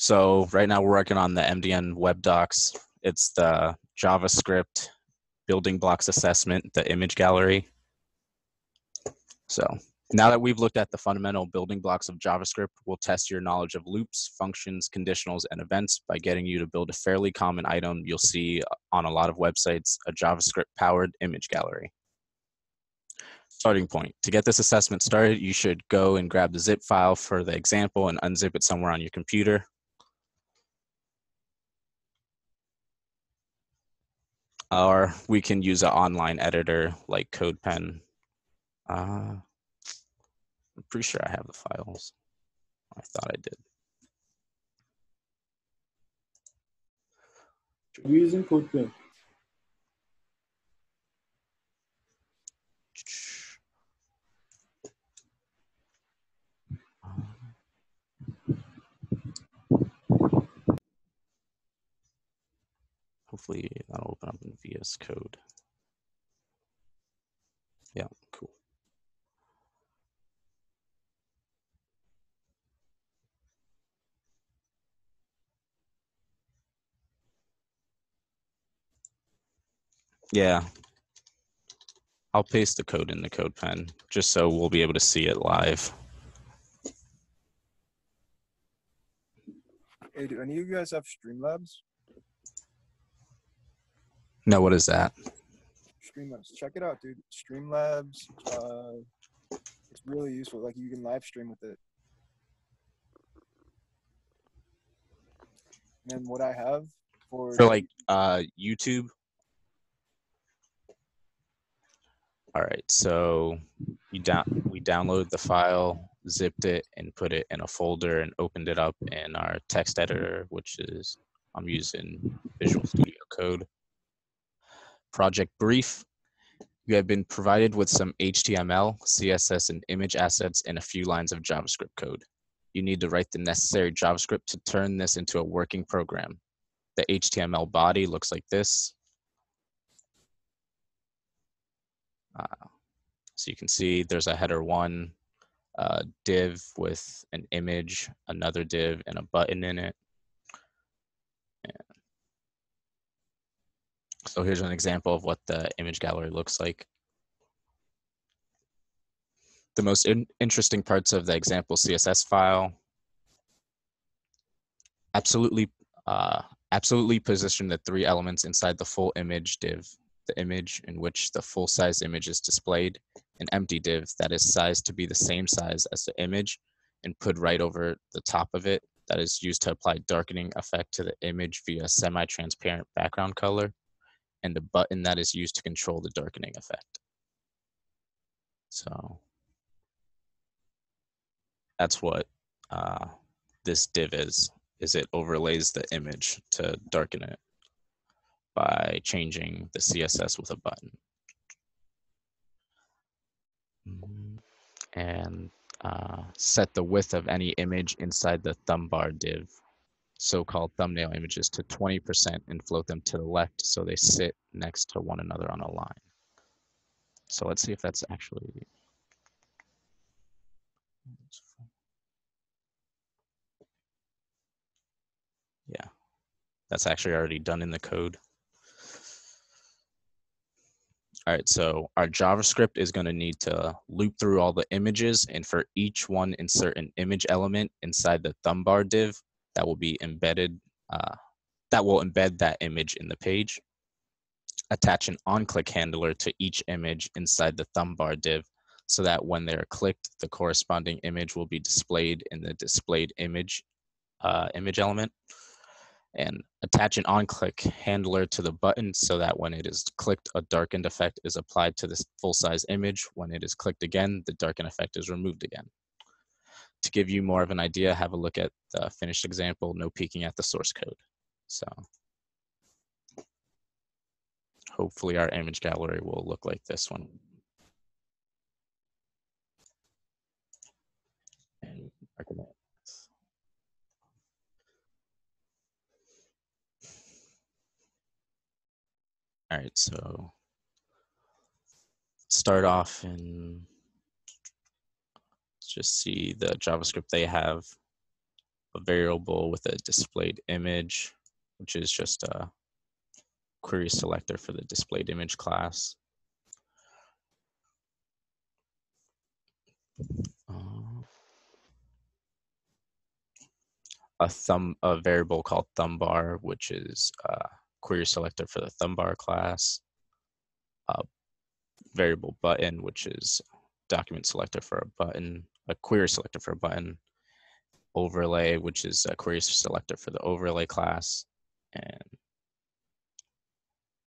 So right now we're working on the MDN web docs. It's the JavaScript building blocks assessment, the image gallery. So now that we've looked at the fundamental building blocks of JavaScript, we'll test your knowledge of loops, functions, conditionals, and events by getting you to build a fairly common item you'll see on a lot of websites, a JavaScript-powered image gallery. Starting point. To get this assessment started, you should go and grab the zip file for the example and unzip it somewhere on your computer. Or we can use an online editor like CodePen. Uh, I'm pretty sure I have the files. I thought I did. We're using CodePen. Hopefully that'll open up in VS Code. Yeah, cool. Yeah. I'll paste the code in the code pen just so we'll be able to see it live. Hey, do any of you guys have Streamlabs? No, what is that? Streamlabs, check it out, dude. Streamlabs, uh, it's really useful. Like you can live stream with it. And what I have for For like uh YouTube. All right, so you down we downloaded the file, zipped it, and put it in a folder and opened it up in our text editor, which is I'm using Visual Studio Code. Project brief. You have been provided with some HTML, CSS, and image assets and a few lines of JavaScript code. You need to write the necessary JavaScript to turn this into a working program. The HTML body looks like this. Uh, so you can see there's a header one div with an image, another div, and a button in it. So here's an example of what the image gallery looks like. The most in interesting parts of the example CSS file absolutely uh, absolutely position the three elements inside the full image div, the image in which the full size image is displayed, an empty div that is sized to be the same size as the image and put right over the top of it that is used to apply darkening effect to the image via semi-transparent background color and a button that is used to control the darkening effect. So that's what uh, this div is, is it overlays the image to darken it by changing the CSS with a button. And uh, set the width of any image inside the thumb bar div so-called thumbnail images to 20% and float them to the left so they sit next to one another on a line. So let's see if that's actually Yeah, that's actually already done in the code. All right, so our JavaScript is going to need to loop through all the images and for each one insert an image element inside the thumb bar div that will be embedded, uh, that will embed that image in the page. Attach an on-click handler to each image inside the thumb bar div so that when they're clicked, the corresponding image will be displayed in the displayed image uh, image element. And attach an on-click handler to the button so that when it is clicked, a darkened effect is applied to this full-size image. When it is clicked again, the darkened effect is removed again to give you more of an idea, have a look at the finished example, no peeking at the source code. So hopefully our image gallery will look like this one. And All right, so start off in just see the JavaScript they have a variable with a displayed image, which is just a query selector for the displayed image class. Uh, a thumb a variable called thumbbar, which is a query selector for the thumbbar class. A variable button, which is document selector for a button, a query selector for a button, overlay, which is a query selector for the overlay class, and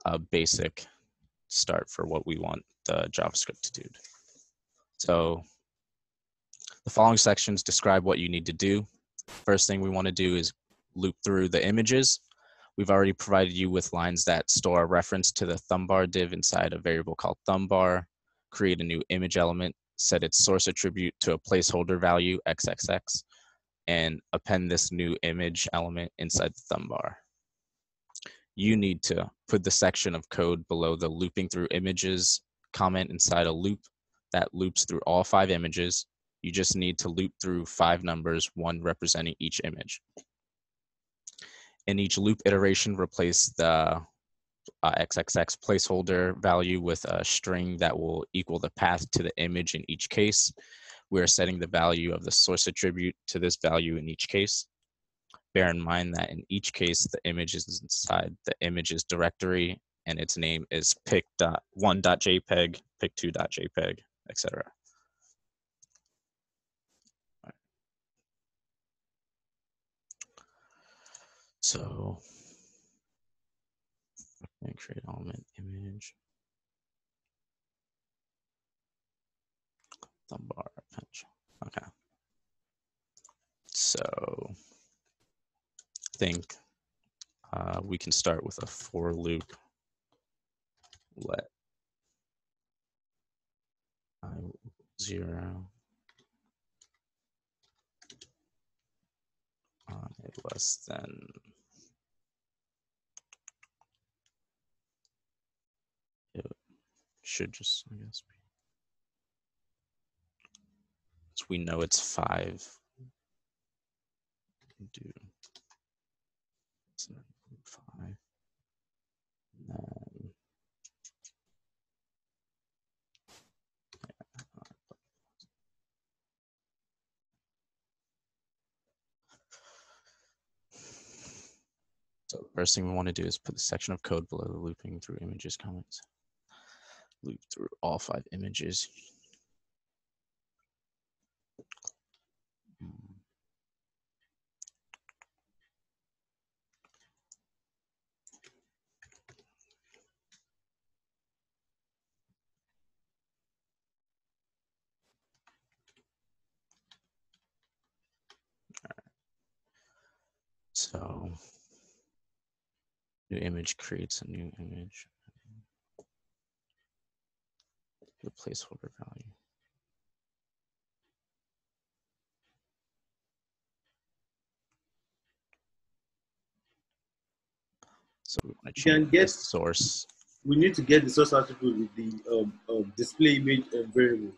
a basic start for what we want the JavaScript to do. So the following sections describe what you need to do. First thing we want to do is loop through the images. We've already provided you with lines that store a reference to the thumbbar div inside a variable called thumbbar, create a new image element, set its source attribute to a placeholder value xxx, and append this new image element inside the thumbbar. You need to put the section of code below the looping through images comment inside a loop that loops through all five images. You just need to loop through five numbers, one representing each image. In each loop iteration, replace the uh, XXX placeholder value with a string that will equal the path to the image in each case. We are setting the value of the source attribute to this value in each case. Bear in mind that in each case, the image is inside the images directory and its name is pic.1.jpg, pic2.jpg, etc. So and create element image. Thumbbar punch. Okay. So think uh, we can start with a for loop. Let I zero on less than should just, I guess, be. So we know it's five. Do five. So first thing we want to do is put the section of code below the looping through images comments loop through all five images. So new image creates a new image the placeholder value. So we want to change get, the source. We need to get the source attribute with the um, um, display image variable.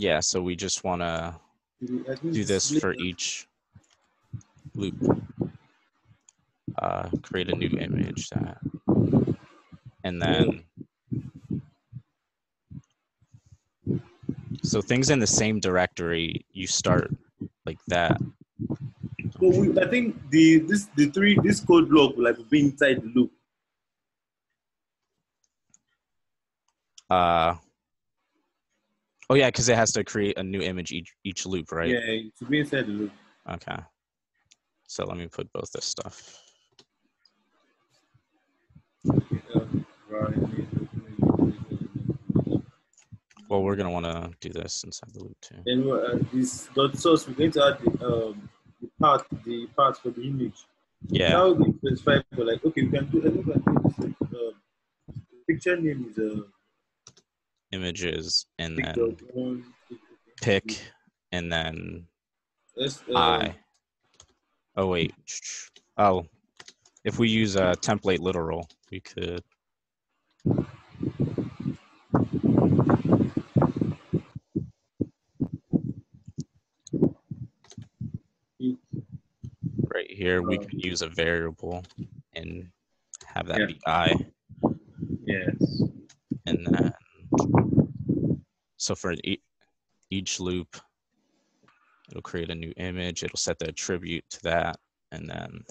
Yeah, so we just want to do this for each loop. Uh, create a new image that and then so things in the same directory you start like that. So we, i think the this the three this code block will like be inside the loop. Uh oh yeah because it has to create a new image each each loop right? Yeah to be inside the loop. Okay. So let me put both this stuff well, we're gonna want to do this inside the loop too. And uh, this dot source, we're going to add the, um, the part, the part for the image. Yeah. Now we specify for like, okay, we can do. I think we can do this. Uh, picture name is uh, images, and then one, pick, and then uh, I. Oh wait. Oh, if we use a template literal, we could. Right here, we um, can use a variable and have that yeah. be i. Yes. And then, so for each loop, it'll create a new image. It'll set the attribute to that, and then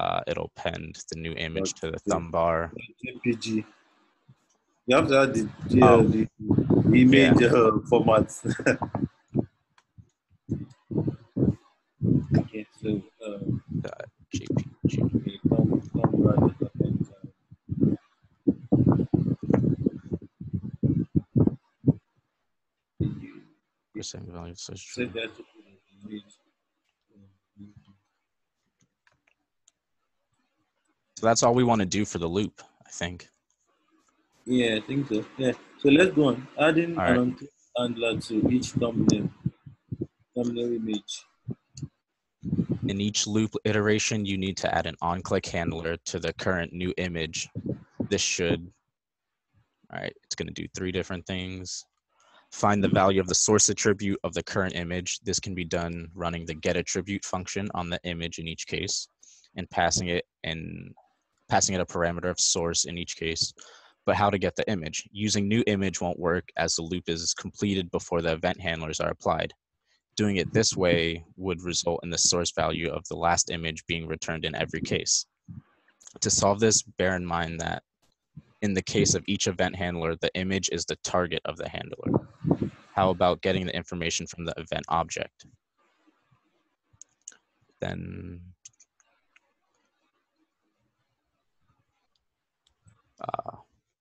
uh, it'll append the new image to the thumb bar. JPG. You have to add the, the, Oh. the image uh, format. okay, so uh, dot JPG. okay, come, come right at the end, uh, you Percent value of such set that to the image. So that's all we want to do for the loop, I think. Yeah, I think so. Yeah. So let's go on. Adding All an handler to each thumbnail thumbnail image. In each loop iteration, you need to add an on-click handler to the current new image. This should, all right, it's going to do three different things. Find the value of the source attribute of the current image. This can be done running the get attribute function on the image in each case and passing it and passing it a parameter of source in each case. But how to get the image? Using new image won't work as the loop is completed before the event handlers are applied. Doing it this way would result in the source value of the last image being returned in every case. To solve this, bear in mind that in the case of each event handler, the image is the target of the handler. How about getting the information from the event object? Then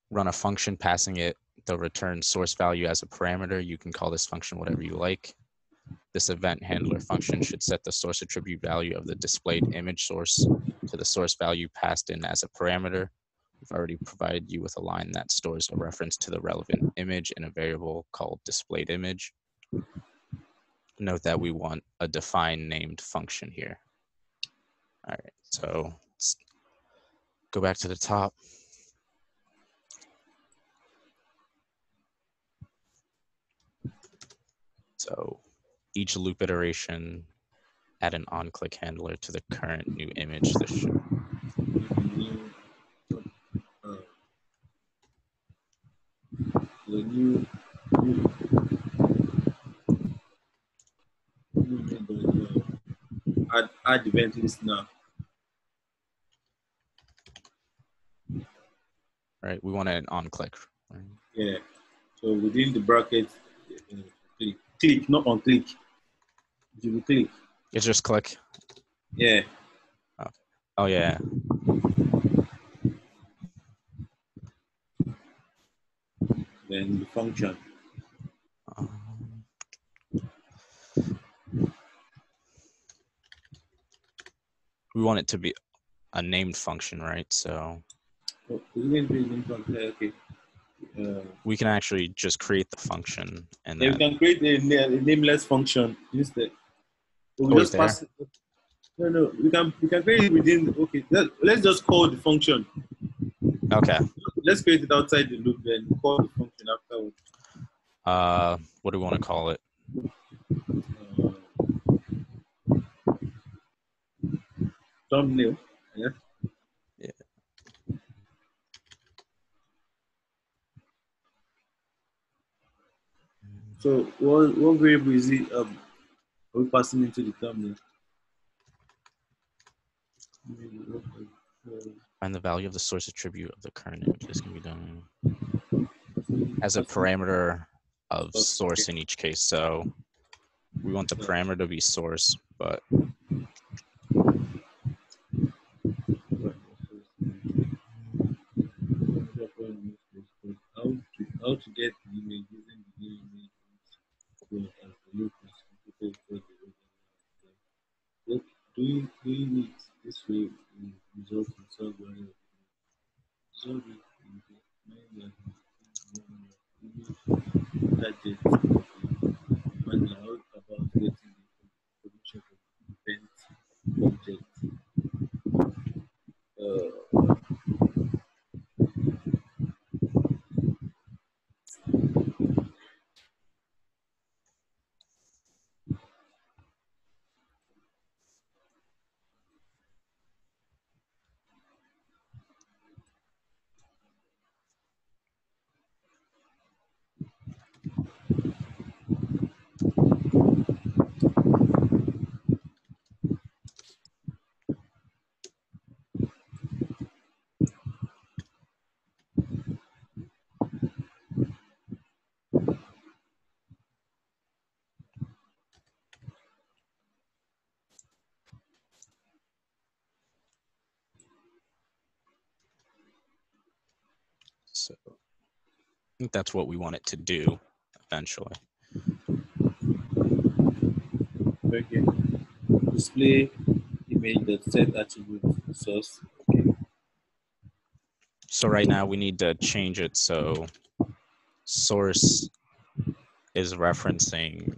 run a function passing it the return source value as a parameter. You can call this function whatever you like. This event handler function should set the source attribute value of the displayed image source to the source value passed in as a parameter. We've already provided you with a line that stores a reference to the relevant image in a variable called displayed image. Note that we want a define named function here. All right, so let's go back to the top. So each loop iteration, add an on-click handler to the current new image. This should the new new new method, add add event listener. right. We want an on-click. right? Yeah. So within the bracket, uh, click not on click. Will click. It's just click. Yeah. Oh yeah. Then the function. Um, we want it to be a named function, right? So Oh, isn't it based function? Okay. We can actually just create the function and Yeah, we can create a, a nameless function instead. We Oh, just pass it. No, no, we can we can create it within. Okay, let, let's just call the function. okay. Let's create it outside the loop, then call the function afterwards. Uh, what do we want to call it? Uh, thumbnail. Yeah. So what what variable is it? Um, are we passing into the thumbnail? Find the value of the source attribute of the current image. This can be done as a parameter of source in each case. So we want the parameter to be source, but How to, how to get the image using the new image so as the loop is completed for the original. Look, doing, doing it this way will result in solve one of the solve it in the mind that image gadget and how about getting the information from the event object. Uh, think that's what we want it to do eventually. Okay. Display image that set attribute source. Okay. So right now we need to change it so source is referencing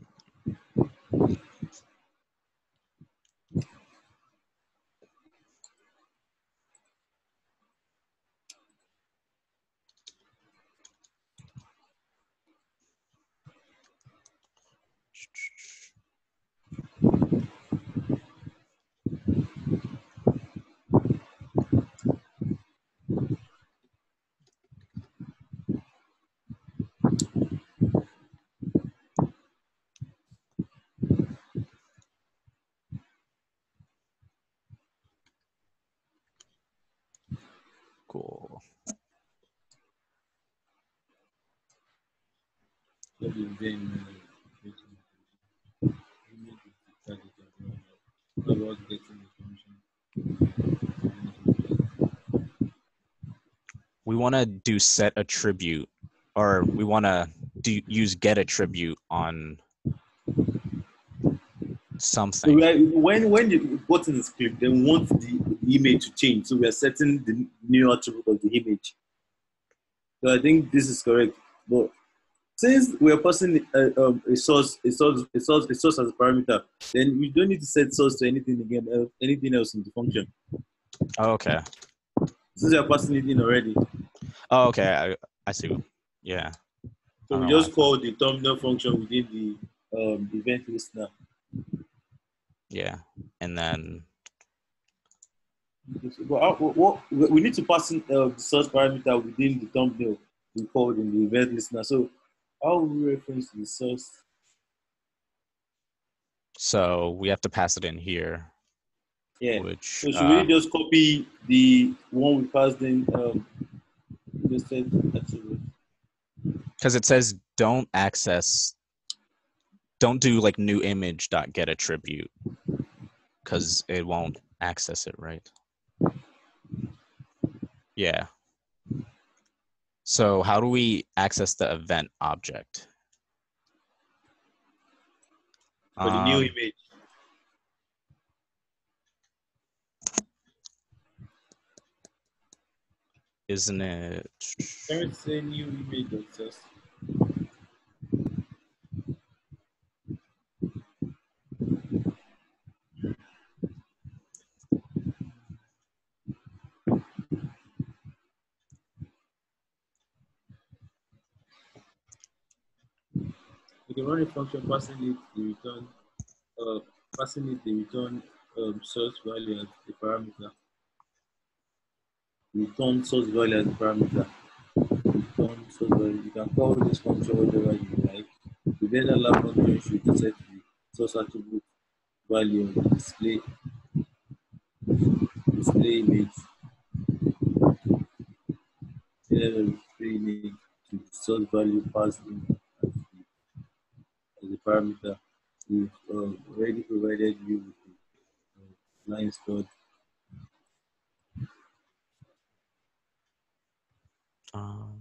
getting. We want to do set attribute or we want to do use get attribute on something. are, when when the button is clicked, then want the, the image to change. So we are setting the new attribute of the image. So I think this is correct. But since we are passing a, um, a source, a source, a source, a source as a parameter, then we don't need to set source to anything again, else, anything else in the function. Oh, okay. Since we are passing it in already, Oh, okay. I, I see. Yeah. so we just call the terminal function within the um, event listener. Yeah. And then But what, what, we need to pass in uh, the source parameter within the thumbnail we called in the event listener. So we reference the source? so we have to pass it in here, Yeah. which So should uh, we just copy the one we passed in? Um, just said because it says don't access don't do like new image dot get attribute because it won't access it right yeah so how do we access the event object? For the new Um, image. isn't it? We say new image dot We can run a function passing it the return, uh, passing it the return um, source value as the parameter. Return source value as the parameter. Return source value. You can call this function whatever you like. The then allow function should set the source attribute value of the display display image. Then the display image to source value passed in a parameter. We've uh, already provided you with the uh, line stored. um,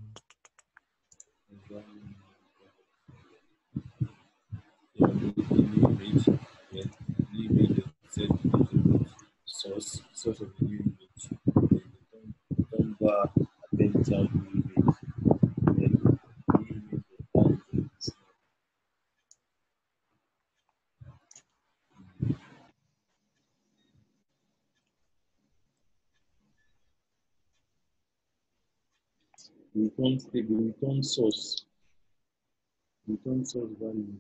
Yeah, the new image, then the new image is set to the source, source of the new image. Then the appends out the image. Then the new image appends return the return source return source value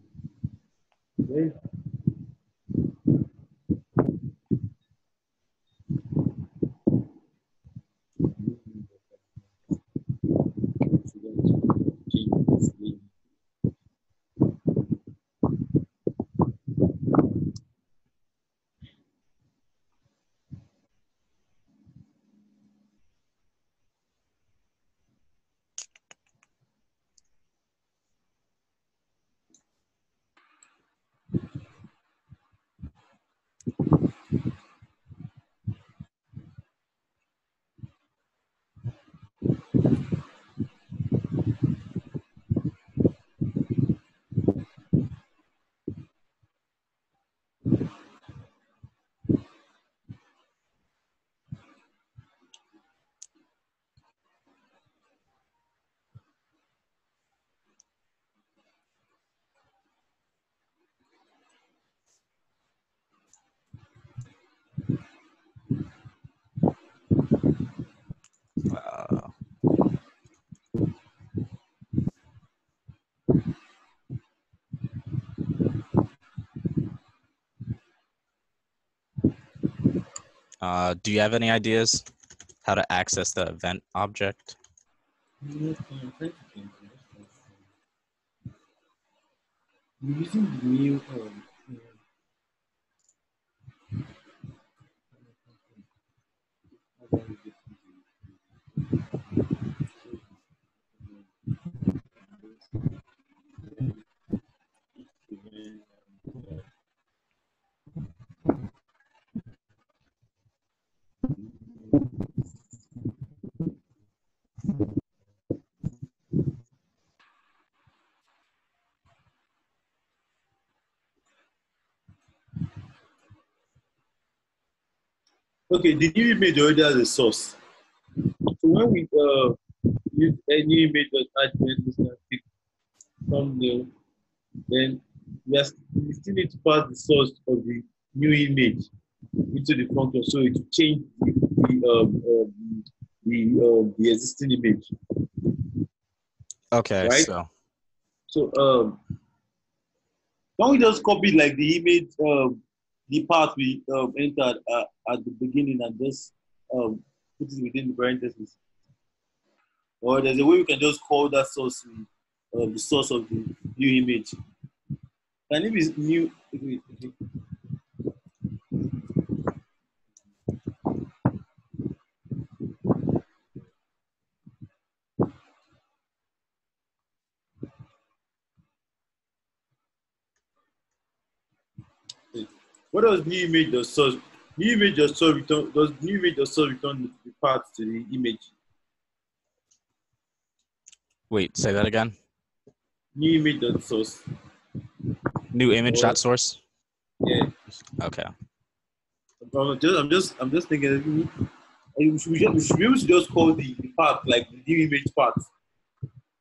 Uh, do you have any ideas how to access the event object? Using the new um, Okay, the new image already has a source. So when we uh, use any image that admin is not pick thumbnail, then we, are, we still need to pass the source of the new image into the function so it will change the, the, um, um, the, um, the existing image. Okay, Right? so So um, don't we just copy like the image, um, the path we um, entered uh, at the beginning and just um, put it within the parentheses? Or there's a way we can just call that source uh, the source of the new image. Can it be new? okay, okay. What does new image does source? New image does source return? Does new image does source return the path to the image? wait, say that again. New image does source. New image dot source. Yeah. Okay. I'm just, I'm just, I'm just thinking. We should, we should we should be able to just call the, the path like the new image path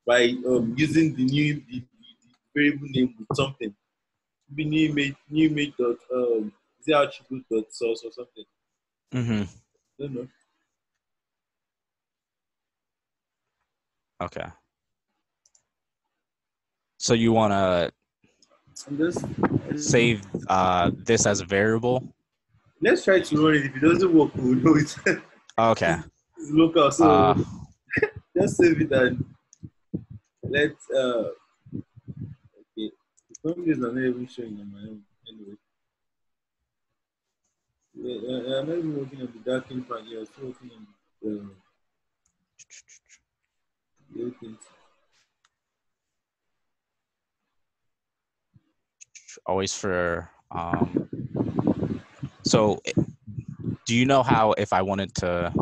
by um, using the new the, the variable name with something. Be new image, new image dot um, is it attribute dot source or something? Mm-hmm. I don't know. Okay. So you want to I'm save uh, this as a variable? Let's try to run it. If it doesn't work, we'll know it. Okay. it's local, so Uh, just save it and let uh okay. The companies are not even showing on my own anyway. Yeah, I'm not even working on the darkened part here, I'm still working on the, the things. always for um so do you know how if i wanted to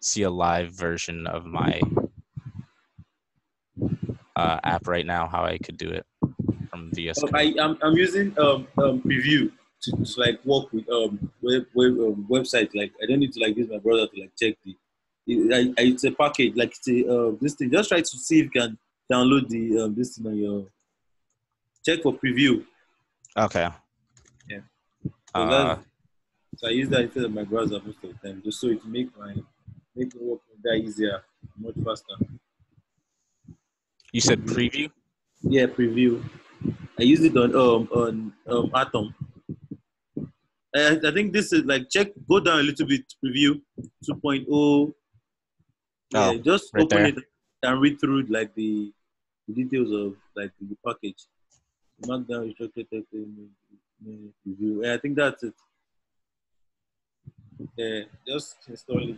see a live version of my uh, app right now how i could do it from vs Um, Code? I, I'm, I'm using um, um, preview to, to like work with um, web, web um, website. Like I don't need to like use my brother to like check the. It, I, it's a package like it's a, uh, this thing. Just try to see if you can download the um, this thing on your. Check for preview. okay Yeah. So, uh, so I use that instead of my browser most of the time, just so it make my make me work that easier, much faster. you said preview Yeah, preview. I use it on um on um Atom. I, I think this is like check go down a little bit preview 2.0. Yeah, Oh, just right open there. it and read through like the, the details of like the package. Markdown instructed text image, image preview. Yeah, I think that's it. Yeah, just install it.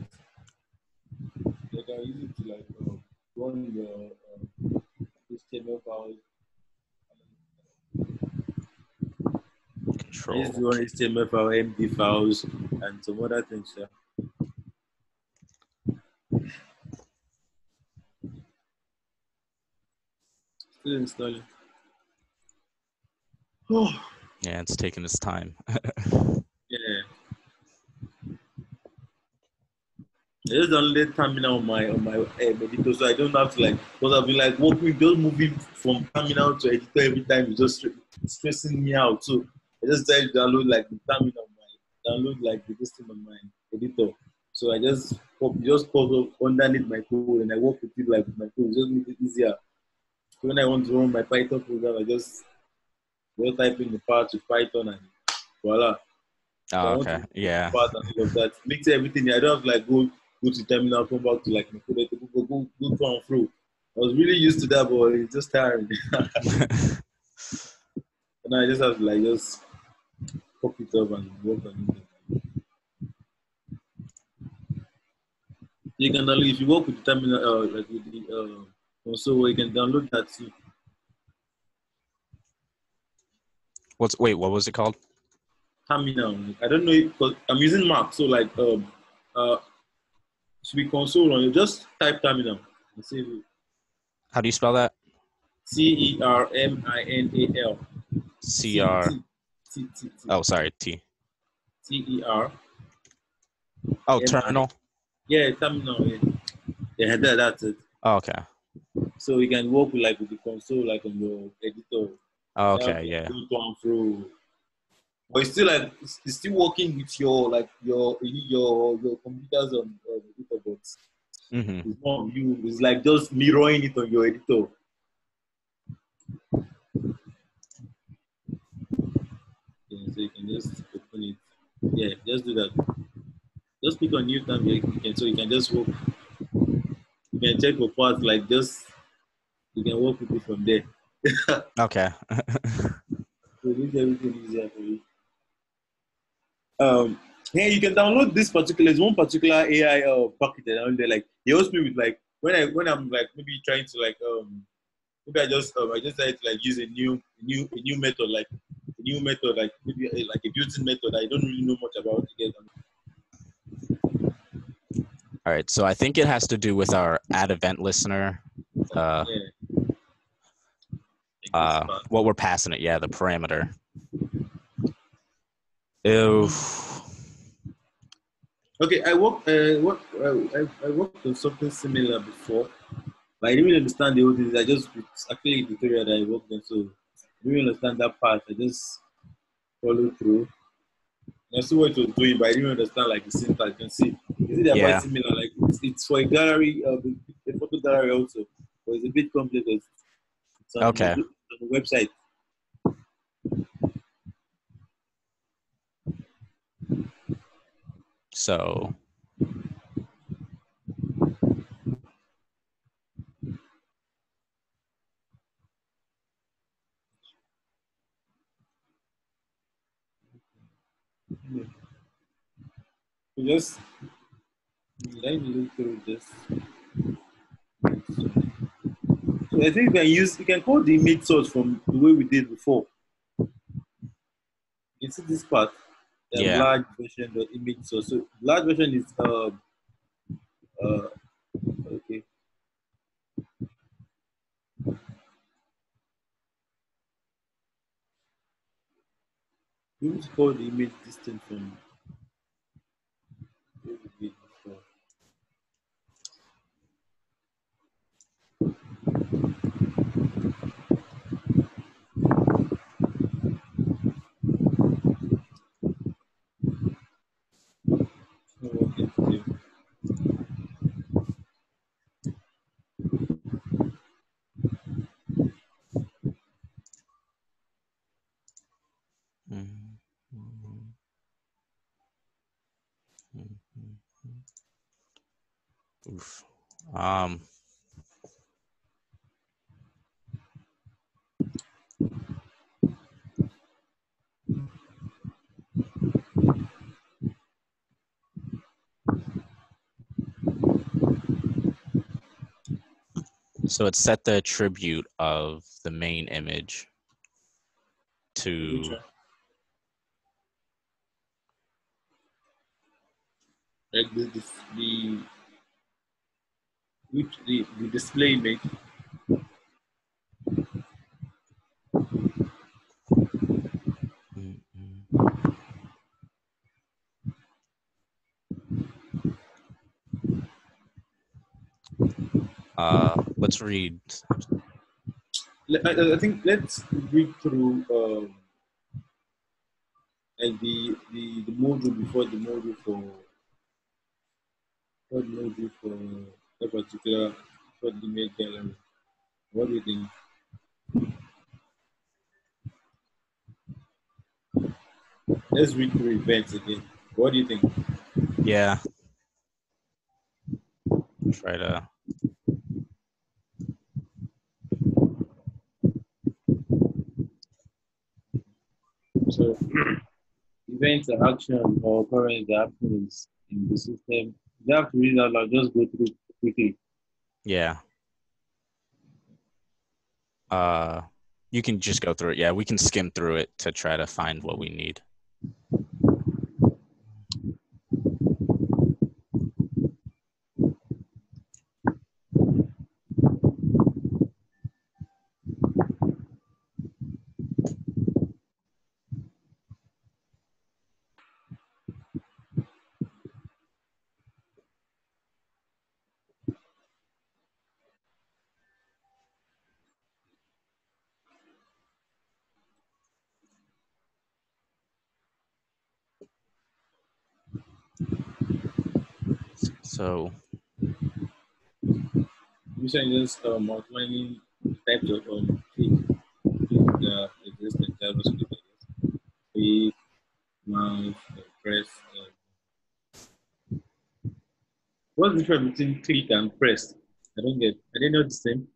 You can use it to like um, run your um, HTML files. I used to control run HTML file, MD files, and some other things. Yeah. Still installing. Oh, yeah it's taking its time yeah. I just downloaded terminal on my on my uh, editor, so I don't have to like because I've been like working, just moving from terminal to editor every time. is just stressing me out. So I just decided to download like the terminal on my download like the this thing on my editor. So I just pop, just pop up underneath my code and I work with it like with my code. Just make it easier. So when I want to run my Python program, I just just type in the part with Python and voila. Oh, okay. Yeah. part and all of that. Makes everything. I don't have to like go go to terminal, come back to like my go go go go and fro. I was really used to that, but it's just tiring. and I just have to like just pop it up and work on it. You can download if you work with the terminal, uh, like with the uh, console, you can download that too. What's wait? What was it called? terminal. I don't know if I'm using Mac, so like um uh should be console on it. Just type terminal and save it. How do you spell that? C E R M I N A L. C R. T T T Oh, sorry. T. T E R. Oh, M terminal. Yeah, terminal. Yeah, yeah that, that's it. Oh, okay. So you can work with like with the console, like on your editor. Oh, okay. Yeah. And fro. But it's still like it's, it's still working with your like your your your computers on uh, editor, but hmm It's not you. It's like just mirroring it on your editor. Yeah, so you can just open it. Yeah, just do that. Just click on new tab. You can so you can just work. You can check for parts like just you can work with it from there. Okay. So it makes everything easier for you. Um, yeah, you can download this particular. One particular AI uh, package I downloaded. Like it helps me with like when I when I'm like maybe trying to like um maybe I just um, I just try to like use a new new a new method like a new method like maybe a, like a built-in method I don't really know much about. Again, All right. So I think it has to do with our ad event listener. Uh, yeah. Uh, what we're passing it. Yeah, the parameter. Ew. Okay, I worked. Uh, what I, I, I worked on something similar before, but I didn't really understand the whole thing. I just it's actually the tutorial that I worked on, so I didn't really understand that part. I just followed through. And I see what it was doing, but I didn't understand like the syntax. You can see, you see they're Yeah. quite similar. Like it's, it's for a gallery, uh, a photo gallery also, but it's a bit complicated. It's on Okay. The, on the website. So just through this. So I think you can use you can call the mid source from the way we did before. You see this part, the Yeah. large version, the image source. So large version is uh, uh okay. Need to call the image distant from where we did before. Not working today. Mhm. Mhm. Mhm. Oof. Um. So it set the attribute of the main image to Which one? Like the the, the which the, the display image. Uh, let's read. I, I- think let's read through um, like the, the the module before the module for what module for that particular for the image gallery. What do you think? let's read through events again. What do you think? Yeah. Try to. So, events or action or occurrence that happens in the system. You have to read out loud. Just go through quickly. Yeah. Uh, you can just go through it. Yeah, we can skim through it to try to find what we need. So You said just um, outlining types of um, things that exist in JavaScript. I. Click, mouse, uh, press. Uh. What's the difference between click and press? I don't get. Are they not the same?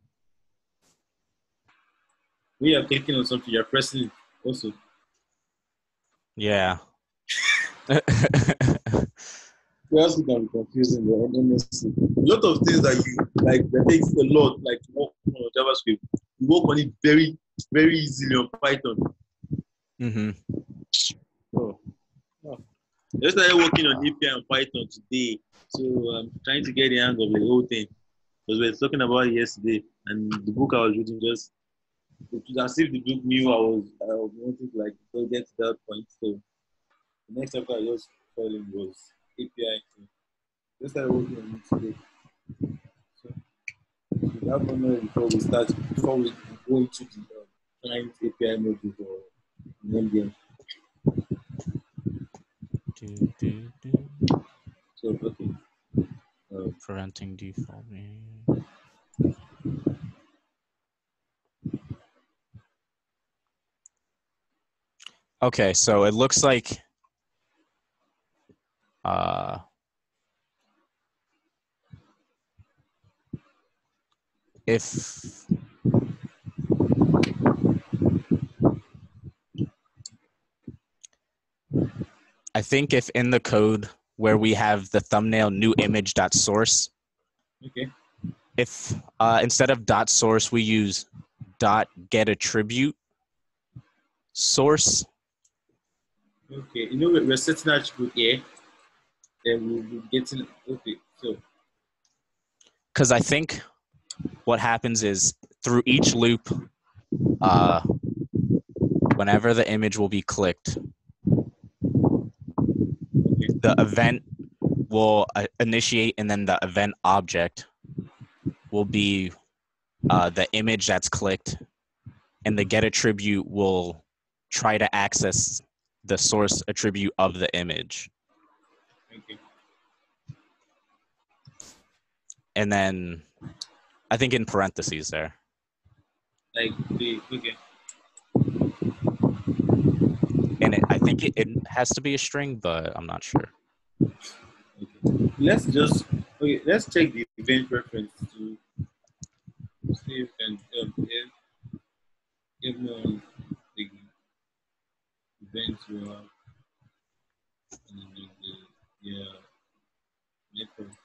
We are clicking on something. You're pressing also. yeah. Just can be confusing, but honestly, a lot of things that you like that takes a lot, like to work on JavaScript. You work on it very, very easily on Python. hmm Oh. oh. I just started working on API and Python today, so I'm trying to get the hang of the whole thing. Because we were talking about it yesterday, and the book I was reading just it was as if the book knew I was I was wanting to like go get to that point. So the next chapter I just fell in was API. So just started working on it today. So we have one more before we start before we go into the uh, client API module for MDN. Do, do, do. So okay. Uh, Preventing default. Okay, so it looks like uh, if I think if in the code where we have the thumbnail new image dot source, okay. if uh, instead of dot source we use dot get attribute source Okay, you know we're, we're setting attribute here, then we'll be getting okay. So because I think what happens is through each loop, uh, whenever the image will be clicked, the event will uh, initiate, and then the event object will be uh, the image that's clicked, and the get attribute will try to access the source attribute of the image. Okay, And then I think in parentheses there. like the okay, And it, I think it, it has to be a string, but I'm not sure. okay. Let's just okay. Let's check the event reference to see if and um, if if um, the event will have and the, the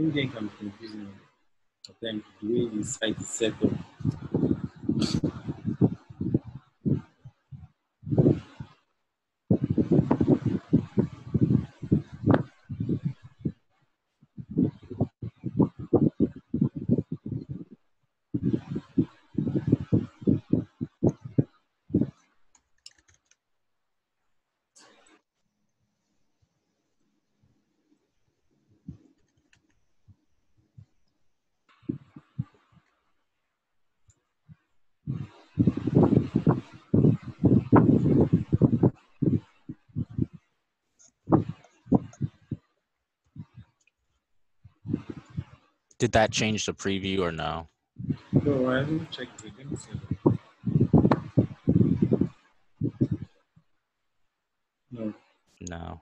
network. LinkedIn can be confusing at times the way the is set up. Did that change the preview or no? No, I haven't checked it. Let me see. No. No.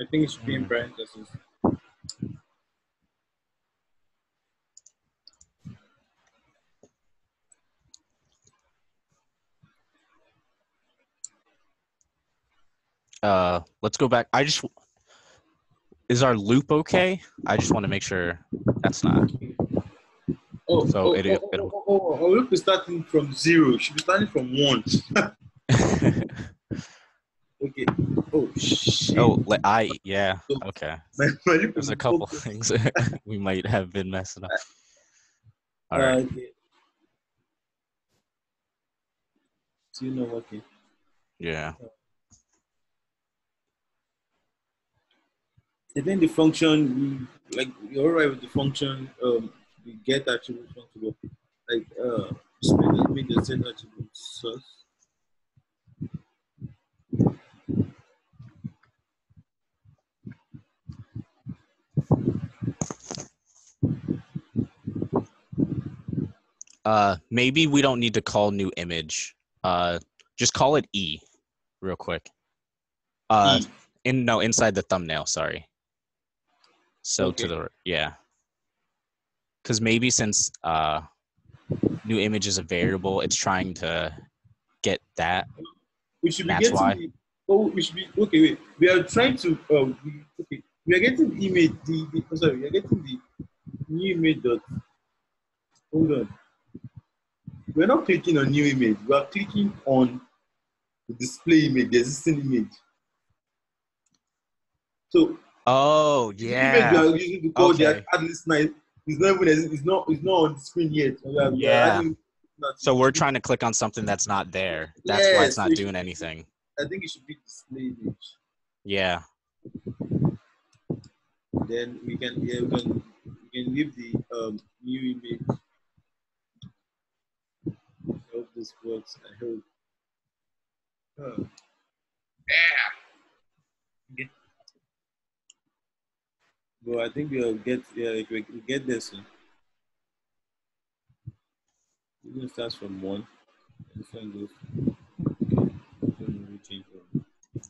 I think it should be in parentheses. Uh, let's go back. I just is our loop okay? I just want to make sure that's not. Oh, So oh, it- oh, oh, oh, oh, oh, look, we're starting from zero. It should be starting from one. Okay. Oh shit. oh, le- I yeah. Okay. My, my lip There's is a couple focused. things we might have been messing up. All Uh, right. okay. So you know okay. Yeah. I then the function, we, like you're alright with the function. Um, we get attribute function, like uh, display the image and set attribute source. Uh, maybe we don't need to call new image. Uh, just call it E, real quick. Uh, E. in no inside the thumbnail. Sorry. So Okay. to the yeah. Because maybe since uh, new image is a variable, it's trying to get that. We should be getting. why. Oh, we should be okay. Wait, we are trying to. Um, we, okay, we are getting image. The, the oh, sorry, we are getting the new image. Dot. Hold on. We're not clicking on new image. We are clicking on the display image, the existing image. So Oh the image we yeah. are using to call the Okay. add listener is not even it's not it's not on the screen yet. So we are- Yeah. So we're trying to click on something that's not there. That's why it's not we- doing anything. I think it should be display image. Yeah. then we can yeah, we can we can leave the um, new image. I hope this works. I hope. Oh. Yeah. Well, I think we'll get yeah, like, we get there soon. We're from one. This one goes. This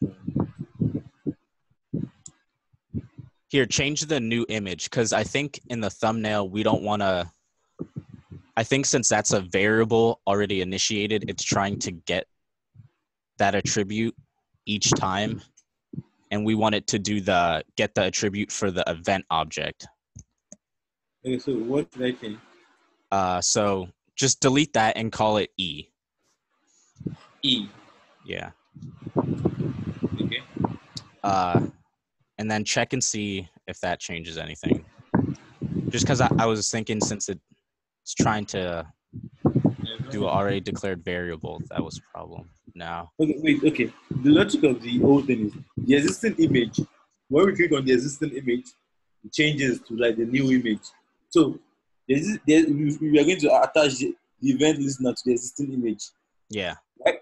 Here, change the new image because I think in the thumbnail we don't want to. I think since that's a variable already initiated, it's trying to get that attribute each time, and we want it to do the get the attribute for the event object. Okay, so what should I change? Uh, so just delete that and call it e. E. Yeah. Okay. Uh, and then check and see if that changes anything. Just because I, I was thinking since it, it's trying to do an already declared variable, that was a problem. No. Okay, wait, okay. The logic of the whole thing is the existing image. When we click on the existing image, it changes to like the new image. So There's this, there, we, are going to attach the, event listener to the existing image. Yeah. Right?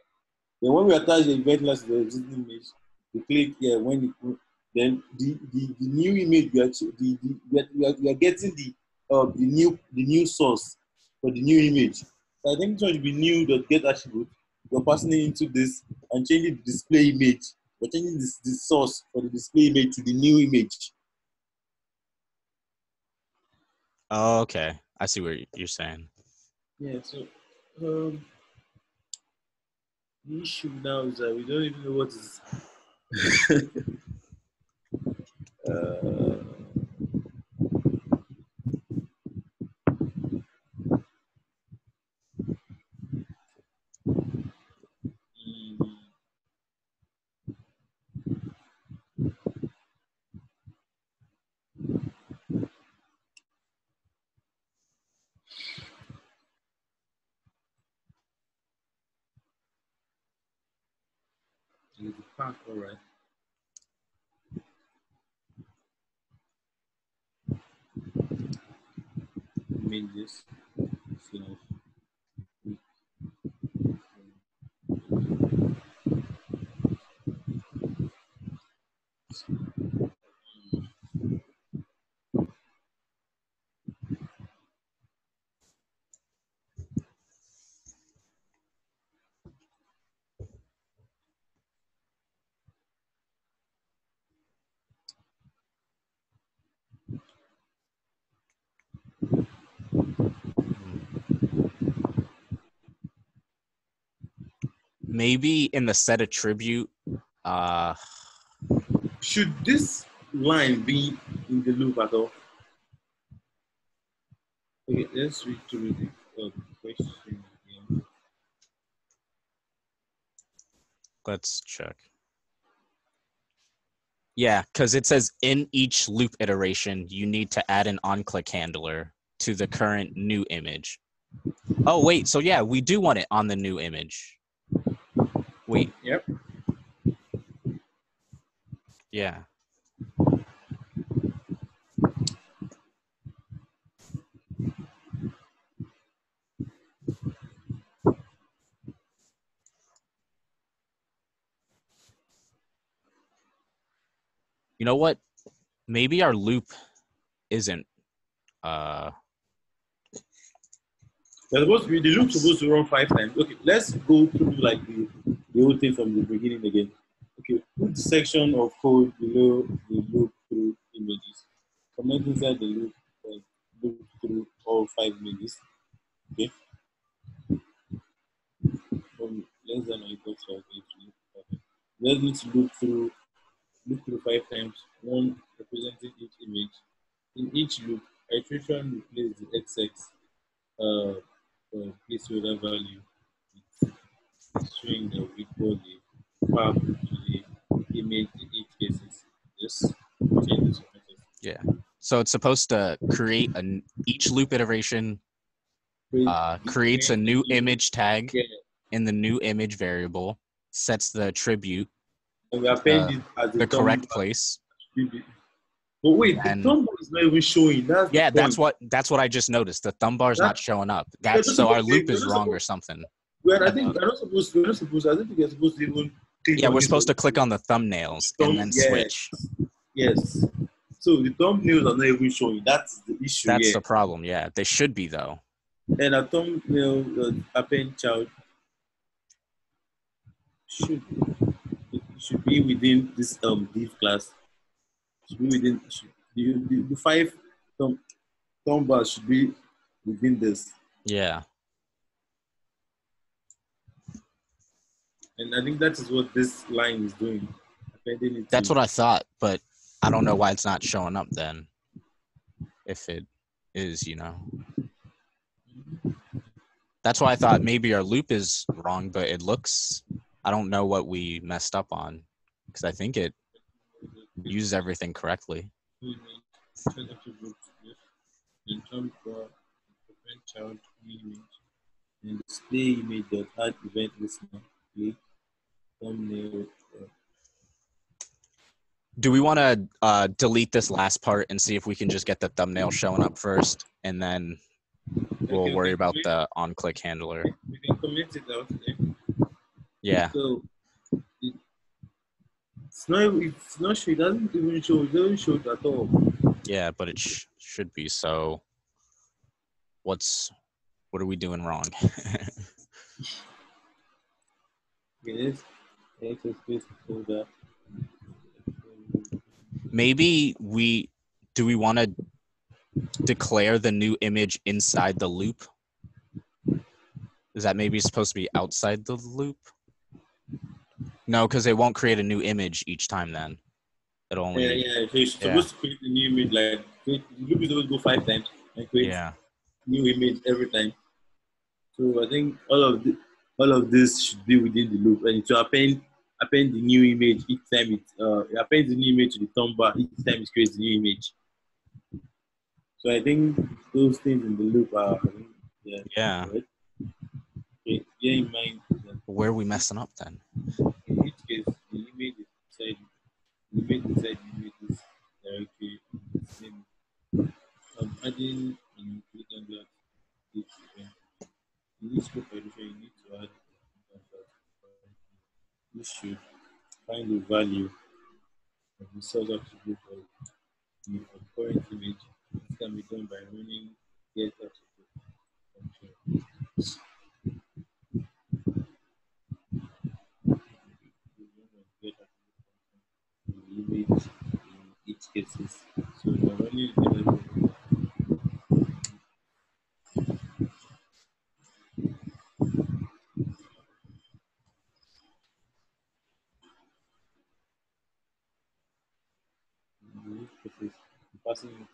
Then when we attach the event listener to the existing image, we click here. When it, then the, the, the new image we are the, the we are, we are, we are getting the uh, the new the new source for the new image. So I think this one should be new dot get attribute. We're passing it into this and changing the display image. We're changing this the source for the display image to the new image. Oh, okay. I see what you're saying. Yeah, so um, the issue now is that we don't even know what is. uh, mm, the park, all right. Images slash Maybe in the set attribute, uh, Should this line be in the loop at all? Okay, let's read through the uh, question again. let's check. Yeah, because it says in each loop iteration, you need to add an on-click handler to the current new image. Oh, wait. So yeah, we do want it on the new image. Wait. Yep. Yeah. You know what? Maybe our loop isn't uh They're supposed to be supposed to run five times. Okay, let's go through like the, the whole thing from the beginning again. Okay, put the section of code below the loop through images. Comment inside the loop uh, loop through all five images. Okay. From less than or equal to. Let's need to loop through loop through five times, one representing each image. In each loop, iteration replaces the XX uh, placeholder value with string that will equal the path to the image in each cases. Just change this method. so it's supposed to create an each loop iteration uh creates a new image tag Yeah, in the new image variable, sets the attribute we uh, it as the, the correct place. But wait, and- the thumb bar is not even showing. That's Yeah, that's what that's what I just noticed. The thumb bar is not showing up. That's so our loop is wrong or something. Well, I think we're not supposed. We're not supposed. I don't think you're supposed to even. Yeah, we're supposed to click on the thumbnails thumb, and then Yeah. switch. Yes. So the thumbnails are not even showing. That's the issue. That's here. the problem. Yeah, they should be though. and a thumbnail uh, append child should should be within this um div class. Should be within should, the, the, five thumb thumb bars should be within this. Yeah. And I think that is what this line is doing. That's to- what I thought, but I don't know mm-hmm. why it's not showing up then. If it is, you know. That's why I thought maybe our loop is wrong, but it looks I don't know what we messed up on because I think it uses everything correctly. Set attribute, yes. And thumb bar, append child image, and display image that add event listener, play, thumbnail, Do we want to uh, delete this last part and see if we can just get the thumbnail showing up first, and then we'll Okay, worry about we- the on-click handler. We can comment it out there. Yeah, So it, it's not. It's not. Show. It doesn't even show. It doesn't show it at all. yeah, but it sh- should be. So, what's what are we doing wrong? Yes. Access space folder. Maybe we do we want to declare the new image inside the loop? Is that maybe supposed to be outside the loop? No, because it won't create a new image each time. Then it'll only Yeah, yeah. So it's Yeah. supposed to create a new image. Like loop is supposed to go five times and create yeah. new image every time. So I think all of the, all of this should be within the loop, and to append append the new image each time it uh it appends the new image to the thumb bar each time it creates the new image. So I think those things in the loop are yeah Yeah. correct. Okay, bear in mind Where are we messing up then? in each case the image inside the image inside the image is directly the same. I'm adding click that. Each event. In each you need to add. You should find the value of the source attribute of the current image. This can be done by running get attribute function. Get function in each cases. So the attribute in each passing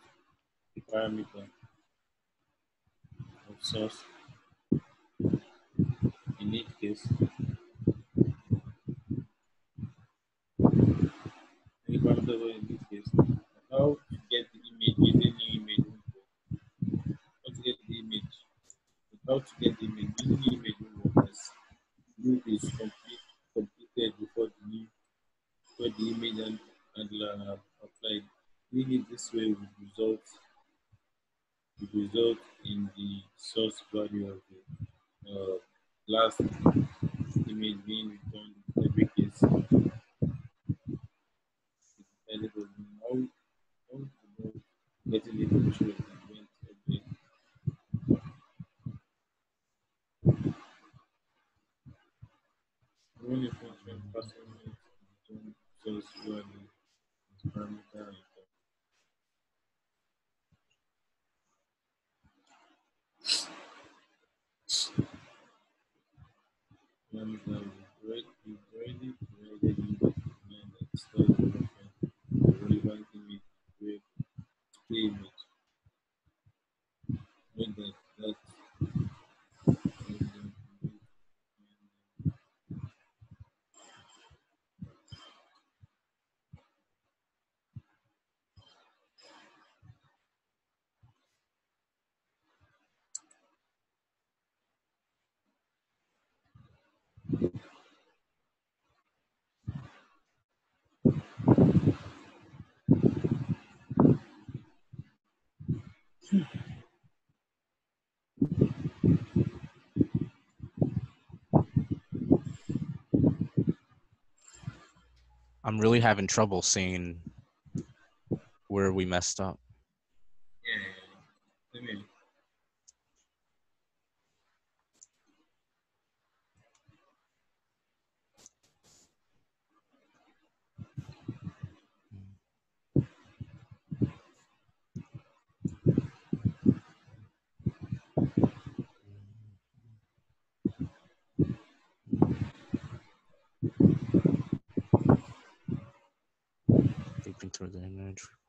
the parameter of source in each case. In this case. How to get the image using new image. How to get the image. How to get the image using new image info as loop is complete completed before the new before the image and handler have applied. Doing it this way would result would result in the source value of the uh, last image being returned in every case. It's now. How to know getting the information the event object. Run a function it return source value as parameter and parameter we've already we've already provided you with the command that stores the reference to the relevant image with the image. Note that that I'm really having trouble seeing where we messed up. yeah, let me Looping through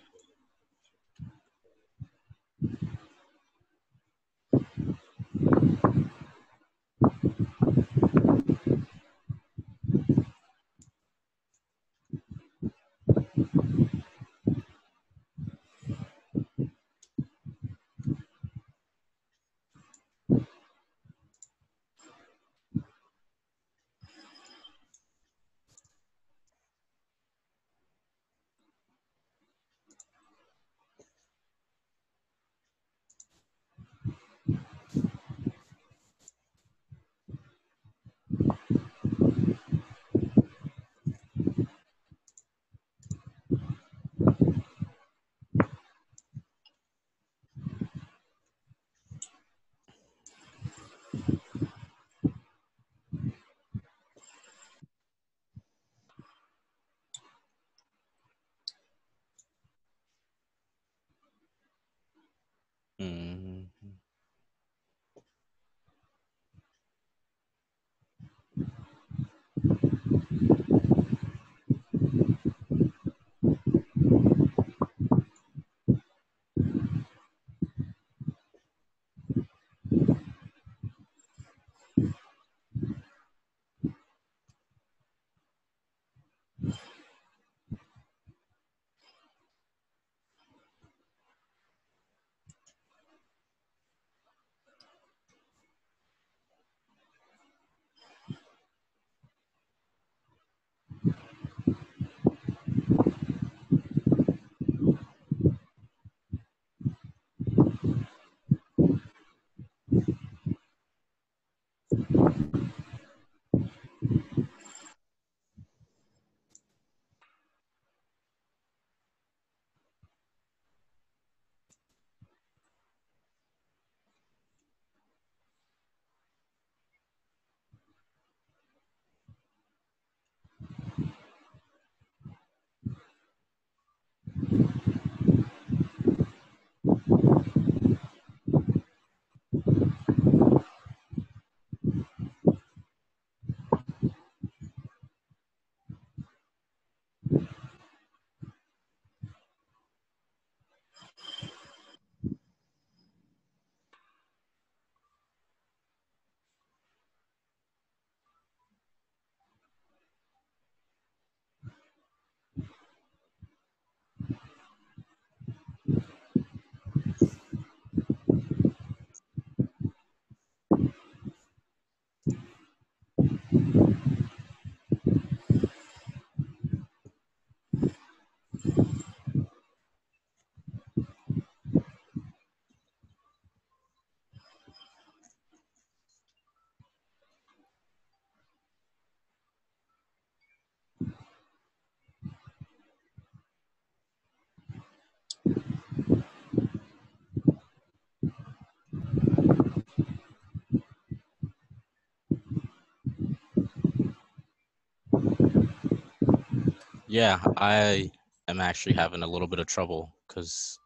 Yeah, I am actually having a little bit of trouble because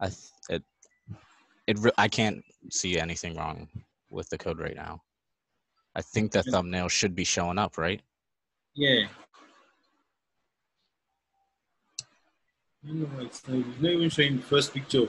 I it it re- I can't see anything wrong with the code right now. I think the thumbnail should be showing up, right? Yeah. I know it's not, it's not even showing the first picture.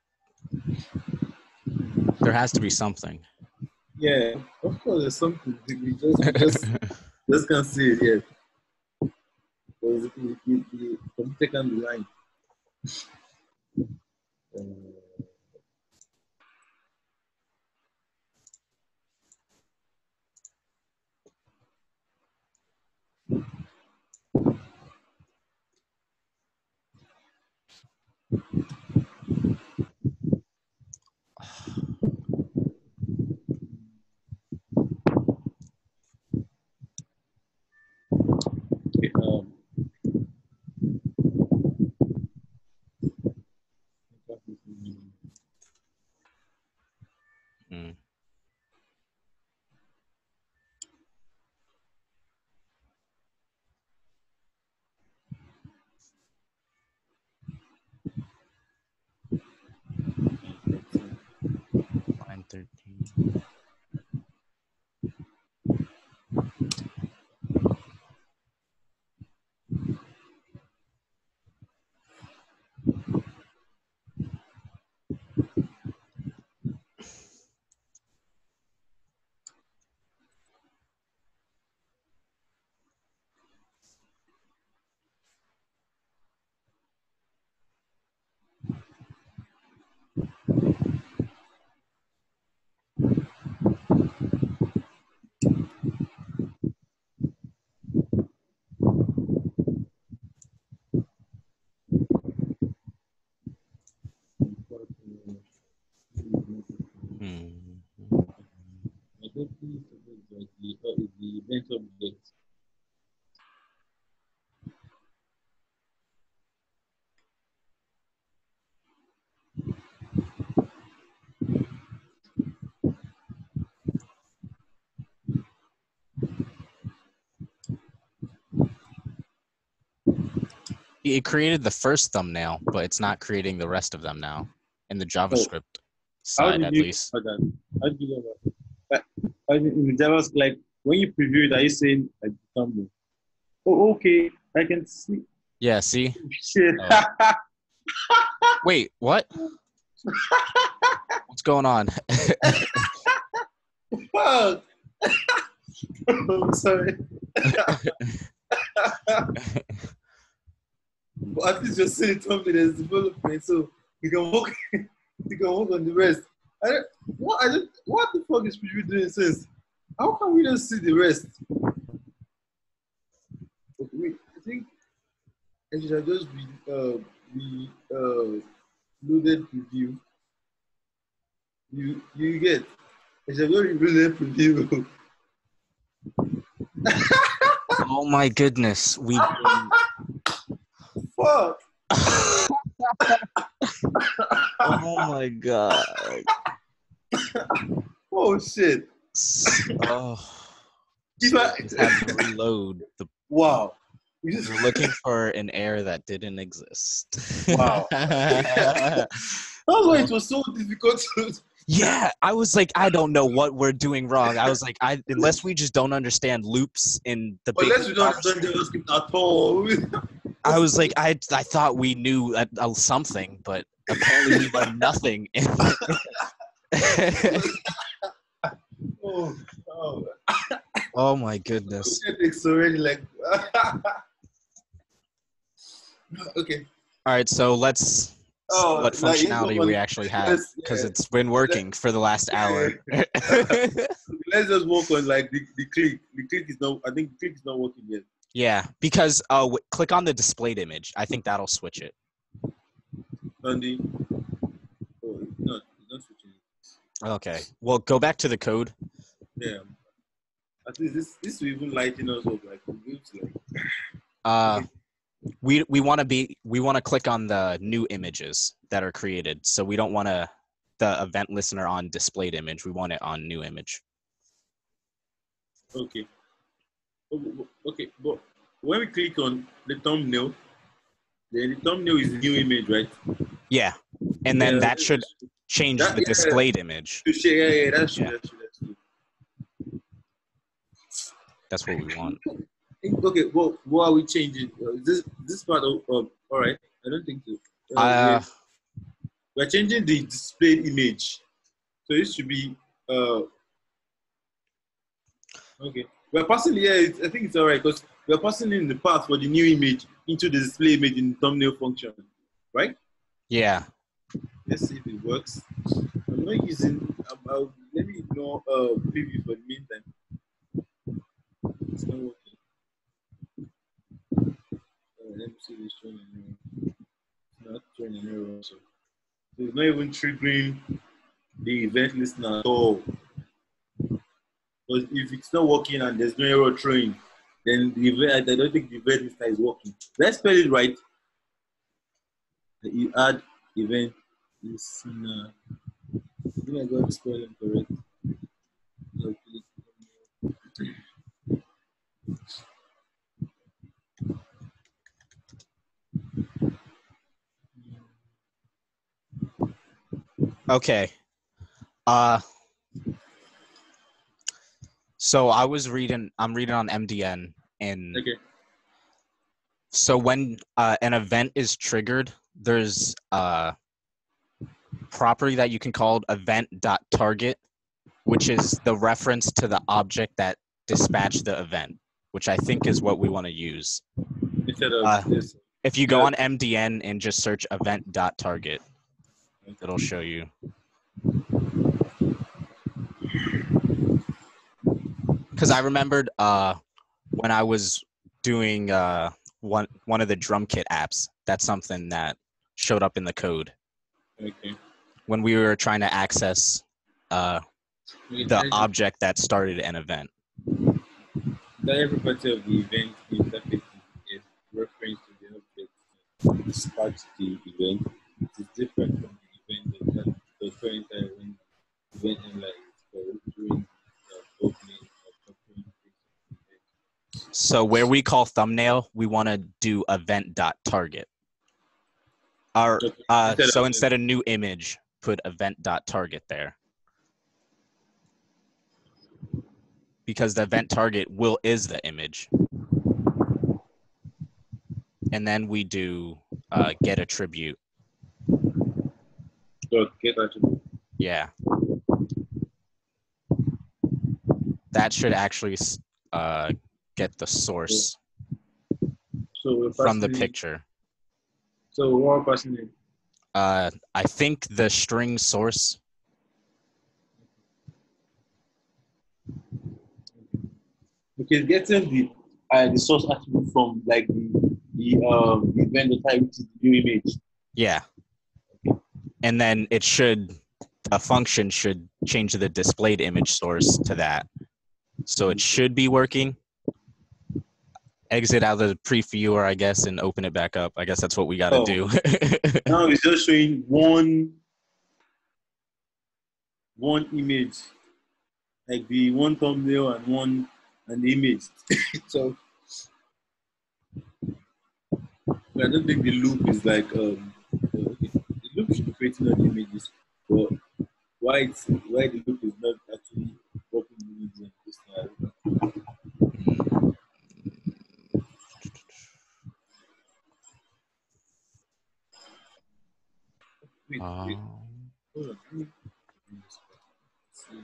there has to be something. Yeah, of course, there's something. We just, we just, just can't see it yet. Because the, computer can be lying. Uh, okay, um, Mm. Line 13. Mm. Identity is like the, uh, It created the first thumbnail, but it's not creating the rest of them now in the JavaScript How side at least. How did you go about it? But- How in JavaScript, like when you preview it, are you saying like thumbnail? Oh, okay, I can see. Yeah, see? Shit. Oh. Wait, what? What's going on? Fuck. I'm sorry. But at least you're saying something that's development, so you can work. you can work on the rest. I don't, what I don't, what the fuck is preview doing since? How can we not see the rest? Wait, I think I should have just be uh be uh loaded preview. You you get I should have just reloaded preview. oh my goodness. We Fuck. Oh my god. Oh shit. Oh, I- just had to reload. The, wow. We just we're looking for an error that didn't exist. Wow. That's why it was so difficult to. yeah, I was like, I don't know what we're doing wrong. I was like, I unless we just don't understand loops in the Unless we don't understand JavaScript at all. I was like, I I thought we knew uh, something, but apparently we learned nothing. Oh, oh. oh my goodness. It's already like. okay. All right, so let's Oh, what functionality we actually have because yeah. it's been working for the last hour. Let's just work on like the, the click. The click is not. I think the click is not working yet. yeah, because uh, w- click on the displayed image. I think that'll switch it. On the. Oh, it's not. It's not switching. Okay. Well, go back to the code. Yeah. At least this this will even lighten us up. Like we'll to like. Uh, we we want to be we want to click on the new images that are created. So we don't want to the event listener on displayed image. We want it on new image. Okay. Oh, oh, oh, Okay, but when we click on the thumbnail, the thumbnail is new image, right? Yeah, and then Yeah, that should change that- the yeah. displayed image. Yeah, yeah, that's true. That's true. That's true. That's what we want. Okay, well, what are we changing? Uh, this this part of um, all right? I don't think so. Uh, Uh, we're changing the displayed image, so it should be uh. Okay, we're passing. Yeah, it's, I think it's all right because we're passing in the path for the new image into the display image in the thumbnail function, right? yeah. Let's see if it works. I'm not using. Um, I'll, let me ignore uh preview for the meantime. It's not working. Uh, let me see if it's showing an error. It's not showing an error also. So it's not even triggering the event listener at all. Because if it's not working and there's no error throwing, then the I don't think the event is working. Let's spell it right. You add event listener. I think I got the spelling correct. Okay. Uh so I was reading I'm reading on MDN and Okay. so when uh, an event is triggered, there's a property that you can call event.target, which is the reference to the object that dispatched the event, which I think is what we want to use. Instead of Uh, this. If you go on MDN and just search event.target, it'll show you. Because I remembered uh, when I was doing uh, one one of the drum kit apps, that's something that showed up in the code Okay. when we were trying to access uh, the object that started an event. that every part of the event interface is reference to the object dispatch the event. It is different from the event that the current event event is during the opening phase of the event. So where we call thumbnail, we want to do event.target. Or Okay. uh, Instead so of- instead of new image, put event.target there. Because the event target will is the image. And then we do uh, get attribute. So get attribute. Yeah. That should actually uh, get the source So from the picture. So passing it. Uh, I think the string source. Okay, getting the uh, the source attribute from like the the um the that type which is the new image. Yeah. And then it should, a function should change the displayed image source to that. So it should be working. Exit out of the previewer, I guess, and open it back up. I guess that's what we got to Oh. do. Now it's just showing one one image, like the one thumbnail and one an image. so I don't think the loop is like um the loop should be creating the images, but why it's why the loop is not actually the images and posting it. Wait, wait. Um, Hold on, let me- see.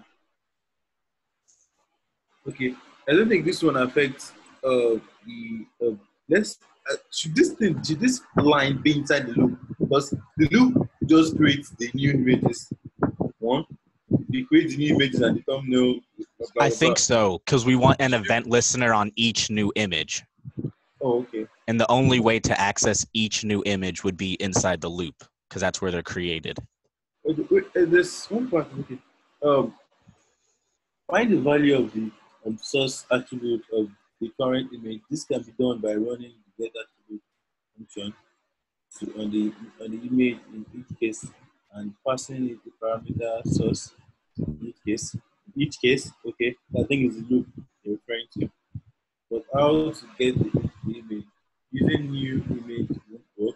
Okay, I don't think this one affects uh the uh, let's uh, should this thing should this line be inside the loop? because the loop just creates the new images. One, it creates the new images and the thumbnail. blah, blah, I think blah. so because we want an event listener on each new image. Oh, okay. And the only way to access each new image would be inside the loop because that's where they're created. Uh, there's one part. Okay. Um, find the value of the um, source attribute of the current image. This can be done by running the get attribute function to, on the on the image in each case and passing it the parameter source in each case. In each case, okay, I think it's the loop you're referring to. But how to get the, the image using new image won't work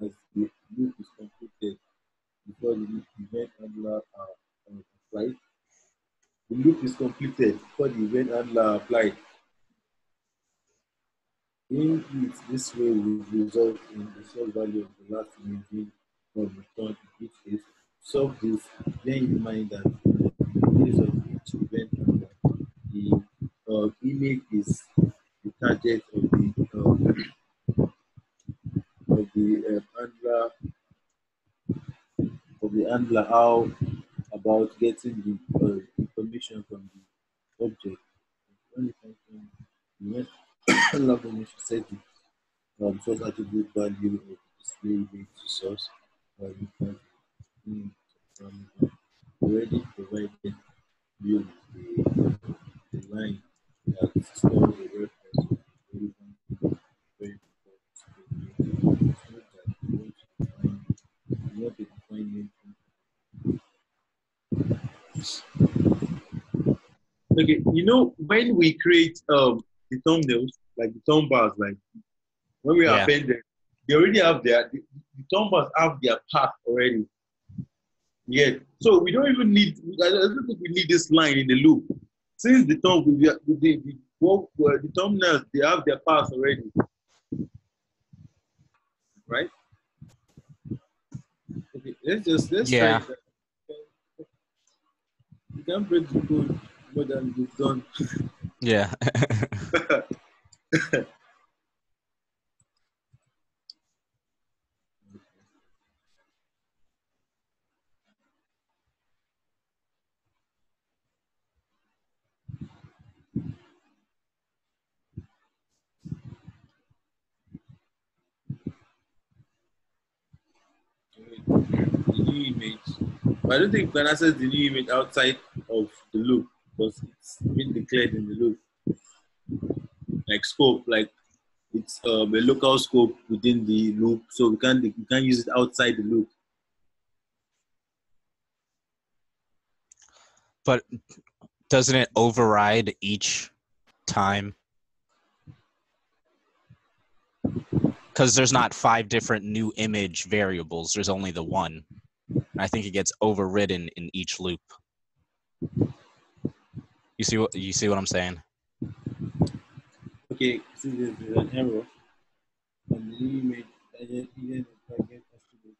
as the loop is completed before the event handler are uh, applied. The loop is completed before the event handler applied. Doing it this way will result in the source value of the last image being return in each case. Solve this, bear in mind that in the case of each event handler, the uh, image is the target of the uh, of the uh, handler of the handler how about getting the uh, information from the object. When it comes from the next handler information set the um, source attribute value of display to source from already provided you the, the line that stores the reference. To the image. So that you want to define you want to define name Okay, you know when we create um the thumbnails, like the thumb bars, like when we Yeah. append them, they already have their the, the thumb bars have their path already. Yeah, so we don't even need. I don't think we need this line in the loop. Since the thumb with the the, the, uh, the thumbnails they have their path already, right? Okay, let's just let's Yeah. try. that. You can't break the code more than you've done. Yeah. the new image. But I don't think you can access the new image outside of the loop because it's been declared in the loop. Like scope, like it's um, a local scope within the loop, so we can't we can't use it outside the loop. but doesn't it override each time? Because there's not five different new image variables. There's only the one. I think it gets overridden in each loop. You see what you see what I'm saying? Okay, see there's, an error on the new image. I just needed to target attribute.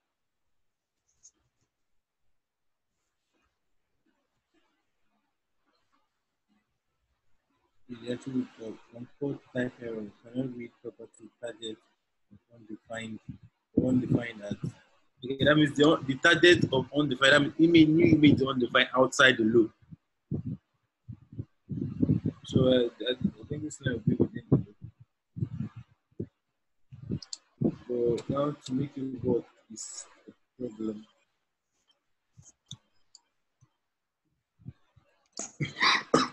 The attribute of control type error cannot read property target undefined undefined as okay that means the, the target of undefined that means image new image is undefined outside the loop. So uh, I, think this will be within the loop. So now to make it work is a problem.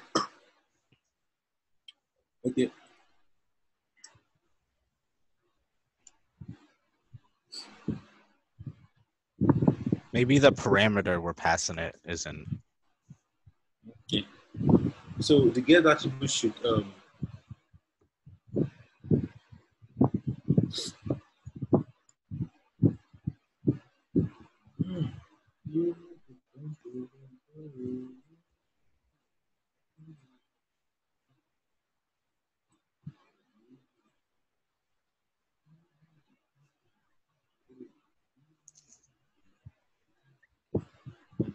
Okay. Maybe the parameter we're passing it isn't. Okay. So the get attribute should um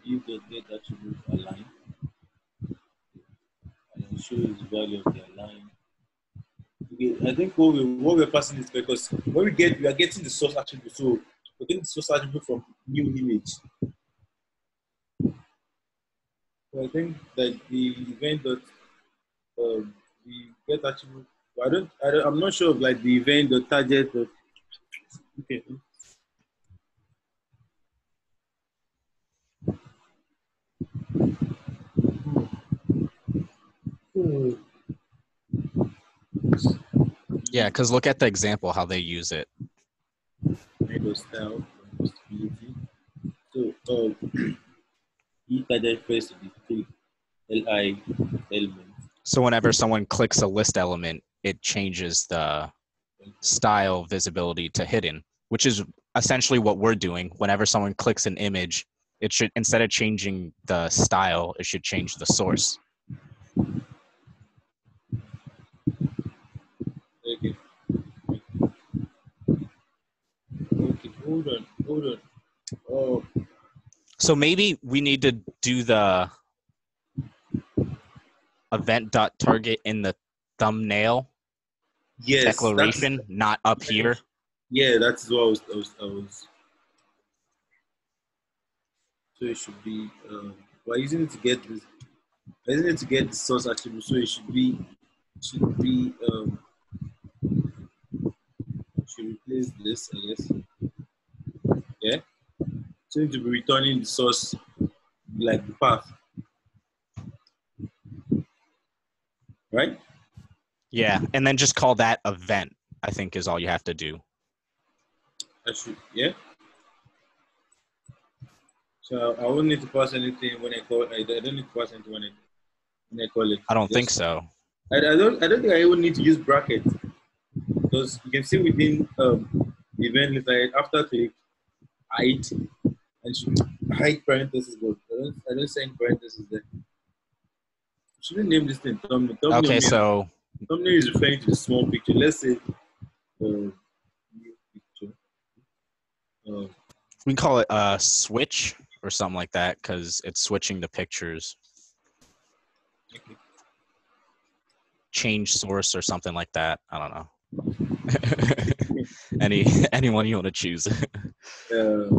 give the attribute a line and show the value of their line. Okay, I think what we what we're passing is because when we get we are getting the source attribute, so we're getting the source attribute from new image. So I think that the event that um, the get attribute. I don't, I don't. I'm not sure of like the event, the target. The, okay. Yeah, because look at the example how they use it. So, um, element. So whenever someone clicks a list element, it changes the style visibility to hidden, which is essentially what we're doing. Whenever someone clicks an image, it should instead of changing the style, it should change the source. Okay. Okay, hold on, hold on. Oh, So maybe we need to do the event dot target in the thumbnail yes. declaration, not up here. Yeah, that's what I was, I was, I was. So it should be, um, we're using it to get this, we're using it to get the source attribute. So it should be, should be, um, should replace this, I guess. Yeah. So it to be returning the source, like the path. Right? Yeah, and then just call that event. I think is all you have to do. I should, yeah. So I won't need to pass anything when I call. I don't need to pass anything when I, when I call it. I don't think so. I, I don't. I don't think I even need to use brackets because you can see within um, the event list like after click height and should height parentheses. But I don't. I don't say parentheses there. Shouldn't name this thing thumbnail. thumbnail Okay, means- so thumbnail is referring to the small picture. Let's say uh, picture. Uh, we can call it a switch or something like that because it's switching the pictures. Change source or something like that. I don't know. Any anyone you want to choose. uh,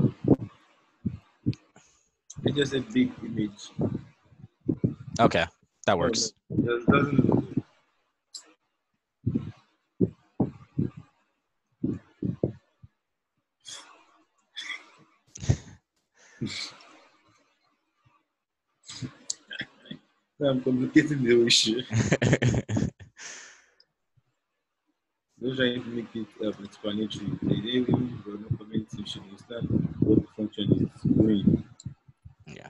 it's just a big image. okay, that works. It doesn't. I'm complicating the issue. They're trying to make it uh, explanatory. They didn't even for no community should understand what the function is doing. yeah.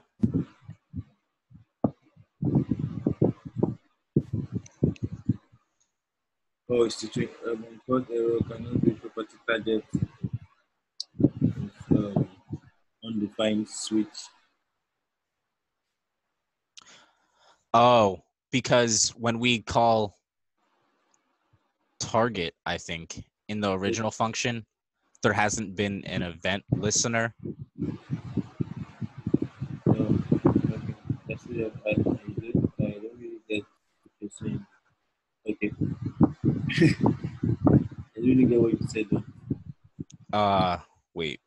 Oh, it's the trick. Um, code error cannot be property target of um, undefined switch. Oh, because when we call target, I think in the original function, there hasn't been an event listener. Okay. That's it. I, I, did, I don't really get what you're saying. Okay. I really get what you said. Though. Uh, wait.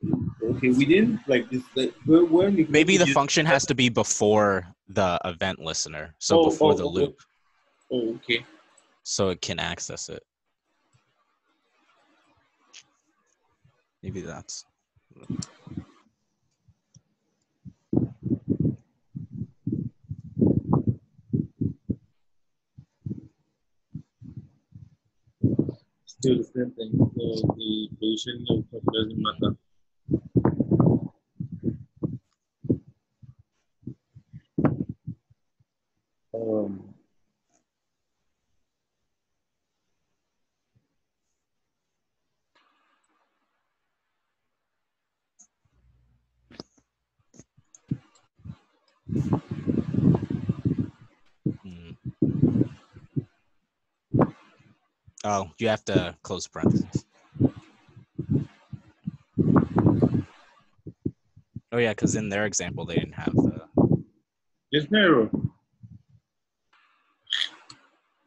Okay, we didn't like this. Like, when, when Maybe the function has to be before the event listener, so Oh, before oh, the oh. loop, Oh, okay. so it can access it. Maybe that's. Still the same thing. So the position doesn't matter. Um, mm. Oh, you have to close parentheses. Oh yeah, because in their example they didn't have the. there's no.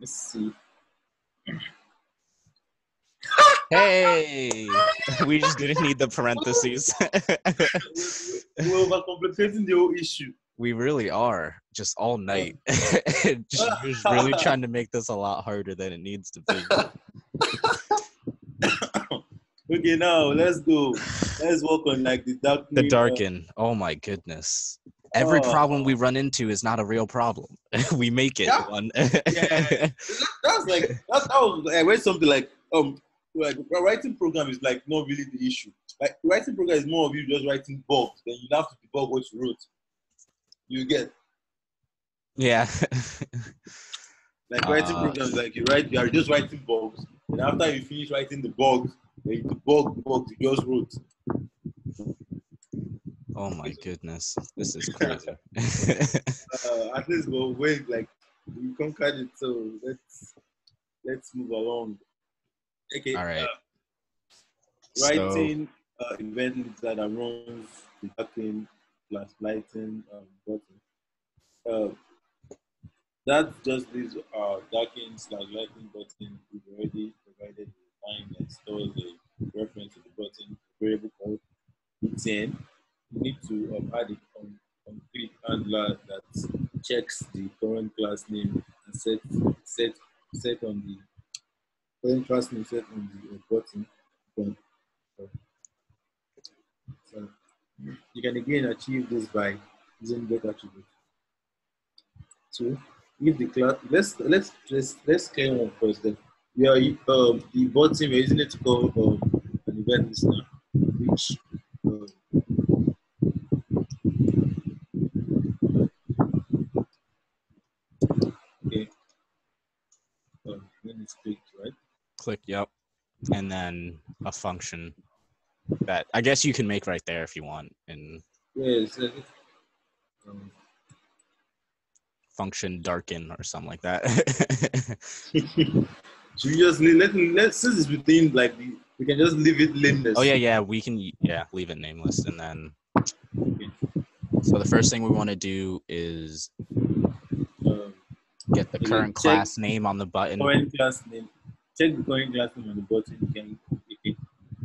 Let's see. Hey, we just didn't need the parentheses. We're overcomplicating the whole issue. we really are just all night. just, just really trying to make this a lot harder than it needs to be. Okay, now let's go. Let's work on like the dark. The darken. Oh my goodness. Every Oh. problem we run into is not a real problem. we make it Yeah. one. That's like that's how I read something like um like writing program is like not really the issue. Like writing program is more of you just writing bugs, then you have to debug what you wrote. You get yeah. like writing Uh. programs like you write you are just writing bugs, and after you finish writing the bugs, then you debug the bugs you just wrote. Oh my goodness. This is crazy. Uh, at least we'll wait like we conquered it, so let's let's move along. Okay. all right. uh, So, writing uh, event that runs the backing plus lighting um, button. Uh, that just leaves our darken slash lighting button. We've already provided the line that stores a reference to the button variable called 10. You need to um, add a complete handler that checks the current class name and set set set on the current class name set on the uh, button. Then so you can again achieve this by using get attribute. So if the class let's let's let's let's one first then. Yeah, um, the button we're using it to call um, an event listener, which um, okay. Um, when it's clicked, right? Click yep. And then a function that I guess you can make right there if you want and Yes. uh, um, function darken or something like that. Should we just let let since it's within like we can just leave it nameless. oh yeah, yeah, we can yeah, leave it nameless and then Okay. so the first thing we want to do is Um, get the current class name on the button. current class name. Check the current class name on the button. You can.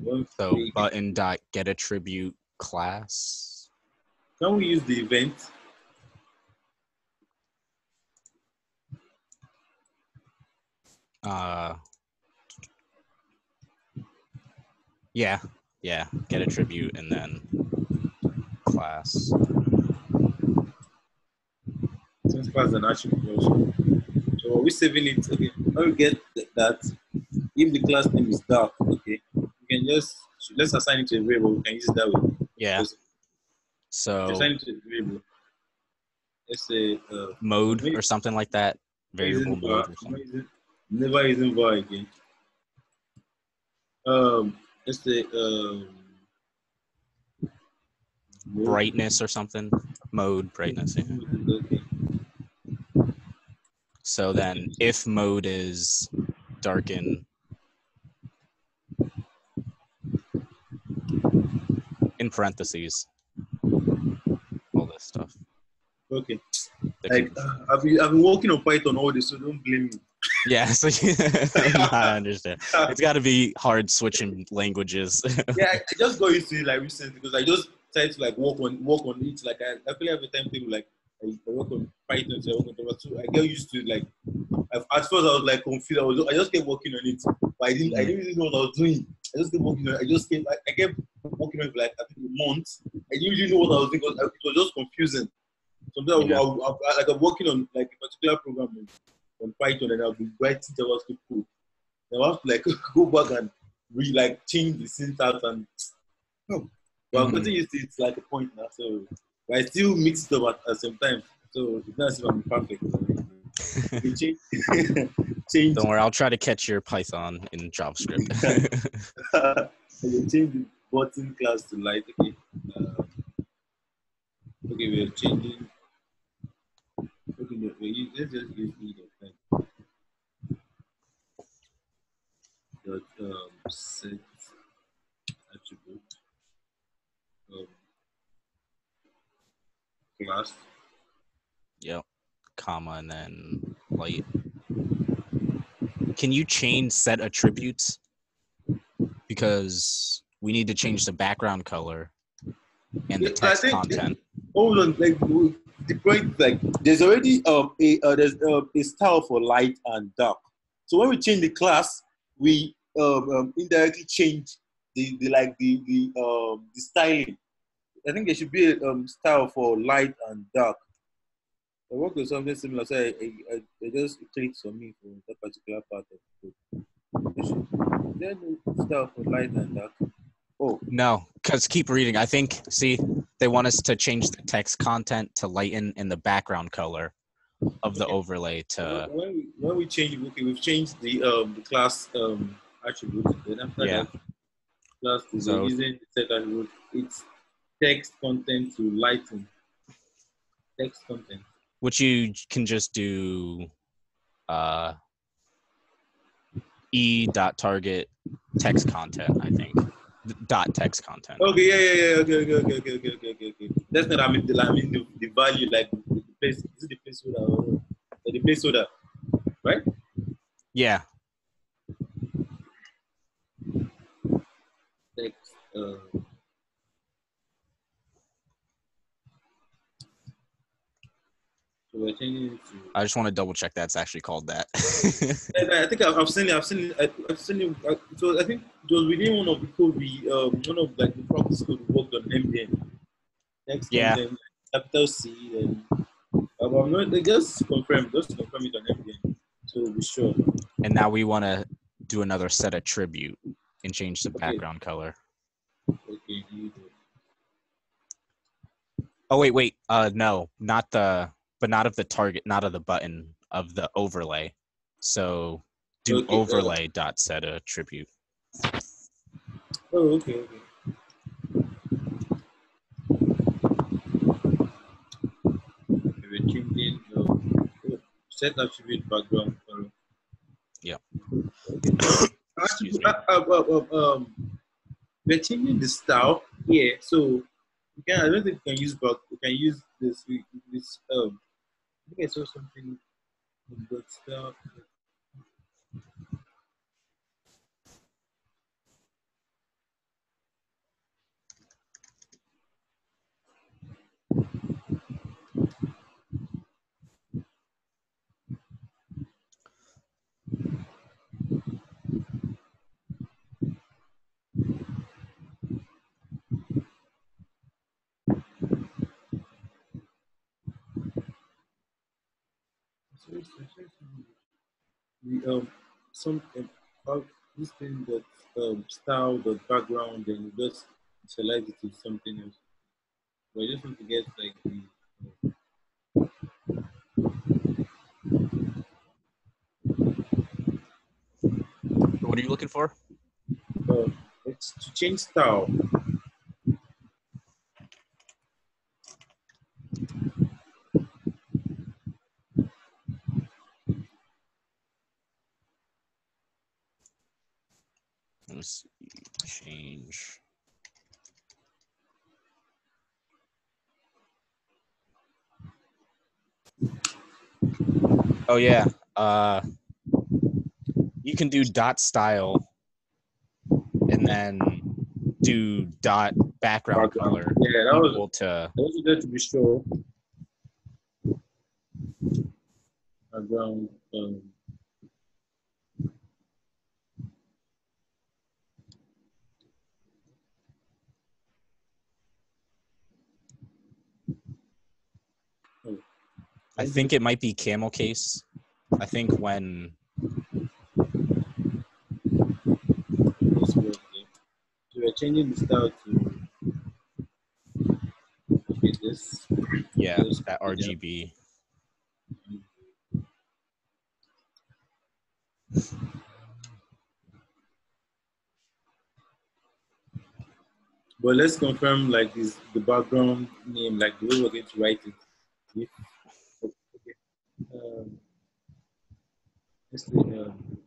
Well, So button dot get attribute class. can we use the event? Uh yeah, yeah, get attribute and then class. Since class an attribute also. So are we saving it? Okay. How we get that? If the class name is dark, okay, we can just let's assign it to a variable. We can use it that way. Yeah. Just So assign it to a variable. Let's say uh, mode Wait. or something like that. Variable mode var, or something. using- never using var again. Um, let's say um. Brightness or something. Mode brightness. Yeah. Okay. So then if mode is darken in parentheses. All this stuff. Okay. Like uh, I've been, I've been working on Python all this, so don't blame me. yeah, so I understand. It's got to be hard switching languages. yeah, I, just got used to it like recently because I just tried to like work on work on it. Like I, I feel every time people like I, I work on Python, so I work on Java, so I get used to it. Like at at first I was like confused. I was I just kept working on it, but I didn't I didn't really know what I was doing. I just kept working on it. I just kept I, I kept working on it for like I think a month. I didn't really know what I was doing because it was just confusing. Sometimes Yeah. I, I, I, like I'm working on like a particular program on, on Python and I'll be writing JavaScript code. And I have to like go back and re like change the syntax and oh, but I'm Mhm. getting used to it. It's like a point now, so but I still mix it up at, at the same time. So it's not as if I'm perfect. Change, change, Don't worry, I'll try to catch your Python in JavaScript. you change the button class to light. Okay. Uh, okay, we are changing. Okay, no, we let's just use e dot type. Dot um, set attribute um, class. yep. Comma and then light. Can you change set attributes? because we need to change the background color and the text think- content. hold on, like the point, like there's already um a uh, there's uh, a style for light and dark. So when we change the class, we um, um indirectly change the, the like the the um the styling. I think there should be a um, style for light and dark. I work with something similar, so I, I, I, I just clicked for me for that particular part of the code. There should- is there no style for light and dark? Oh, No, because keep reading. I think, see, they want us to change the text content to lighten in the background color of the Okay. overlay to, when we when we change okay we've changed the um the class um attribute then after Yeah. that class is So- using the set attribute it's text content to lighten text content which you can just do uh, e dot target text content, I think. Dot text content. okay yeah yeah yeah okay okay okay okay okay okay okay, okay. that's not I mean the I mean the, the value like the place is it the placeholder or or the placeholder right Yeah. text uh so we're changing it to I just want to double check that's actually called that. I think I've, I've seen it. I've seen it. I- I've seen it. uh, So I think it was within one of the code we, um, one of like the practice code we worked on MDN. Next Yeah. capital C, and um, I'm not. They just confirm, just confirm it on. So we'll be sure. and now we want to do another set attribute and change the Okay. background color. Okay. Oh wait, wait. Uh no, not the but not of the target, not of the button, of the overlay. So do Okay, uh, overlay dot set attribute. Oh, okay, okay. Okay, the oh, set attribute background color. Actually, Excuse uh, uh, uh, uh, um, we're changing the style here, so we can. I don't think we can use back. We can use this. This um. I think I saw something. in the um some um, this thing that um style the background and you just select it to something else. But I just want to get like the What are you looking for? uh, it's to change style. Let's. Change. Oh yeah. Uh you can do dot style and then do dot background Background. color Yeah, that was equal to I also there to be sure. Background um I think it might be camel case. I think when this we're changing the style to okay this yeah, Yes, that yeah. RGB. But let's confirm like this the background name, like the way we're going to write it. If. Um, let's say,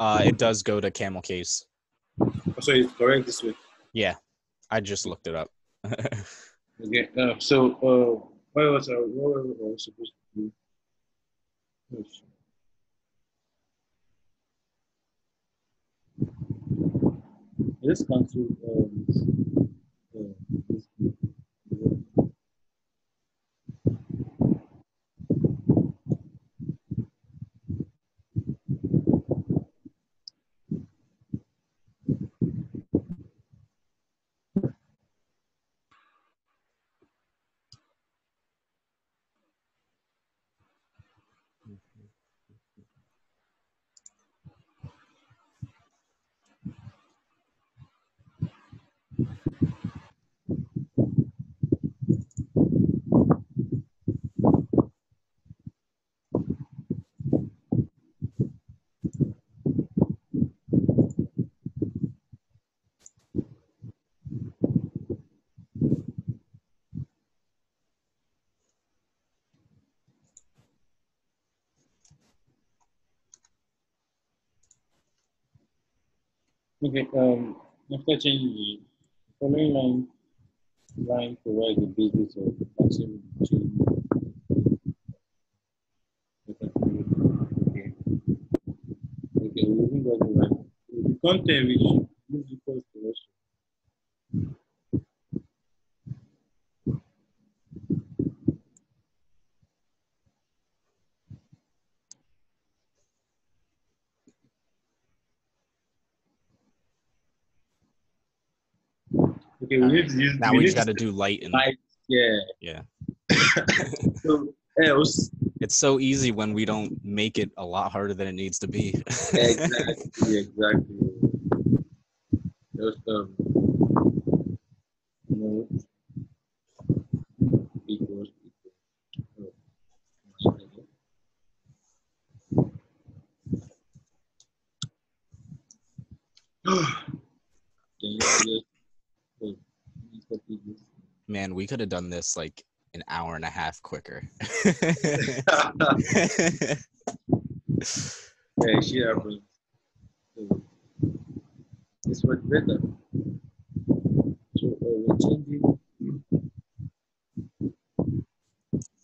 Uh, it does go to camel case. Oh, so it's correct this way. Yeah, I just looked it up. Okay. Uh, so uh, what was I, what was I supposed to do? Shit. Let's cancel um, uh, this. Okay. Um, after changing the following line, line provides the basis of maximum change. Okay. Okay. Okay. We haven't got the right. The content which question. Okay, we need to use. now we need just got to do light and light. Yeah. Yeah. so else. it's so easy when we don't make it a lot harder than it needs to be. exactly, exactly. Just um, no equals equal. Oh, Can you just wait, let me copy this. Man, we could have done this like an hour and a half quicker. Yeah, she. So, This was better. So we're changing.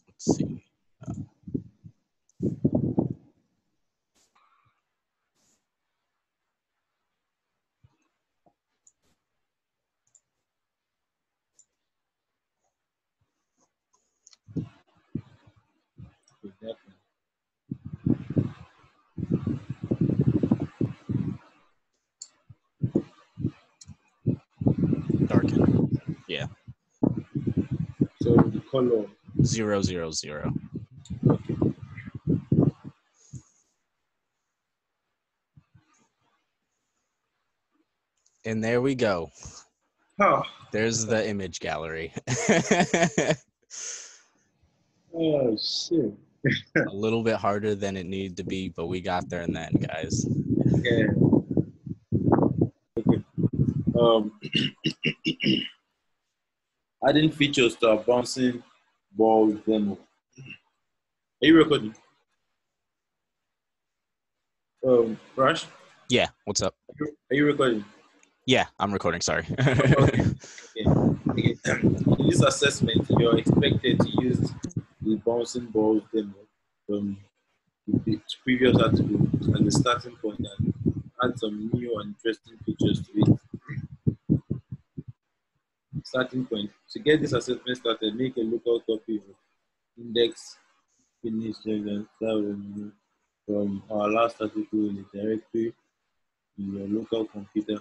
Let's see. with that one. Darken. So the color. Zero zero zero. Okay. And there we go. Oh, There's the image gallery. oh shit. a little bit harder than it needed to be, but we got there in the end, guys. Yeah. Okay. Um, adding features to our bouncing ball demo. Are you recording? Um, Rash, Yeah, what's up? are you, are you recording? Yeah, I'm recording. Sorry. Okay. Okay. In this assessment, you're expected to use the bouncing balls demo from the previous article as the starting point and add some new and interesting features to it starting point. To get this assessment started, make a local copy of index finished from our last article in the directory in your local computer.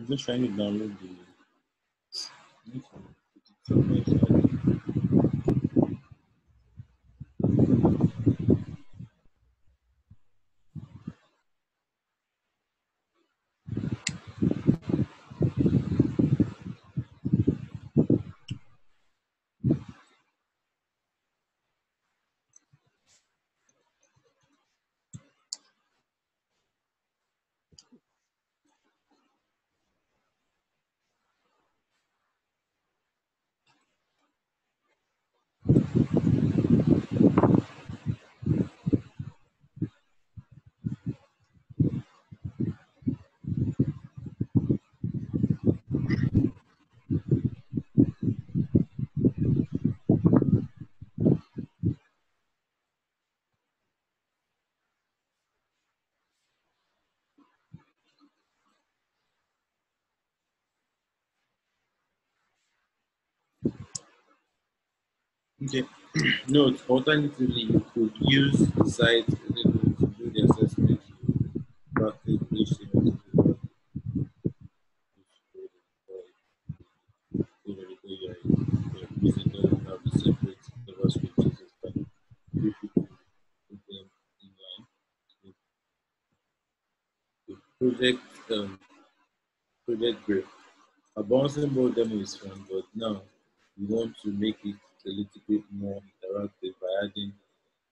I'm just trying to download the. Okay. Note, alternatively, you could use the site to do the assessment practice. The project um, project brief. A bouncing ball demo is fun, but now we want to make it a little bit more interactive by adding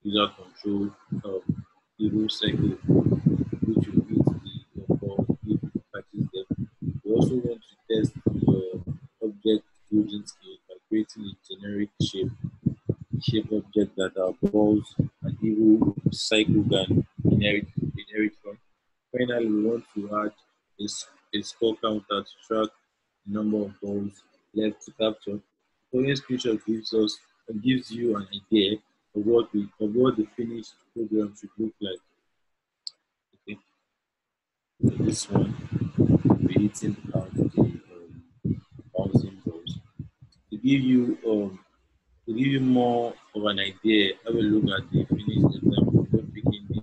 user control of the rule cycle, which will beat the ball if it catches them. We also want to test your object building skills by creating a generic shape shape object that our balls and evil circle can inherit inherit from. Finally, we want to add a score counter to track the number of balls left to capture. Following screenshot gives us uh, gives you an idea of what we of what the finished program should look like. Okay, so this one we're hitting out the um, balls. To give you um to give you more of an idea, have a look at the finished example before picking the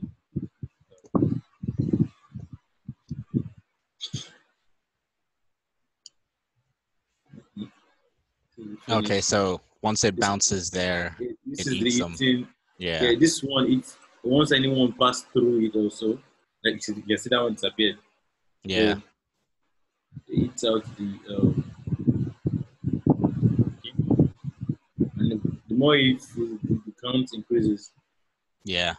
the Okay, so once it bounces there, this it is the eats them. eating yeah. Yeah, this one, it's once anyone passed through it also, like you can see that one disappeared. Yeah. So, it eats out the um, and the, more it the, the count increases. Yeah.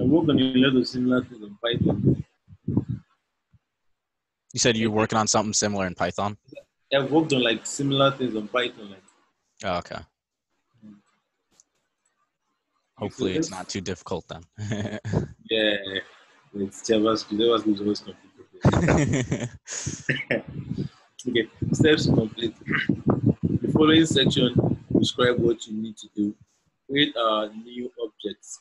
I work on a lot of similar things in Python. You said you're working on something similar in Python? I've worked on like similar things on Python, like Oh, okay. Mm-hmm. Hopefully it's not too difficult then. yeah, it's JavaScript. JavaScript is always complicated. Okay, steps to complete. the following section describe what you need to do. Create a new objects.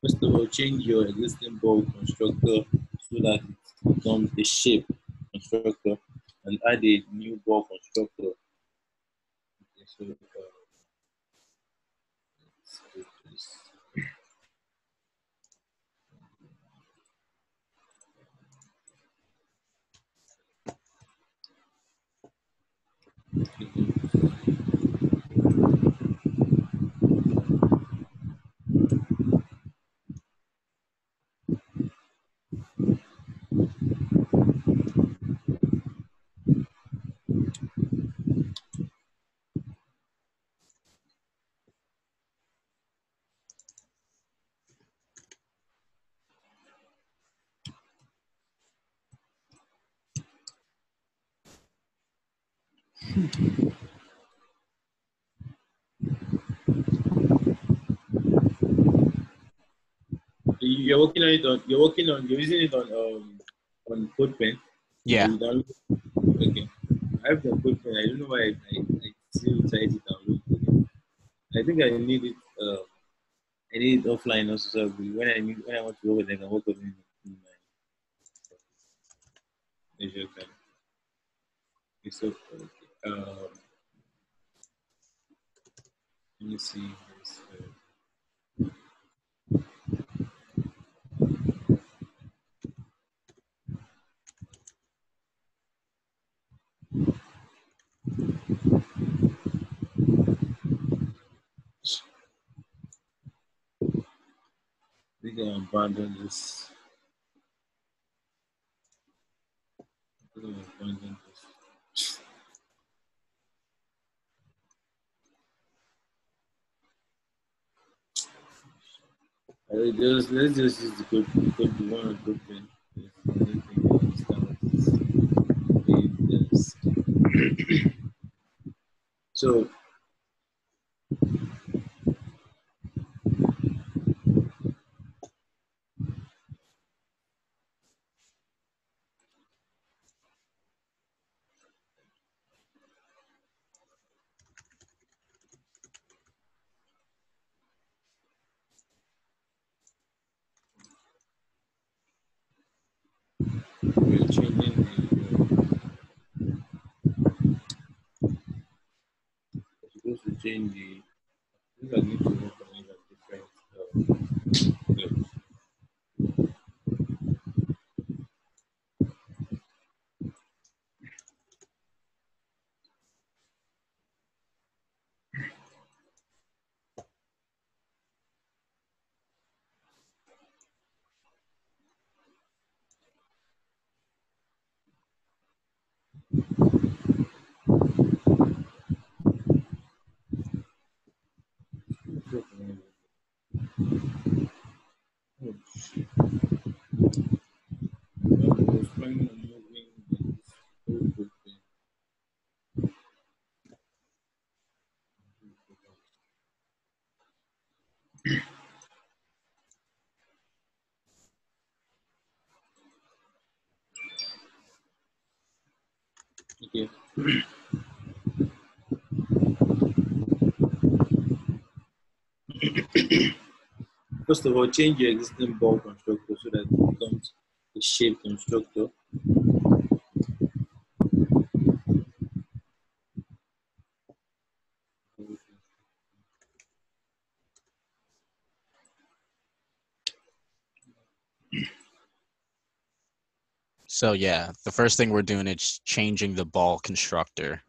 First of all, change your existing ball constructor so that it becomes a shape constructor and add a new ball constructor. Okay, so, uh, let's do this. You're working on it on. You're working on. You're using it on um on CodePen. yeah. Okay. I have the CodePen. I don't know why I, I, I still try to download it. I think I need it. Uh, I need it offline also. So when I need when I want to work with it, I can work with it in my Azure time. Okay, so okay um, let me see. We're gonna abandon this. We're Uh, let's just use the code, the one on code. Yes, I don't think I understand what this is. So we're changing the uh, supposed to change the I think I need to work on it at different uh, levels. Work on it. Oh, shit. I was planning on moving this whole code pen. Okay. First of all, change your existing ball constructor so that it becomes a shape constructor. So yeah, the first thing we're doing is changing the ball constructor.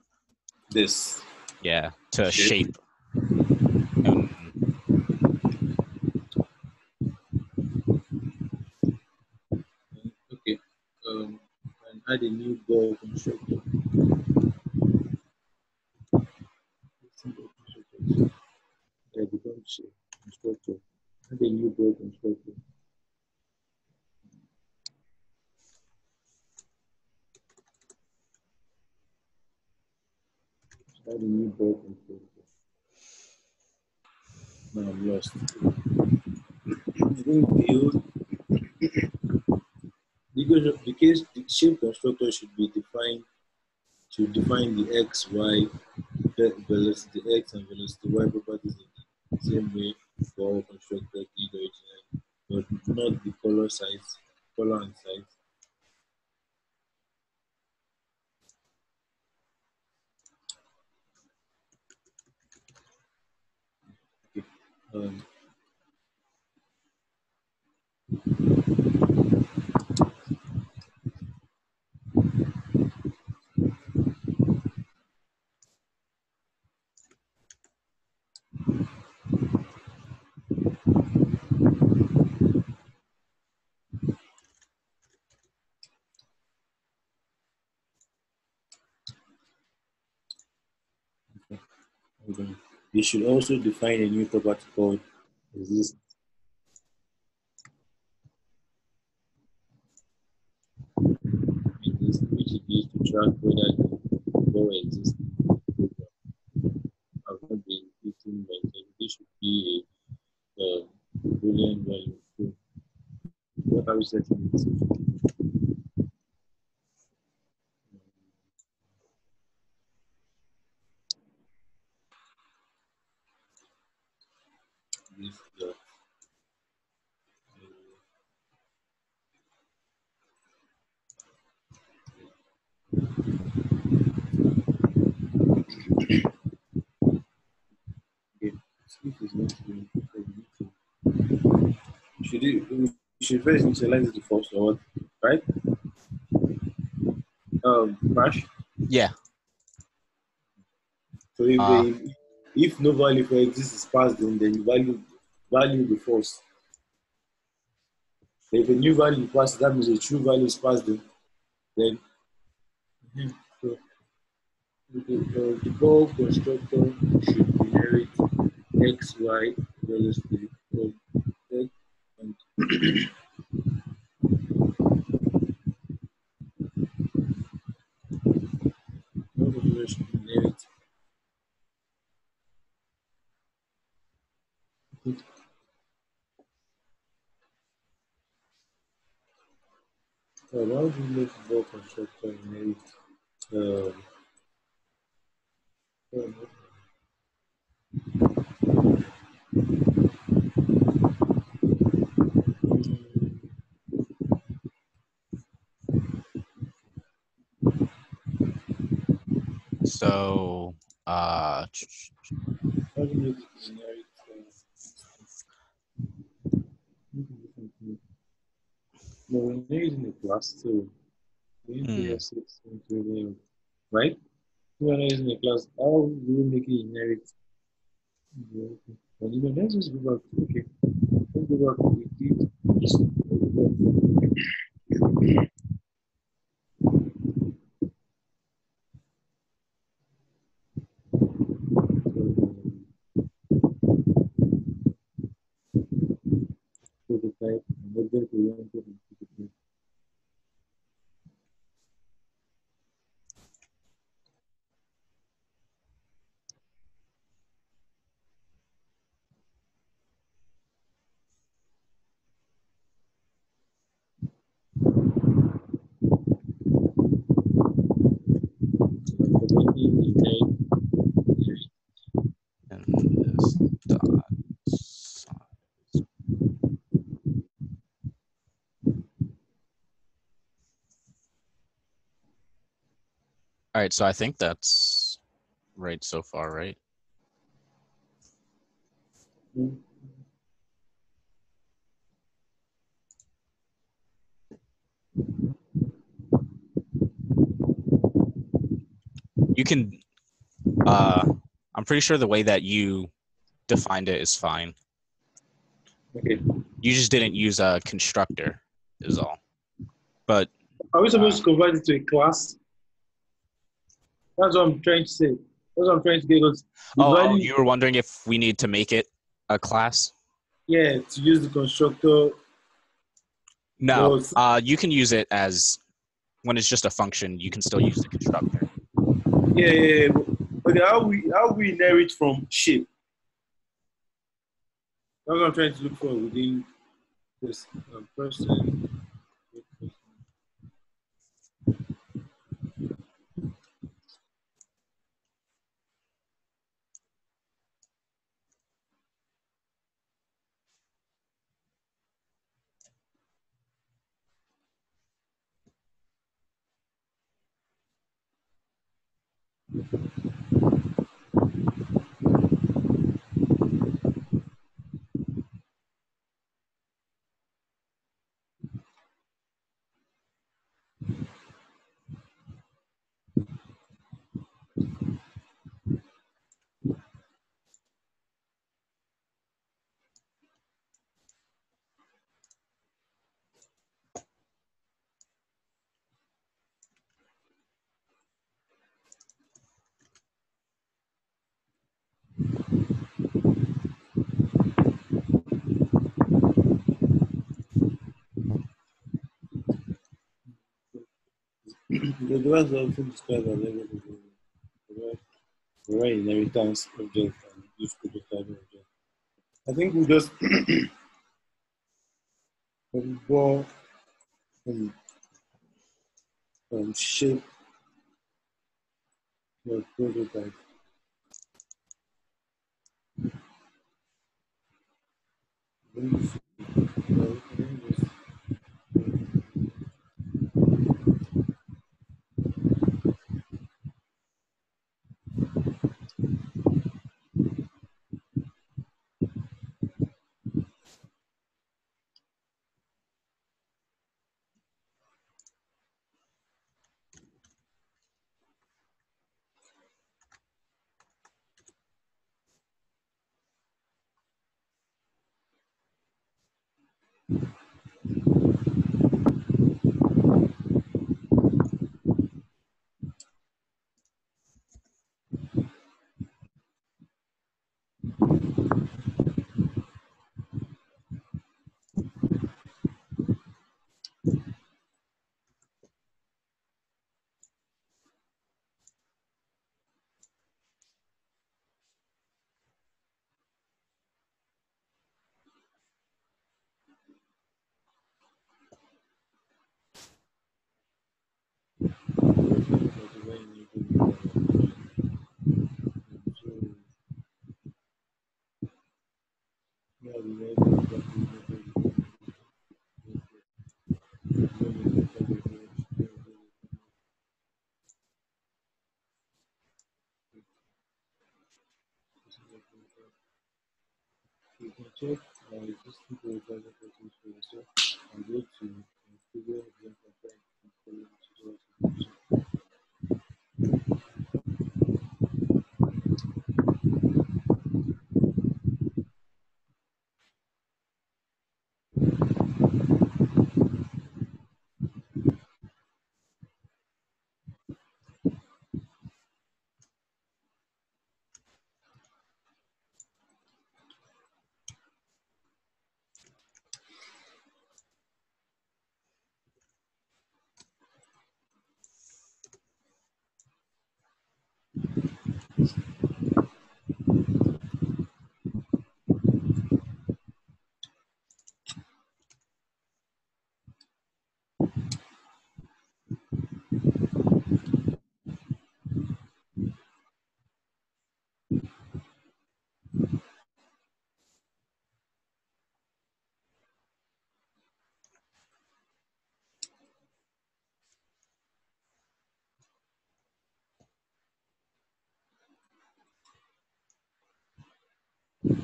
This. Yeah, to Shape. shape. And Okay. Um, and add a new ball constructor. Yeah, becomes shape constructor. Add a new ball constructor. A new ball constructor. Now I'm lost. The because of the case the shape constructor should be defined to define the x, y, ve- velocity x and velocity y properties in the same way for all originally, but not the color size, color and size. Okay. Um, hold on. You should also define a new property called exist. Which is used to track whether the ball exists. Have not been written maintained. This should be a uh, boolean value. What are we setting it to? This dot, uh, Okay, see if it's not doing it, we need Should it, we should first initialize it to false or what, right? Um, crash. yeah, So if Ah. they, if no value for exists is passed in, then you value value the false. If a new value passes, that means a true value is passed in. Then, mhm, so the, uh, the ball constructor should inherit x, y, velocity, so x and inherit Uh, why would you make a constructor um, um, So, uh, no, you're using a class too, the right? You're using a class, how it inherit? Well, you know, just. Okay, let's go back. Did. Prototype and All right, so I think that's right so far, right? You can, uh, I'm pretty sure the way that you defined it is fine. Okay. You just didn't use a constructor, is all. But Are we supposed to convert it to a class? That's what I'm trying to say. That's what I'm trying to get. Oh, oh, you were wondering if we need to make it a class? yeah, to use the constructor. No, uh, you can use it as when it's just a function. You can still use the constructor. Yeah, yeah, yeah. Okay, how we how we inherit from shape? That's what I'm trying to look for within this uh, person. The device are often described as everything. Right, inheritance object and use prototyping object. I think we just go um, um, shape your prototype. Let me Feature the existing and go to for.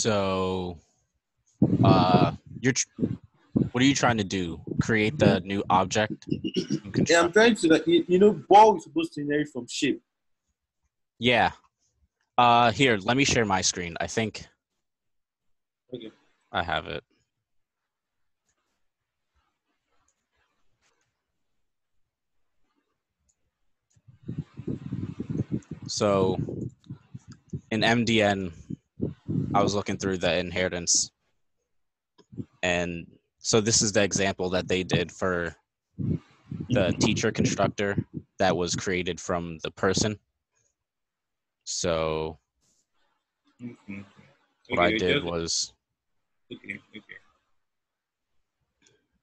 So, uh, you're. Tr- what are you trying to do? Create the new object? Yeah, I'm trying to like you, know, ball is supposed to inherit from shape. Yeah. Uh, here, let me share my screen. I think Okay. I have it. So in MDN, I was looking through the inheritance. And so this is the example that they did for the teacher constructor that was created from the person. So Okay. what I did was Okay. Okay.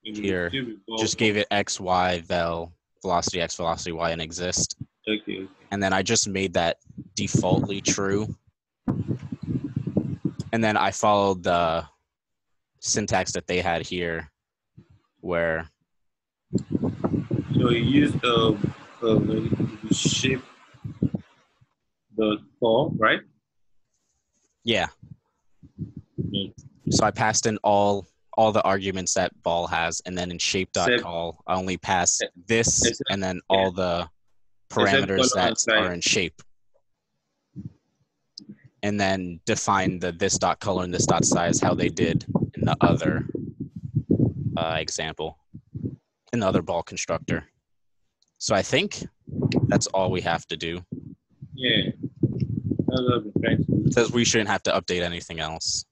Here, just gave it x, y, vel, velocity x, velocity y, and exist. Okay. okay. And then I just made that defaultly true. And then I followed the syntax that they had here, where So you used um to shape the ball, right? yeah. So I passed in all all the arguments that ball has, and then in shape.call, I only pass this and then all the parameters that are in shape. And then define the this dot color and this dot size how they did in the other uh, example, in the other ball constructor. So I think that's all we have to do. Yeah. That's what I've been trying to do. It says we shouldn't have to update anything else.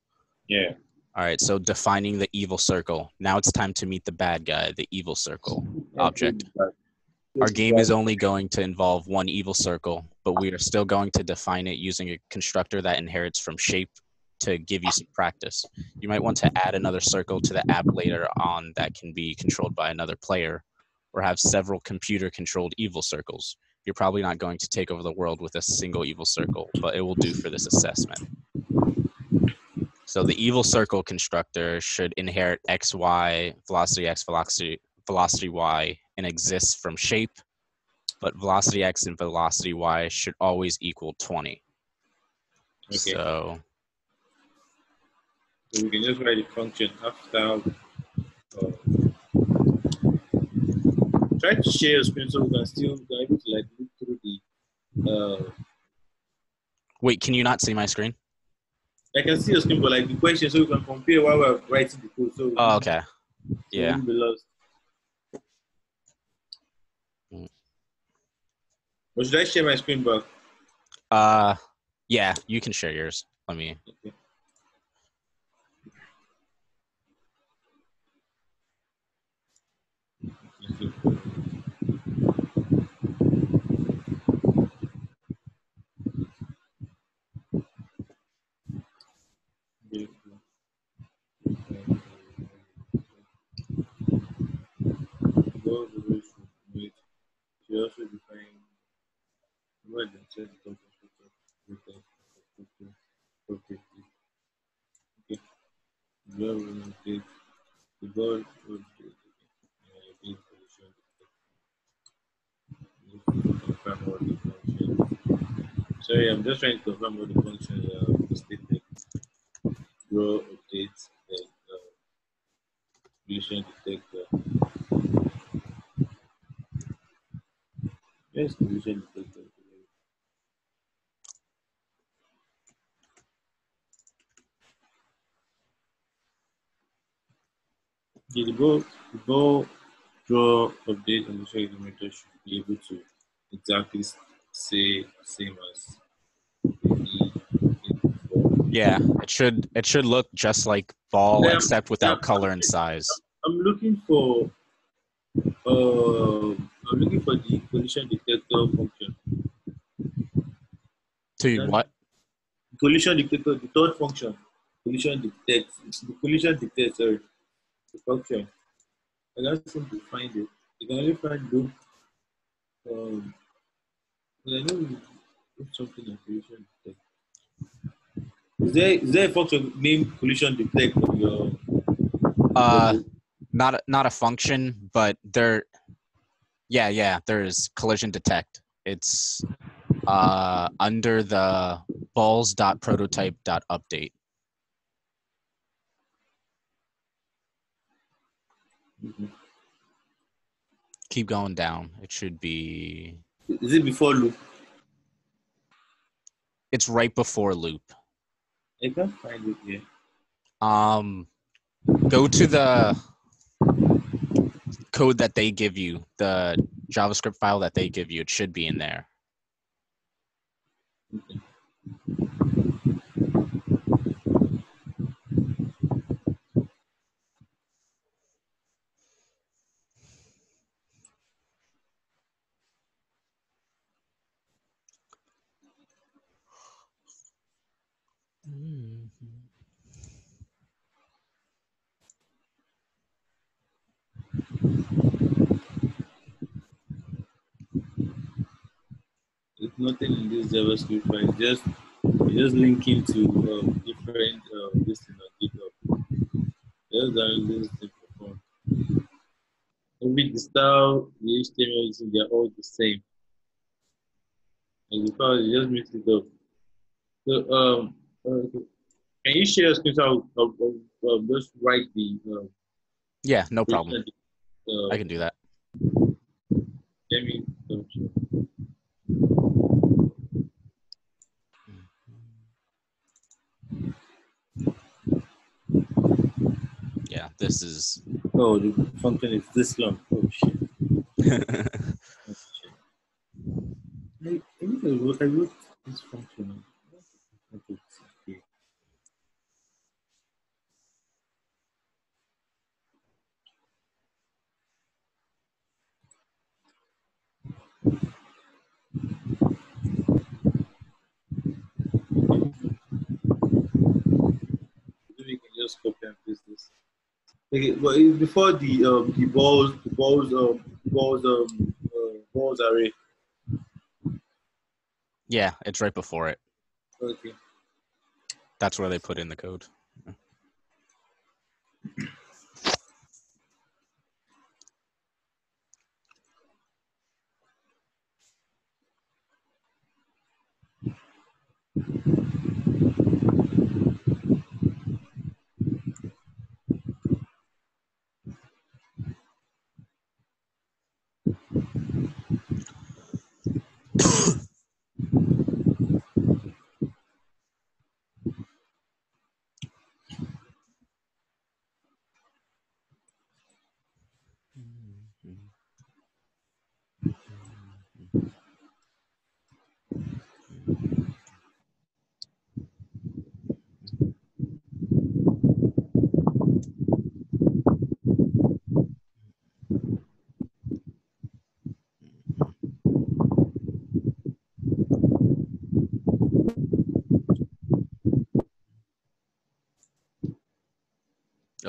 Yeah. All right, so defining the evil circle. Now it's time to meet the bad guy, the evil circle. Object. Our game is only going to involve one evil circle, but we are still going to define it using a constructor that inherits from shape to give you some practice. You might want to add another circle to the app later on that can be controlled by another player, or have several computer controlled evil circles. You're probably not going to take over the world with a single evil circle, but it will do for this assessment. So the evil circle constructor should inherit x, y, velocity x, velocity, velocity y, and exists from shape, but velocity x and velocity y should always equal 20. Okay. So So we can just write the function after. Uh, try to share your screen so we can still be able to like look through the. Uh, wait, can you not see my screen? I can see your screen, but like the question, so we can compare while we're writing the code. So Oh, okay. Yeah be lost. Mm. Or should I share my screen bro? Uh, yeah, you can share yours. Let me. Okay. Beautiful. Go the way from it. She also define what the set the. Okay. Job will take the goal will take big position. Confirm all the functions. Sorry, I'm just trying to confirm all the functions uh, stated. Grow, update, like uh. Yes, collision detector. The the goal, draw, update, and show the method should be able to exactly say same as. Yeah, it should it should look just like ball Yeah. except without Yeah. color and size. I'm looking for uh, I'm looking for the collision detector function. To Yeah. what? Collision detector, the third function. Collision detect. The collision detect, sorry, the. I can't to find it. You can only find loop. Um, I know we put something in collision detect. Is there is there a function named collision detect on your? Uh, not a, not a function, but there. Yeah, yeah. There's collision detect. It's uh under the balls dot prototype dot update. Mhm. Keep going down. It should be. Is it before loop? It's right before loop. I can't find it here. Um, go to the code that they give you, the JavaScript file that they give you. It should be in there. Okay. Nothing in this JavaScript file. Just just linking to um, different uh, this thing on GitHub. Just down this fun. Maybe the style, the HTML, is- they're all the same. And the file, you just mix it up. So, um, uh, can you share a screen? So I'll, I'll, I'll, I'll just write the. Uh, Yeah, no problem. Uh, I can do that. let me. Yeah, this is. Oh, the function is this long. Oh shit. Oh, shit. I, I think I wrote, I wrote this function. Okay, it's okay. Maybe we can just copy and paste this. Okay, but before the um the balls the balls um balls um uh, balls array. yeah, it's right before it. Okay. That's where they put in the code.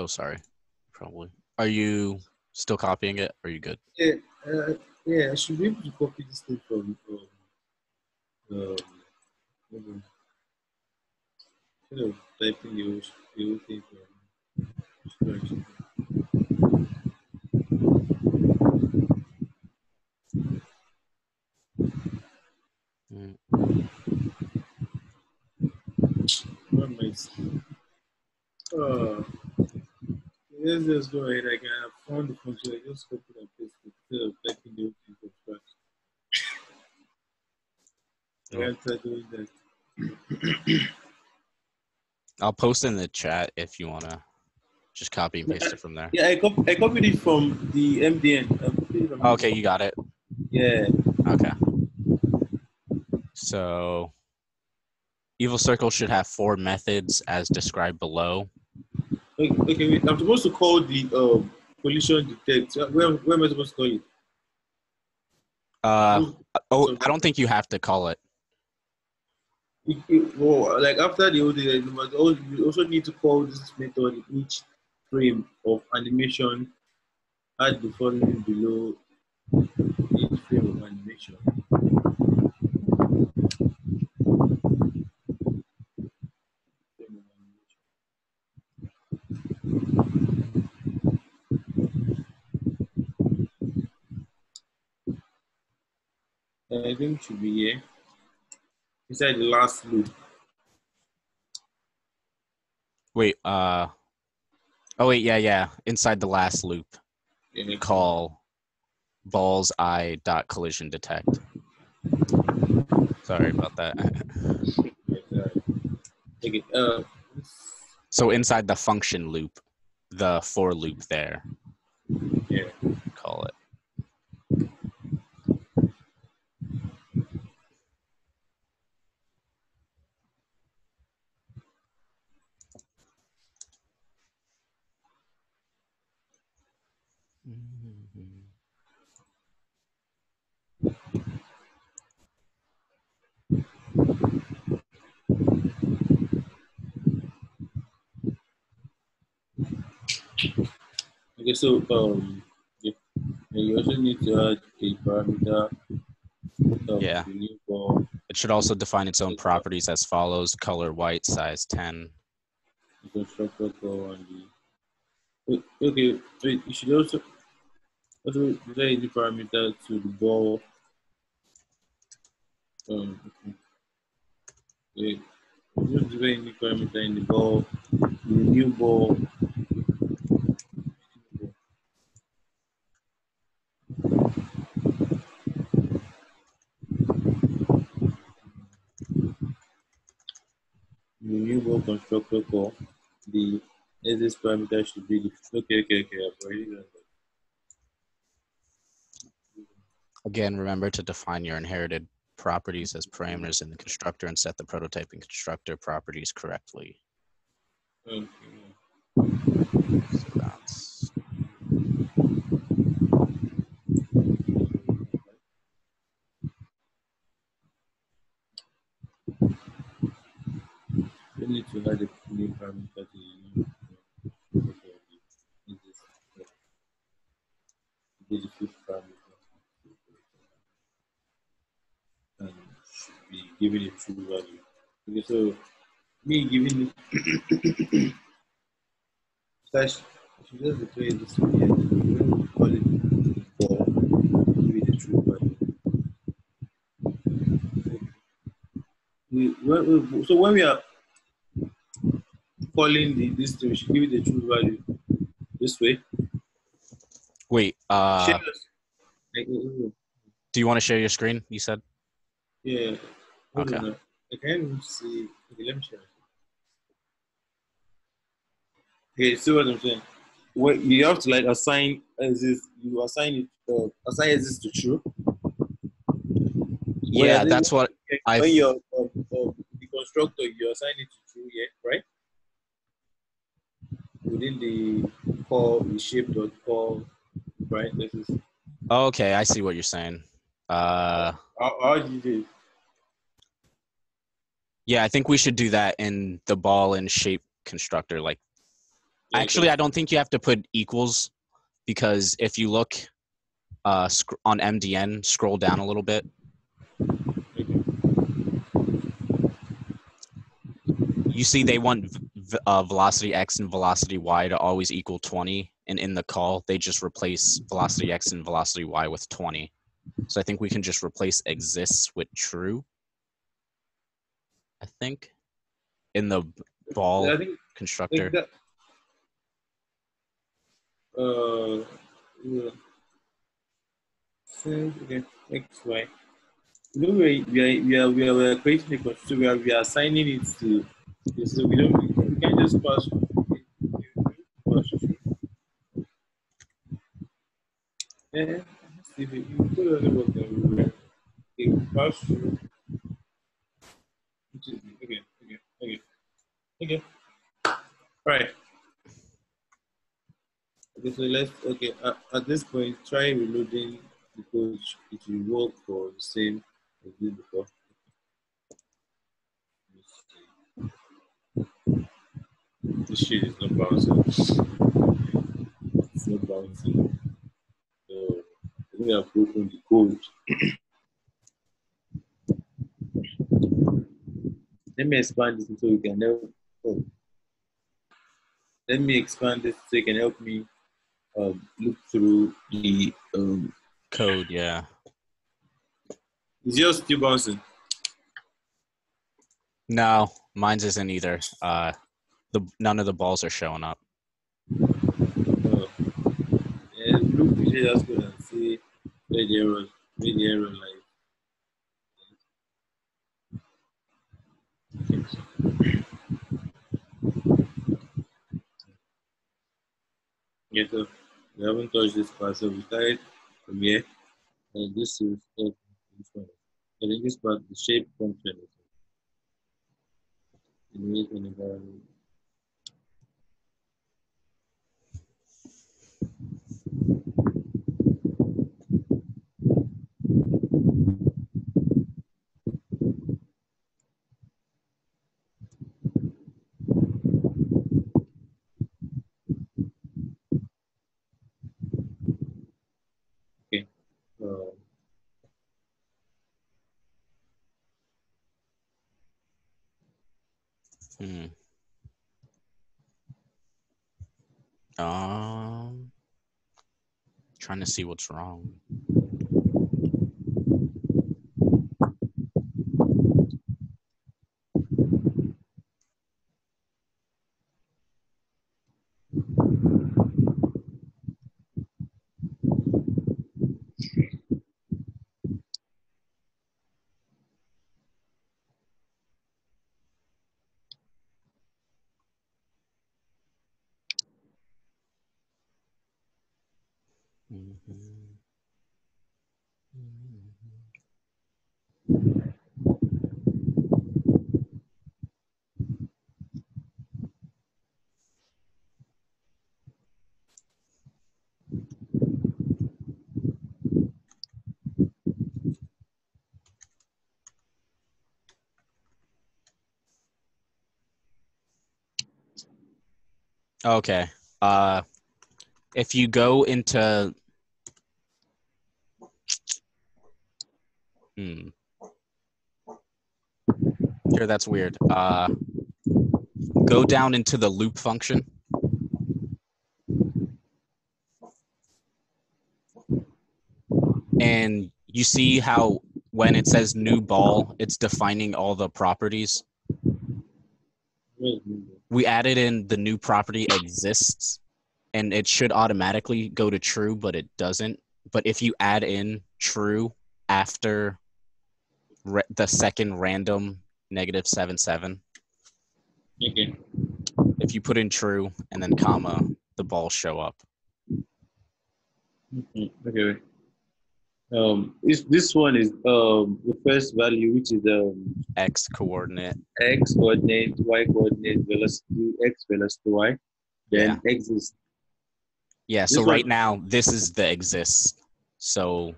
Sorry. Probably. Are you still copying it? Are you good? Yeah, uh, yeah, I should be able to copy this thing from um, um, on. Typing the whole thing from scratch. Mm. Am I? Uh, let's just go ahead. I can have uh, found the function. I just copy and paste it instead of typing the thing from scratch. I can try doing that. I'll post in the chat if you want to just copy and paste it from there. Yeah, I, cop- I copied it from the MDN. I copied it from Okay, you got it. Yeah. Okay. So, Evil Circle should have four methods as described below. Okay, wait. I'm supposed to call the um, collision detect. Uh, Where, where am I supposed to call it? Uh, oh, I don't think you have to call it. It- it- well, like after the OD, you you also need to call this method in each frame of animation. Add the following below each frame of animation. I think it should be here. Inside the last loop. Wait, uh, oh wait, yeah, yeah, inside the last loop. Yeah, call balls eye dot collision detect. Sorry about that. Okay. Uh, So inside the function loop, the for loop there, yeah. call it. Okay, so um, yeah, you also need to add a parameter. Um, Yeah. The new ball, It should also define its own properties as follows: color white, size 10. constructor call, and the. Okay, wait. You should also also declare a parameter to the ball. Um, okay. Wait, just declare a parameter in the ball, in the new ball. The new ball constructor call, the SS parameter should be the okay, okay, okay. I've already done that. Again, remember to define your inherited properties as parameters in the constructor and set the prototyping constructor properties correctly. Okay. So that's Need to add a new parameter to the new. And should be given a true value. Okay, so me giving slash should just declare this one here. Call it for give it a true value. So when we are calling the, this thing, we should give it a true value this way. wait. Uh. Like, uh, uh, do you want to share your screen? You said. yeah. Okay. uh, I can't see. Okay, let me share. Okay, see what I'm saying? Well, you have to like assign as this. You assign it. Uh, assign as this to true. Yeah, Whereas that's what when I've- you're uh, uh, the constructor, you assign it to true. Yeah, right. Within the call, the shape dot call, right? This is Okay, I see what you're saying. Uh, how, how do you do yeah, I think we should do that in the ball and shape constructor. Like, Yeah, actually, I don't think you have to put equals because if you look uh, sc- on MDN, scroll down a little bit. You see, they want uh, velocity x and velocity y to always equal 20. And in the call, they just replace velocity x and velocity y with 20. So I think we can just replace exists with true. I think in the ball I think, I constructor. think that. Uh, yeah. So, okay, X, Y. You know, we are, we are, we are, we are, we are creating a constructor, we are, we are assigning it to, so we don't, pass. Yeah, let's see if it, it on the work everywhere. Okay. Okay, okay, okay, okay. Right. Okay, so let's okay. At, at this point, try reloading code. It will work for the same as before. This shit is not bouncing. It's not bouncing. So I think I've broken the code. Let me expand this so you can help. Oh. Let me expand this so you can help me um, look through the. Um, Code, yeah. is yours still bouncing? No, mine's isn't either. Uh, the none of the balls are showing up. The the. Yeah, so we haven't touched this part, so we started from here, and this is uh, this. Part, the shape function. Okay. Uh, Hmm. Um, trying to see what's wrong. Okay. Uh, if you go into, hmm, here that's weird. Uh, go down into the loop function. And you see how when it says new ball, it's defining all the properties. is it? We added in the new property exists and it should automatically go to true but it doesn't but if you add in true after ra- the second random negative 7 7 Okay. if you put in true and then comma the balls show up Mhm. Okay. Um, is this one is um the first value, which is um x coordinate. X coordinate, y coordinate, velocity, x velocity, y. Then x is yeah so This right one- now this is the exists. So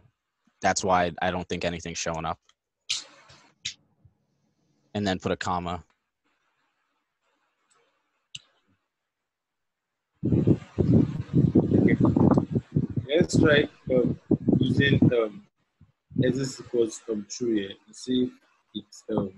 that's why i don't think anything's showing up. And then put a comma. Let's try um, using um x is equals um true here. and See it's um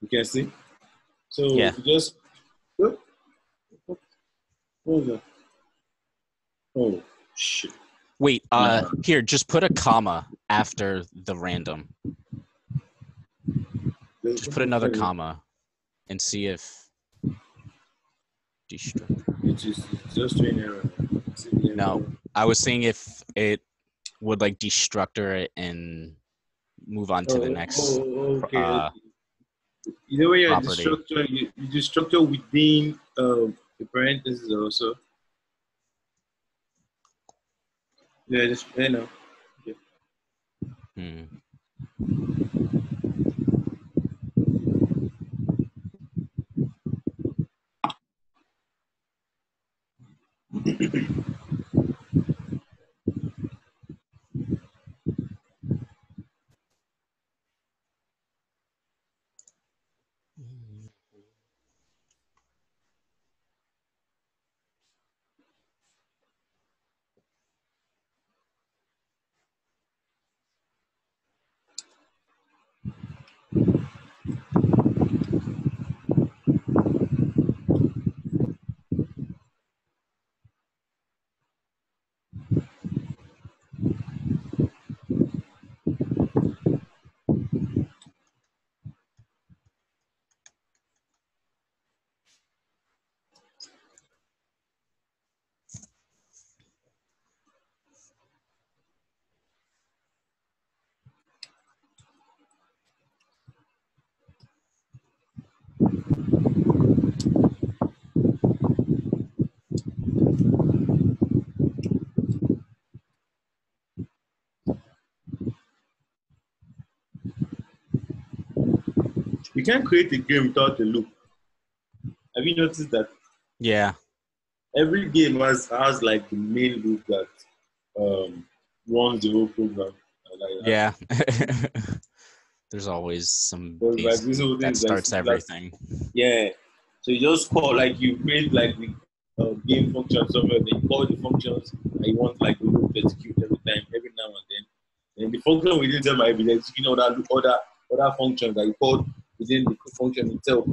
you can see. So Yeah. you just oh, that? Oh shit. Wait, uh, Uh, here, just put a comma after the random. Just put another comma and see if. Destruct. It is it's just doing error. See the error? No. I was seeing if it would like destructor it and move on to the Oh, next. Oh, okay. uh, okay. You know you're destructor, you, you destructor within um, the parentheses also. Yeah, just you know. Yeah. Hmm. you can't create a game without a loop. Have you noticed that Yeah. every game has has like the main loop that um, runs the whole program? Like, Yeah. There's always some like, this whole thing that starts like- everything. Yeah. So you just call like you create like the uh, game function somewhere, then you call the functions and you want like the loop to execute every time, every now and then. And the function within them might be executing other other other functions that you call within the function itself.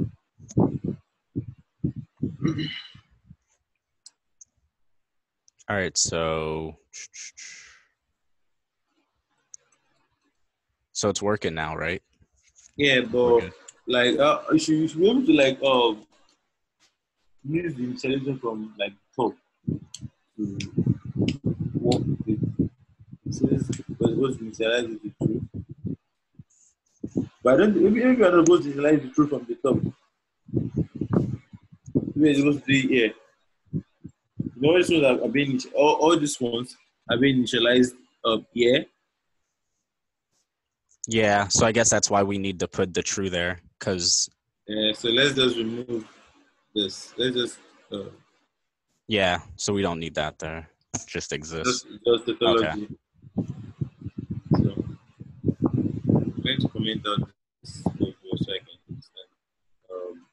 All right, so so it's working now, right? Yeah, but like uh, you should you should be able to like uh use the intelligence from like top to work with it. Since we're supposed to initialize it to true. But I don't maybe maybe I'm not supposed to initialize the true from the top. Maybe it's supposed to be here. You know, all these ones are, are being all, all these ones are being initialized up here. Yeah, so I guess that's why we need to put the true there, because Yeah, so let's just remove this. Let's just uh, yeah, so we don't need that there. It just exists. just just technology. So I'm going to comment out this for so. Um,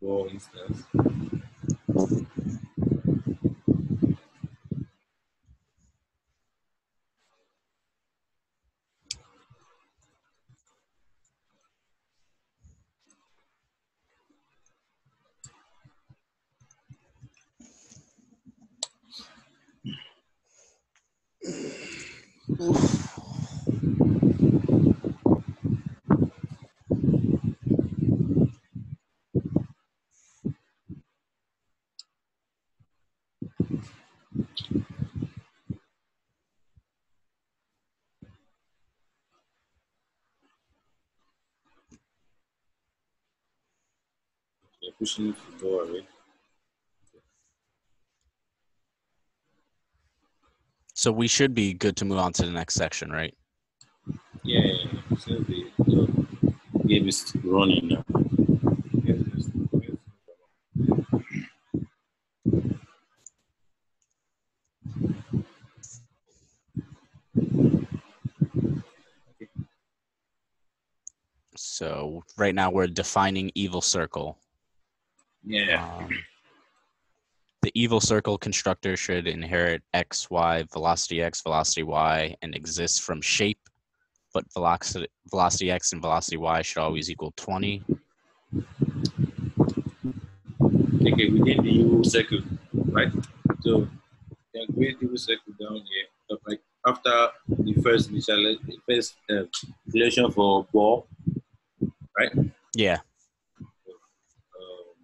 for instance, you're pushing it to go away. So we should be good to move on to the next section, right? Yeah, yeah, yeah. Since the, the game is running now. So right now we're defining evil circle. Yeah. Um, the evil circle constructor should inherit x, y, velocity x, velocity y, and exists from shape, but velocity, velocity x and velocity y should always equal 20. Okay, within the evil circle, right? So create evil circle down here. But like after the first initial the first uh, relation for ball, right? Yeah, Um,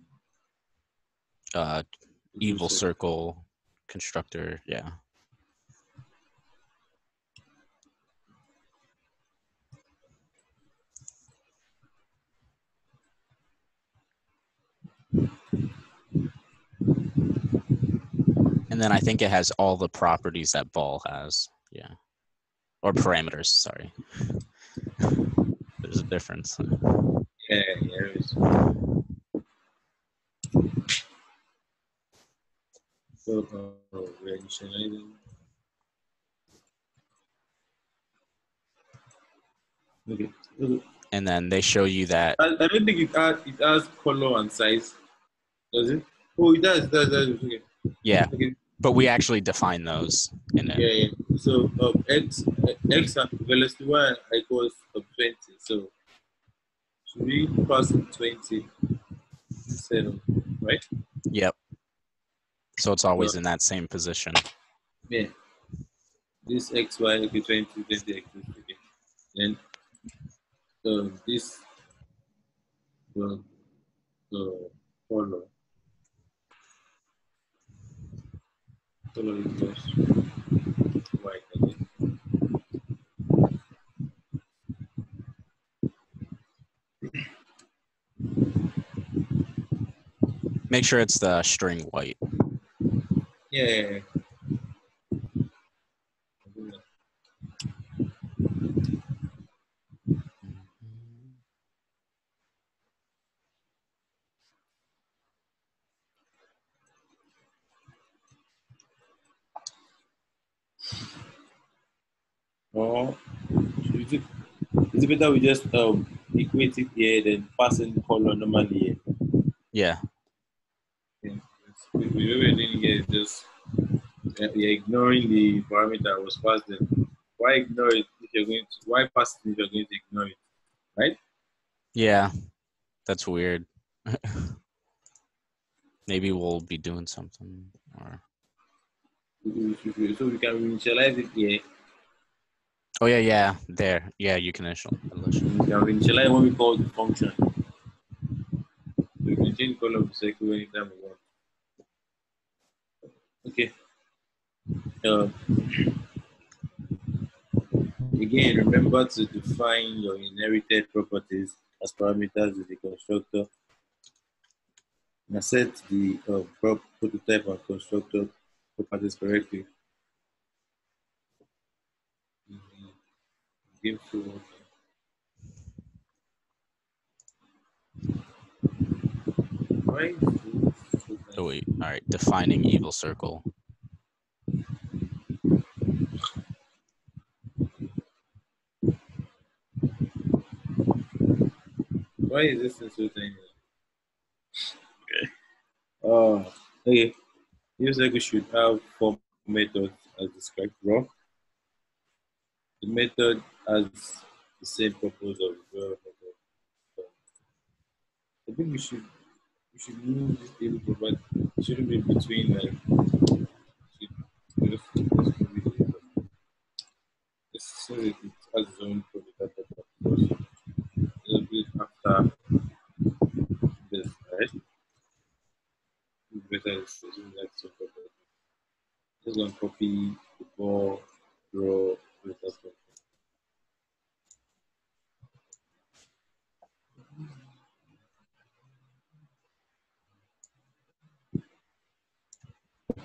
uh, evil circle constructor. Yeah. And then I think it has all the properties that ball has. Yeah. Or parameters, sorry. There's a difference. Yeah, yeah, there is. So we're initializing. Okay. okay. And then they show you that I, I don't think it has it has color and size. Does it? Oh, it does. Does. Does. Okay. yeah, Okay. but we actually define those in it. Yeah, yeah. So uh, x x and velocity y equals of twenty. So should we pass in twenty instead of right? Yep. So it's always in that same position. Yeah. This x y okay twenty twenty x okay. Then so this the the color color equals white again. Make sure it's the string white. Yeah. yeah, is it, is it better we just um, equate it here then pass in color normally? Yeah. We, eh, we we're doing here just you're ignoring the parameter that was passed in. Why ignore it if you're going to? Why pass it if you're going to ignore it? Right? Yeah. That's weird. Maybe we'll be doing something or So we can initialize it here. Oh yeah, yeah. There. Yeah, you can initial. initial. We can initialize what we call the function. We can change color of the circle anytime we want. Okay. Uh, again, remember to define your inherited properties as parameters in the constructor. And set the uh, prop prototype and constructor properties correctly. Mhm. Game flow. Why is this so Oh wait. All right. Defining evil circle. Why is this thing so tiny? Okay. Uh, okay. Here's like we should have four methods as described raw. The method has the same purpose of the raw I think we should should. It shouldn't be between like should just, just move it here. Just so it has its little bit after this, right? Better of Just gonna copy the ball, draw, with that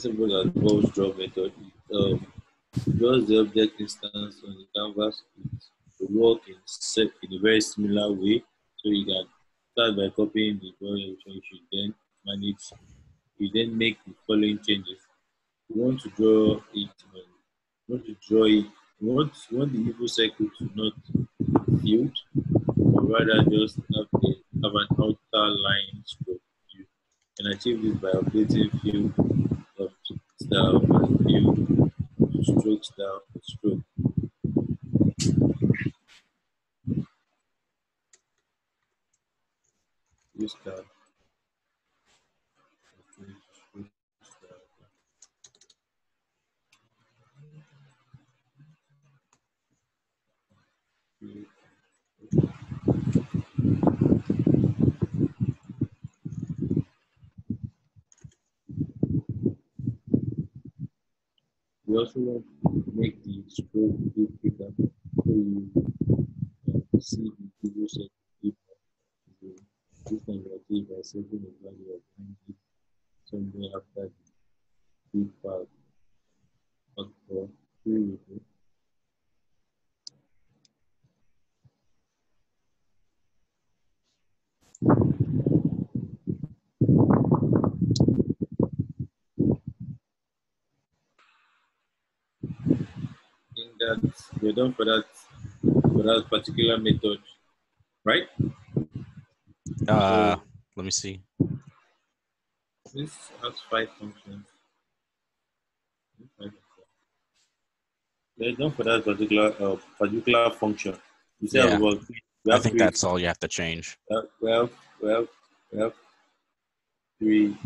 suppose that balls draw method. Um, draws the object instance on the canvas. Will work in, se- in a very similar way. So you can start by copying the drawing, which you then manage. You then make the following changes. You want to draw it. You want to draw it. You want, you want the evil circle to not field, but rather just have, have an outer line stroke. You can achieve this by updating fill style and to stroke style stroke. Use style. We also want to make the stroke bigger so you can see the video set more. This can be achieved by setting a value of 90 somewhere after the beginPath factor with it. think that we're done for that for that particular method, right? Uh, let me see. This has five functions. We're done for that particular uh, particular function. You said Yeah. about I think three, that's all you have to change. uh, we have we have we have three.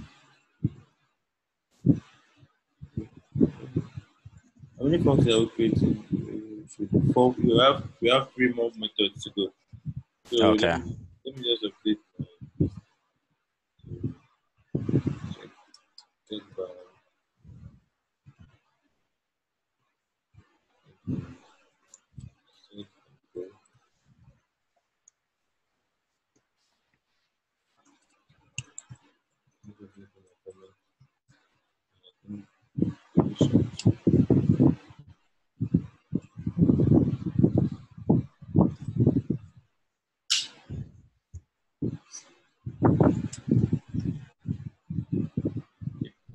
How many functions are we creating? four. You have we have three more methods to go. So Okay. Let me, let me just update. my list. Check, check by. Check by-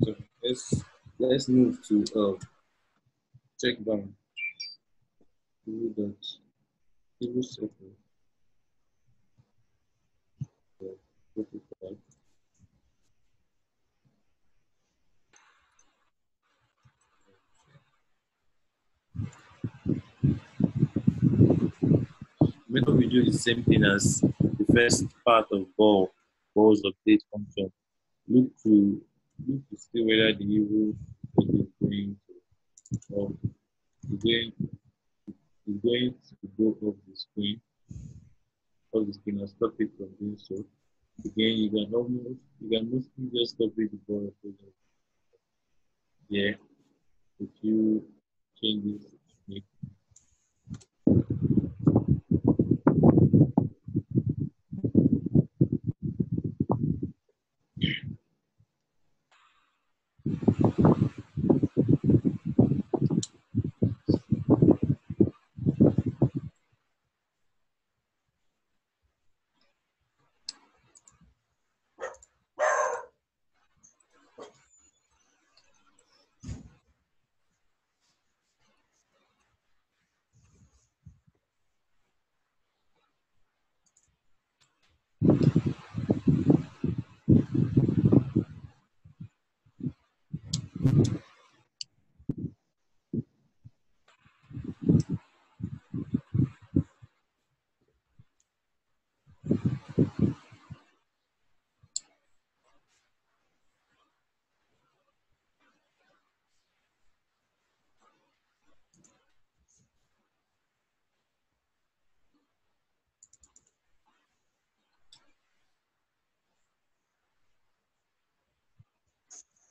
So let's let's move to uh check down. Do that. Back. Method we do the same thing as the first part of ball, ball's update function. Look to look to see whether the evil is going to or is going to go off the screen off the screen and stop it from doing so. Again, you can almost you can mostly just stop it the ball yeah. If you change this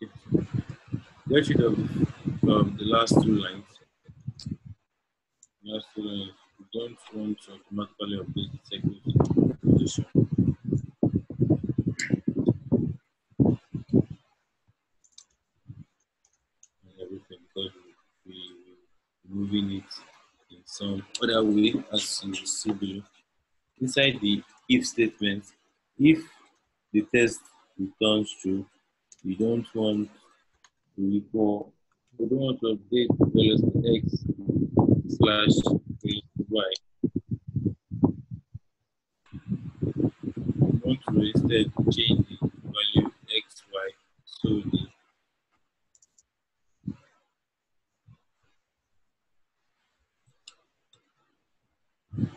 make Get rid um, the last two lines. Last two lines. We don't want to automatically update the second position. Everything because we, we moving it in some other way as you see below. Inside the if statement, if the test returns true, we don't want to equal we don't want to update velocity x slash y. We want to instead change the value x, y. So the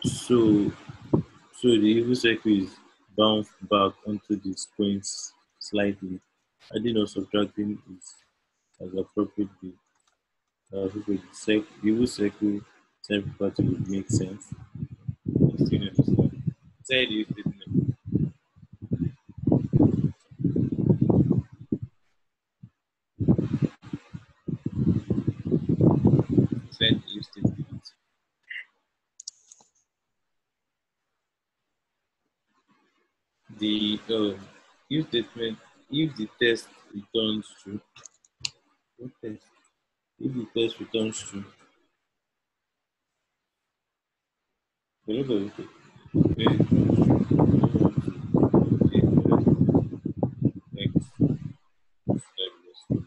so so the evil circle is bounced back onto the screen slightly. Adding or subtracting is as appropriate. The uh, the the evil circle self party would make sense. Say the statement. Say the statement. The um, if statement if the test returns true. What test? If the test returns true. The. If it returns true, we don't want to take the x step plus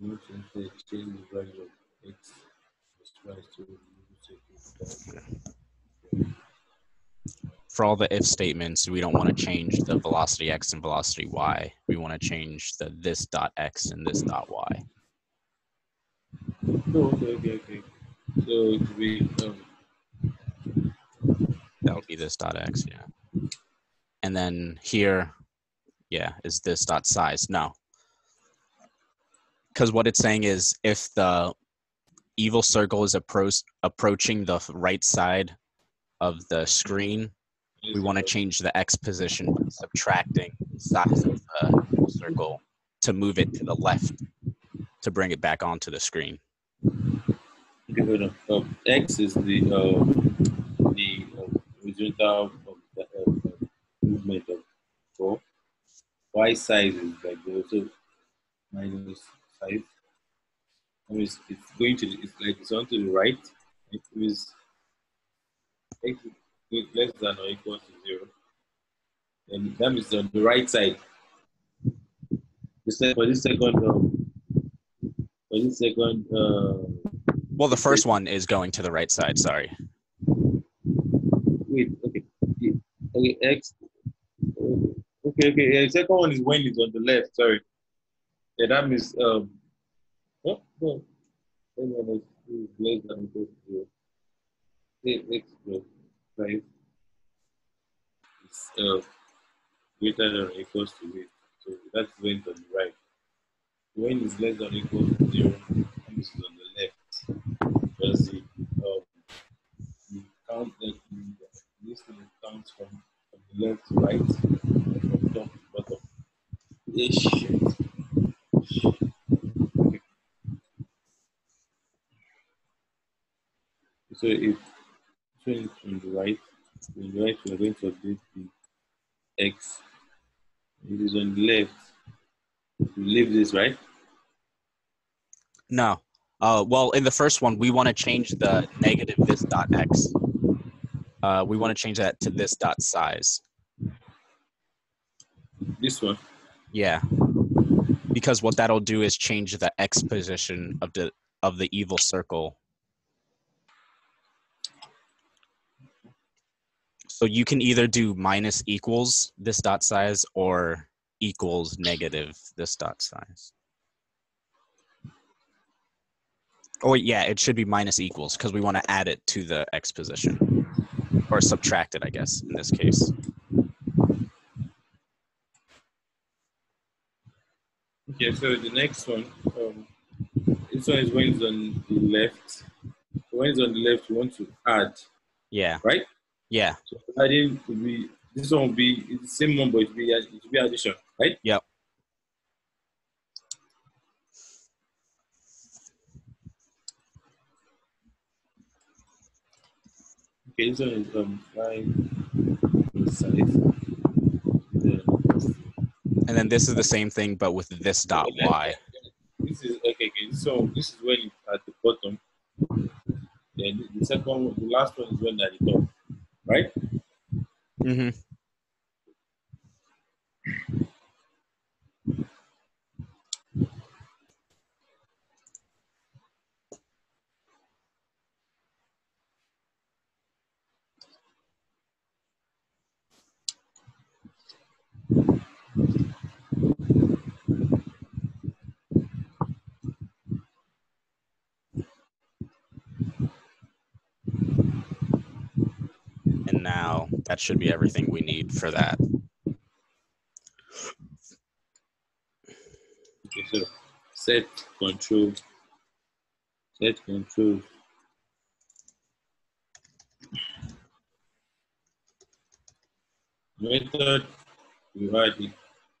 y. We want to enter exchange the value of x y to. For all the if statements, we don't want to change the velocity x and velocity y. We want to change the this dot x and this dot y. Oh, okay, okay, okay. So it will be um, That would be this dot x, yeah. And then here, yeah, is this dot size. No. Because what it's saying is if the evil circle is appro- approaching the right side of the screen, we want to change the x position by subtracting the size of the circle to move it to the left to bring it back onto the screen. Um, X is the uh, the uh, of the uh, movement of. Y size is like also minus five. I mean, it's, it's going to it's like it's on to the right. It is X is less than or equal to zero. And that means on the right side. The for this second um, for this second uh, Well, the first one is going to the right side, sorry. Wait, okay. Okay, X. Okay, okay. Yeah, the second one is when it's on the left. Sorry. Yeah, that means um. Oh, no. Two is less than equal to zero. X plus five is uh greater than or equals to eight. So that's when on the right. When it's less than equal to zero, that means on the left. Because the um you count the- this thing counts from, from the left to right, from top to bottom. Shit. Okay. So if so on the right, on the right we are going to update the x. It is on the left. We leave this right. No. Uh, well, in the first one, we want to change the negative this dot x. Uh, we want to change that to this dot size. This one. Yeah. Because what that'll do is change the x position of the of the evil circle. So you can either do minus equals this dot size or equals negative this dot size. Oh yeah, it should be minus equals because we want to add it to the x position. Or subtract it, I guess, in this case. Okay, so the next one, um, this one is when it's on the left. When it's on the left, you want to add, Yeah. right? Yeah. So adding will be this one will be it's the same one, but it will be it will be addition, right? Yep. Okay, this one is um five size. And then this is the same thing, but with this dot y. This is okay, okay. So this is when it's at the bottom. Then the second one, the last one is when at the top, right? Mm-hmm. And now that should be everything we need for that. Set control. Set control. Method we add it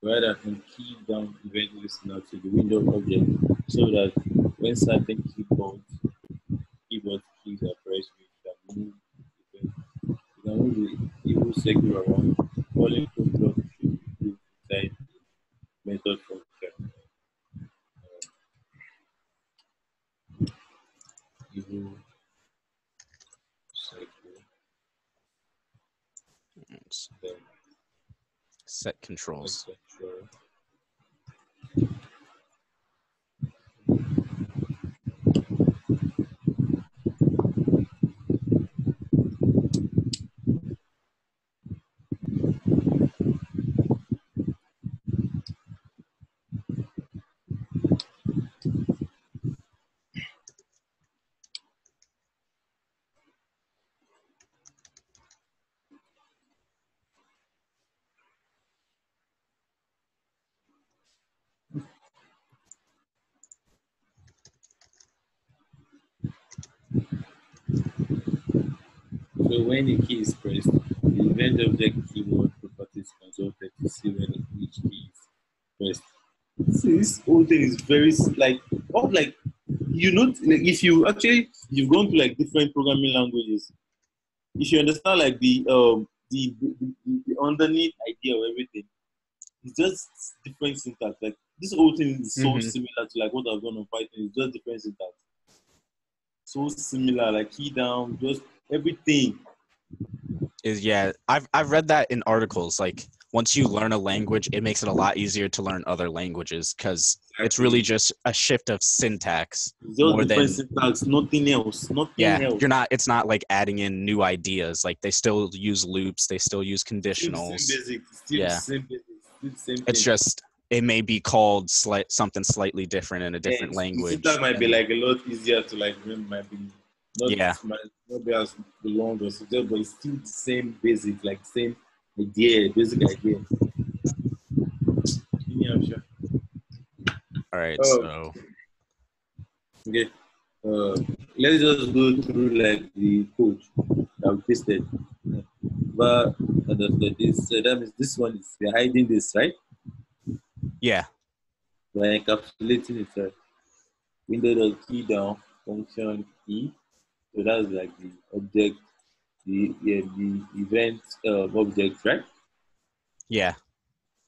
we add an key down event listener to the window object so that when certain keyboard keyboard keys are pressed, we can move the event. We can move the evil circle around. Calling code block should be inside method function. evil circle. Set controls. control. So when a key is pressed, the event object keyCode property is consulted to see when each key is pressed. See, this whole thing is very like all like you know like if you actually you've gone to like different programming languages, if you understand like the um the the, the, underneath idea of everything, it's just different syntax. Like this whole thing is so Mhm. similar to like what I've done on Python. It's just different syntax. So similar, like key down, just everything. Is yeah i've i've read that in articles like once you learn a language it makes it a lot easier to learn other languages because it's really just a shift of syntax just more different than- syntax, nothing else. Nothing yeah else. you're not it's not like adding in new ideas like they still use loops they still use Still same conditionals basic, still Yeah. same basic, still same it's just it may be called slight something slightly different in a different Yeah, language That might be and- like a lot easier to like remember. Might be not Yeah. might not be as long or something, but it's still the same basic, like same idea, basic idea. Yeah, sure. all right Oh. so Okay. Uh, let's just go through like the code that we pasted. But understood this. So that means this one is we're hiding this, right? yeah We're encapsulating it. Right? Window dot key down function key. So that's like the object, the yeah, the event uh, object, right? yeah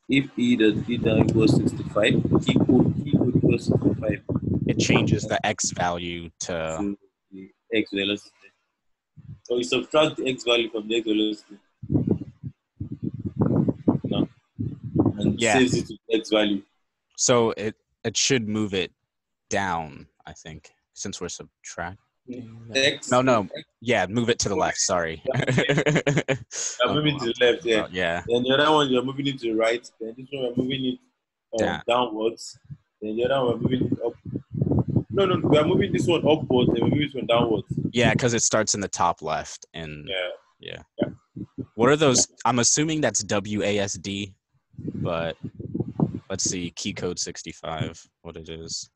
If e dot down equals 65, key code key code equals 65 it changes the x value to to the x velocity. So we subtract the x value from the x velocity. No. And Yeah. saves it to x value. so it it should move it down i think since we're subtracting that. No no yeah move it to the left sorry I'm moving to the left, yeah. Oh, yeah Then the other one you're moving it to the right. Then this one we're moving it um, Down. downwards. Then the other one we're moving it up. No, no, we are moving this one upwards. Then we're moving this one downwards. yeah because it starts in the top left and yeah, Yeah. what are those i'm assuming that's wasd but let's see key code 65 what it is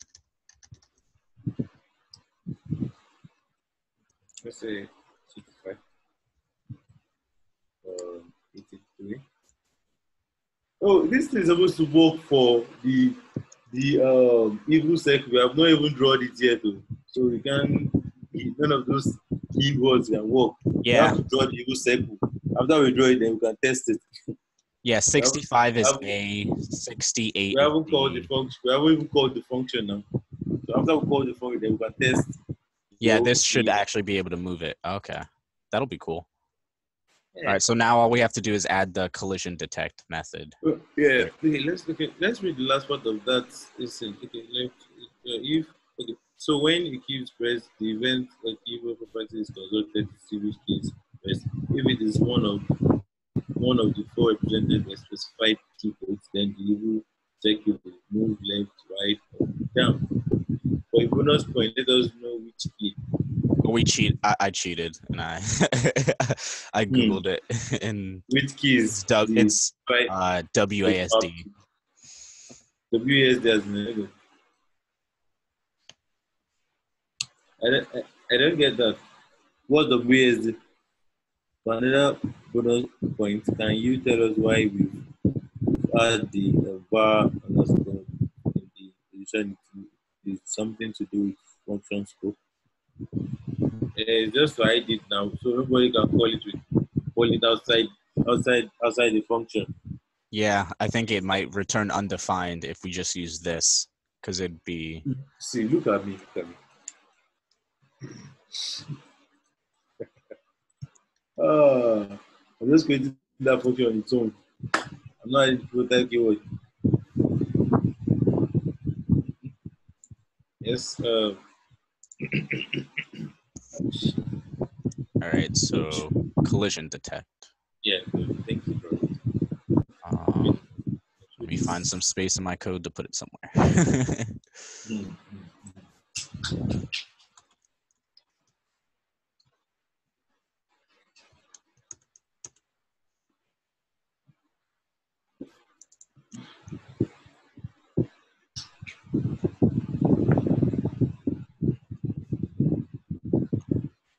Let's say 65. Um, 83. Oh, this is supposed to work for the the um, evil circle. We have not even drawn it yet, though. So we can none of those keywords can work. We yeah have to draw the evil circle. After we draw it, then we can test it. yeah 65 is a 68 We haven't called the the- function. We haven't even called the function now. So after we call the function, then we can test. Yeah this should the- actually be able to move it okay that'll be cool Yeah. all right so now all we have to do is add the collision detect method Uh, yeah. Okay, let's look at let's read the last part of that. Listen. Okay. Left. Uh, if okay. So when it key press, the event like evil property is consulted to see which key is pressed. If it is one of one of the four represented by specified key codes, then the evil circle will move left, right, or down. A bonus point, let us know which key. we cheat I, I cheated and i i Hmm. googled it and Which keys? it's du- the it's uh wasd WASD as in I don't, I, I don't get that. What's WASD? For another bonus point, can you tell us why we add the uh, var underscore in the position something to do with function scope? Eh, It's just hide it now, so nobody can call it with call it outside outside outside the function. Yeah, I think it might return undefined if we just use this, because it'd be See, look at me, look at me. Ah, I'm just creating that function on its own. I'm not to that keyword. Yes, uh, all right. So collision detect. yeah, good. thank you, bro. Um, let me find some space in my code to put it somewhere. Hmm.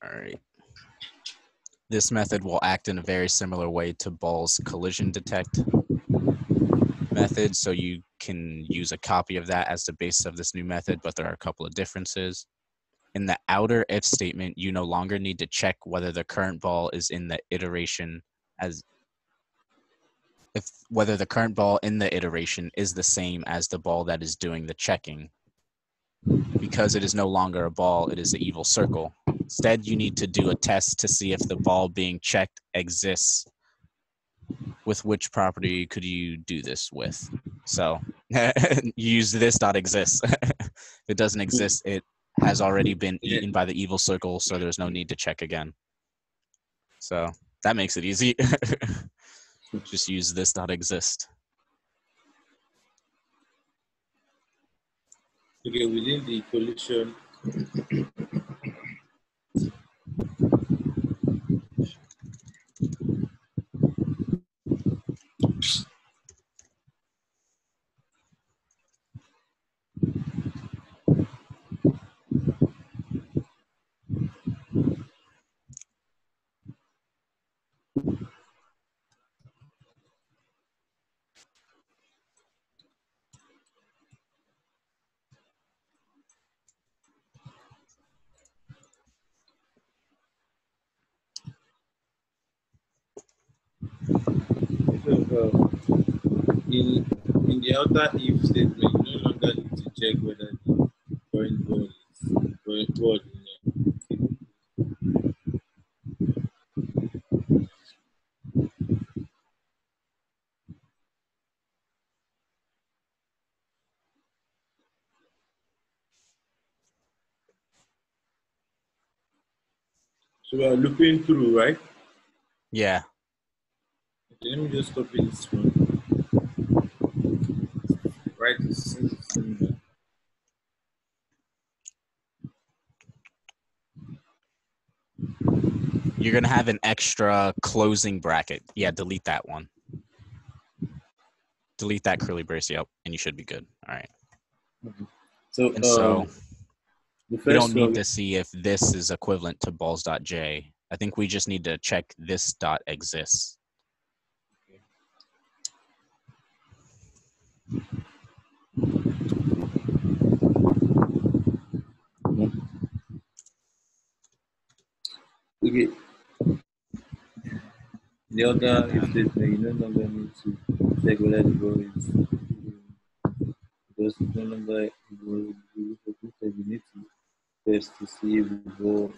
All right. This method will act in a very similar way to Ball's collision detect method. So you can use a copy of that as the basis of this new method, but there are a couple of differences. In the outer if statement, you no longer need to check whether the current ball is in the iteration as if whether the current ball in the iteration is the same as the ball that is doing the checking. Because it is no longer a ball, it is the evil circle. Instead, you need to do a test to see if the ball being checked exists. With which property could you do this with? So use this dot exists. it doesn't exist, it has already been eaten by the evil circle, so there's no need to check again. So that makes it easy. Just use this dot exist. Okay, within the collision. So, uh, in in the outer if statement, no longer need to check whether the current ball is current your So we are looping through, right? Yeah. Let me just copy this one. Right, this is. You're gonna have an extra closing bracket. Yeah, delete that one. Delete that curly brace, yep, and you should be good. All right. So, And so um, the we don't need to see if this is equivalent to balls.j. I think we just need to check this dot exists. Okay. The other if statement, you no longer need to check whether the ball is because it's no longer the ball is completed. You need to test to see if the ball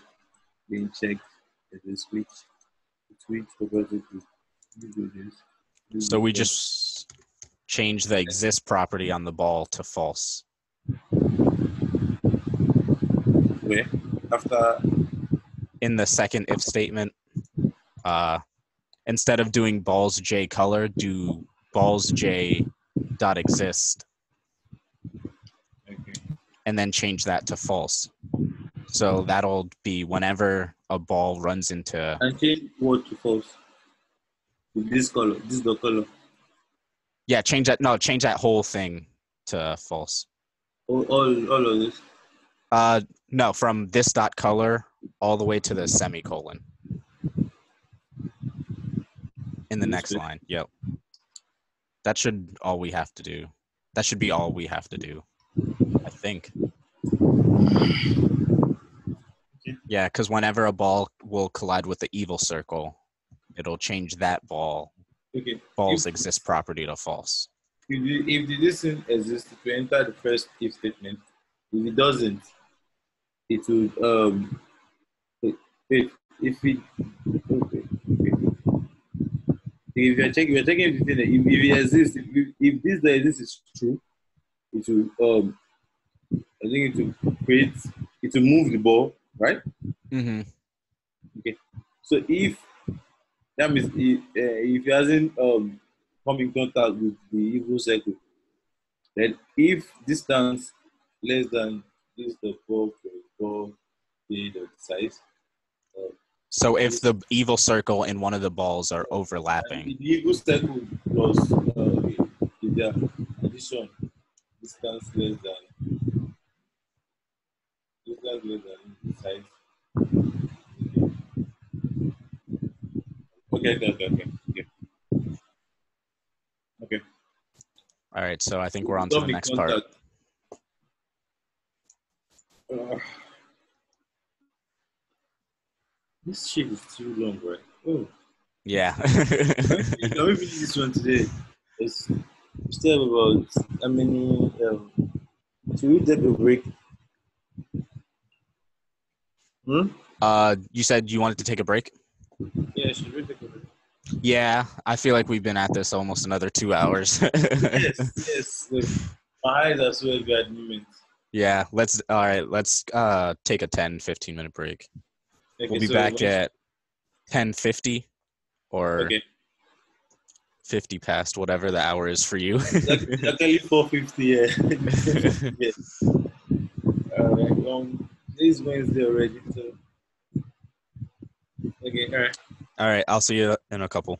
being checked is a switch. Switch to you do this. So we just change the exist property on the ball to false. where after In the second if statement, uh, instead of doing balls j color, do balls j dot exist okay. and then change that to false. So that'll be whenever a ball runs into and change what to false. With this color, this is the color. Yeah, change that no, change that whole thing to false. All, all, all of this. Uh no, from this dot color all the way to the semicolon. In the next line. Yep. That should all we have to do. That should be all we have to do. I think. Yeah, because whenever a ball will collide with the evil circle, it'll change that ball Okay. ball's If- exist property to false. If the, if the distance exists to enter the first if statement, if it doesn't, it will um wait if it okay, okay. If you're checking, you're checking if, it, if, if it exists, if, if this that exists is true, it will um I think it will create it will move the ball, right? Mm-hmm. Okay. So if that means if, uh, if he hasn't um, come in contact with the evil circle, then if distance less than this the four four the size, So if the evil circle and one of the balls are overlapping, the evil circle plus uh, their addition distance less than distance less than the size. Okay, okay, okay, okay. okay. Okay. All right, so I think we're on to the next part. Uh, this shit is too long, right? Oh, Yeah. can we finish this one today? It's we still have about how many? Um, should we take a break? Hmm? uh, you said you wanted to take a break. Yeah, should we take a break? Yeah, I feel like we've been at this almost another two hours. yes, yes. Look, my eyes are so heavy at the moment. yeah, let's all right, let's uh take a 10 15 minute break. Okay, We'll be so back at 10:50 or Okay, 50 past whatever the hour is for you. luckily four fifty. Yeah. yes. All right. Um, this Wednesday already. So. Okay. All right. all right, I'll see you in a couple.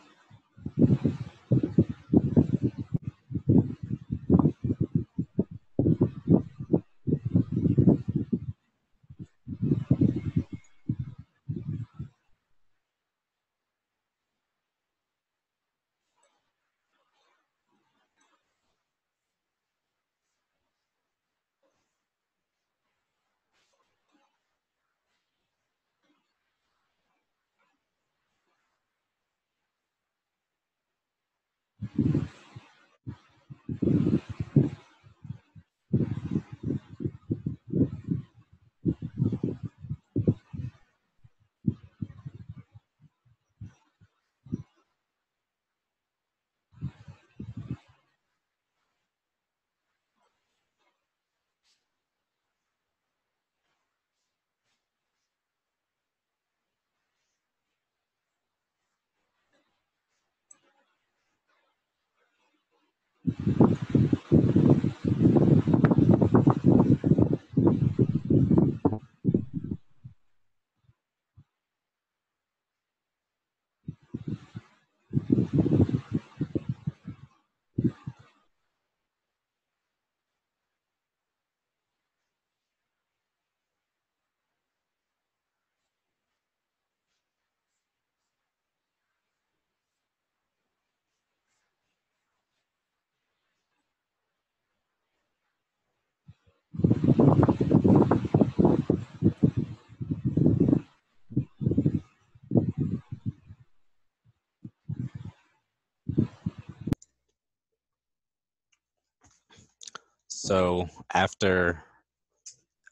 So after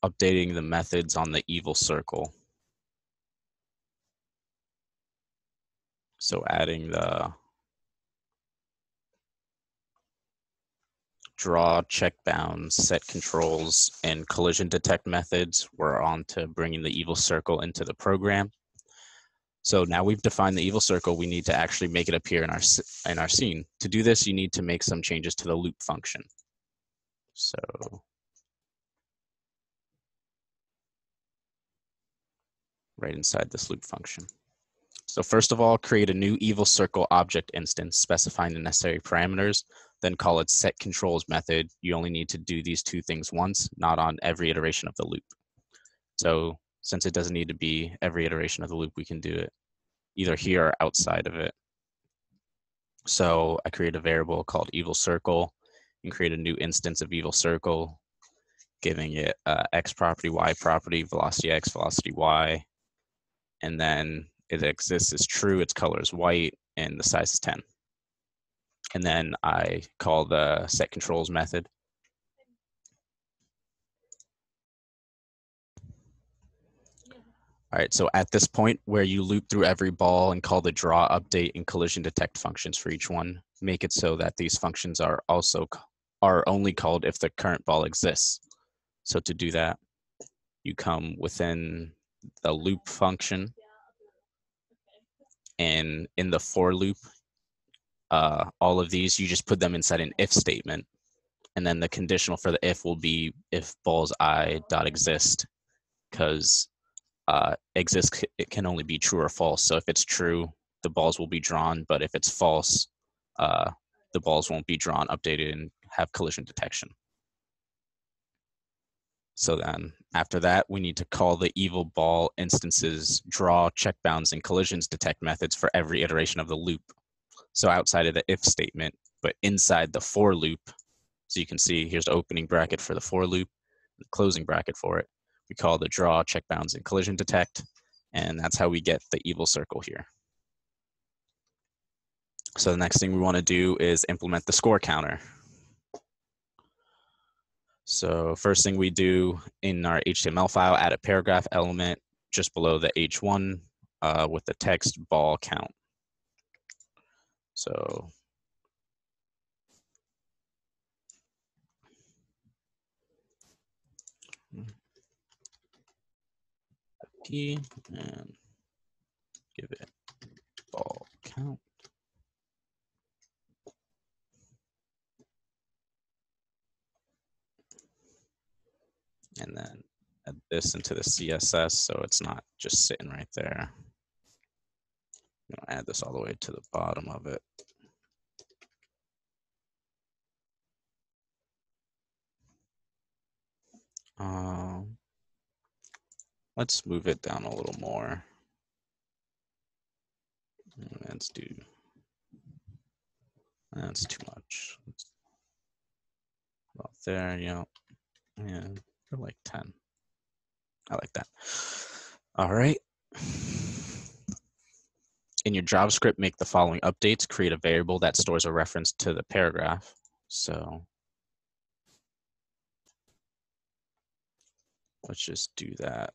updating the methods on the evil circle, so adding the draw, check bounds, set controls, and collision detect methods, we're on to bringing the evil circle into the program. So now we've defined the evil circle, we need to actually make it appear in our, in our scene. To do this, you need to make some changes to the loop function. So right inside this loop function. So first of all, create a new evil circle object instance specifying the necessary parameters, then call it set controls method. You only need to do these two things once, not on every iteration of the loop. So since it doesn't need to be every iteration of the loop, we can do it either here or outside of it. So I create a variable called evil circle and create a new instance of evil circle, giving it uh, x property, y property, velocity x, velocity y, and then it exists as true, its color is white, and the size is 10. And then I call the set controls method. All right, so at this point where you loop through every ball and call the draw, update, and collision detect functions for each one, make it so that these functions are also are only called if the current ball exists. So to do that, you come within the loop function and in the for loop, uh, all of these, you just put them inside an if statement. And then the conditional for the if will be if balls i dot exist, because uh, exist it can only be true or false. So if it's true, the balls will be drawn, but if it's false, uh, the balls won't be drawn, updated, and have collision detection. So then after that, we need to call the evil ball instances draw, check bounds, and collisions detect methods for every iteration of the loop. So outside of the if statement, but inside the for loop, so you can see here's the opening bracket for the for loop, the closing bracket for it. We call the draw, check bounds, and collision detect, and that's how we get the evil circle here. So the next thing we want to do is implement the score counter. So first thing we do in our HTML file, add a paragraph element just below the H1 uh, with the text ball count. So P and give it ball count. And then add this into the CSS so it's not just sitting right there. Add this all the way to the bottom of it. Um, let's move it down a little more. Let's do, that's too much. About there, yeah, yeah, for like 10. I like that. All right. In your JavaScript, make the following updates. Create a variable that stores a reference to the paragraph. So let's just do that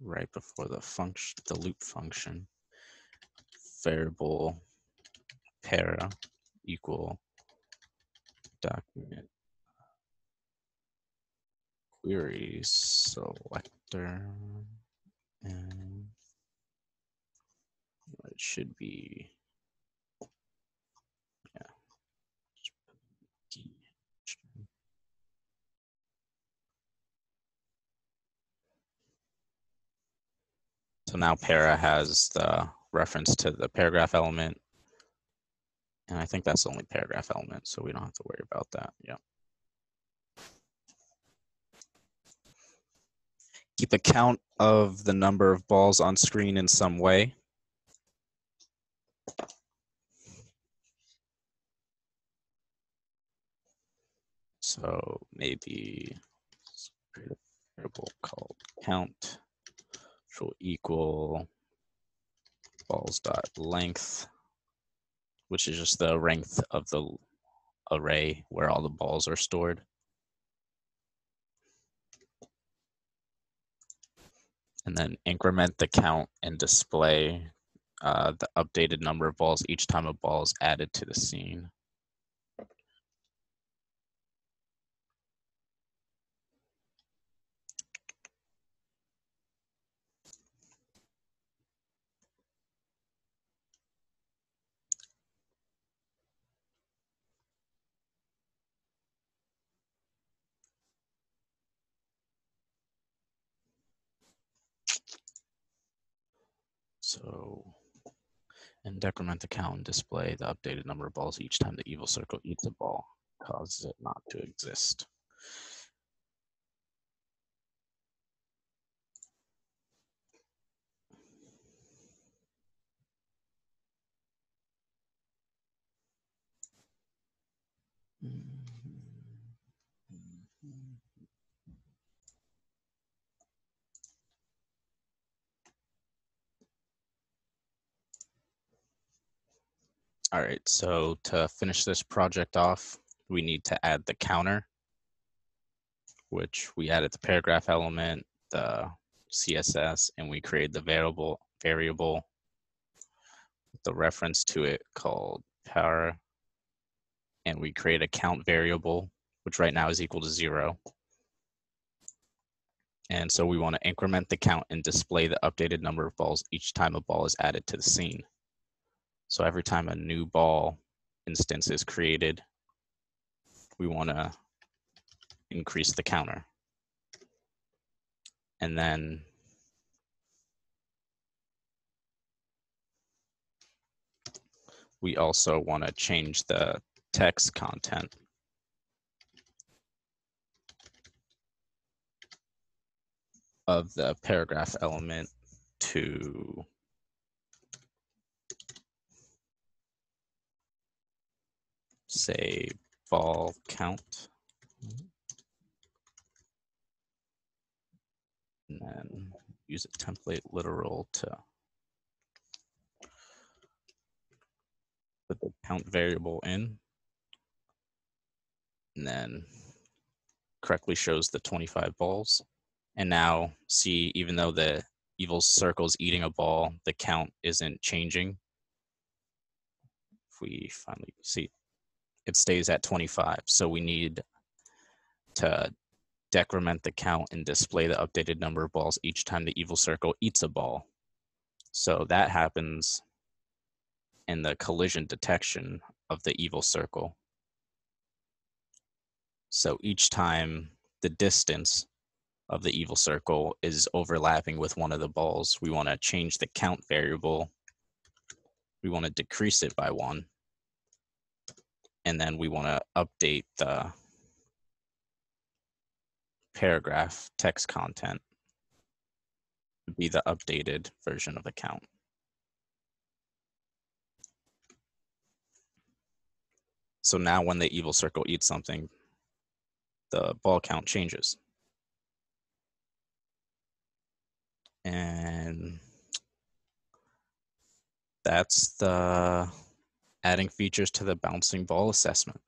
right before the function, the loop function. Variable para equal document query selector and it should be yeah. So now para has the reference to the paragraph element and i think that's the only paragraph element so we don't have to worry about that yeah keep a count of the number of balls on screen in some way. So maybe create a variable called count, which will equal balls dot length, which is just the length of the array where all the balls are stored. And then increment the count and display uh, the updated number of balls each time a ball is added to the scene. So, and decrement the count and display the updated number of balls each time the evil circle eats a ball, causes it not to exist. All right, so to finish this project off, we need to add the counter, which we added the paragraph element, the CSS, and we created the variable variable with the reference to it called para. And we create a count variable, which right now is equal to zero. And so we want to increment the count and display the updated number of balls each time a ball is added to the scene. So every time a new ball instance is created, we want to increase the counter. And then we also want to change the text content. of the paragraph element to say ball count. And then use a template literal to put the count variable in. And then correctly shows the 25 balls. And now see, even though the evil circle is eating a ball, the count isn't changing. If we finally see, it stays at 25. So we need to decrement the count and display the updated number of balls each time the evil circle eats a ball. So that happens in the collision detection of the evil circle. So each time the distance of the evil circle is overlapping with one of the balls, we want to change the count variable we want to decrease it by one. And then we want to update the paragraph text content to be the updated version of the count. So now when the evil circle eats something, the ball count changes. And that's the adding features to the bouncing ball assessment.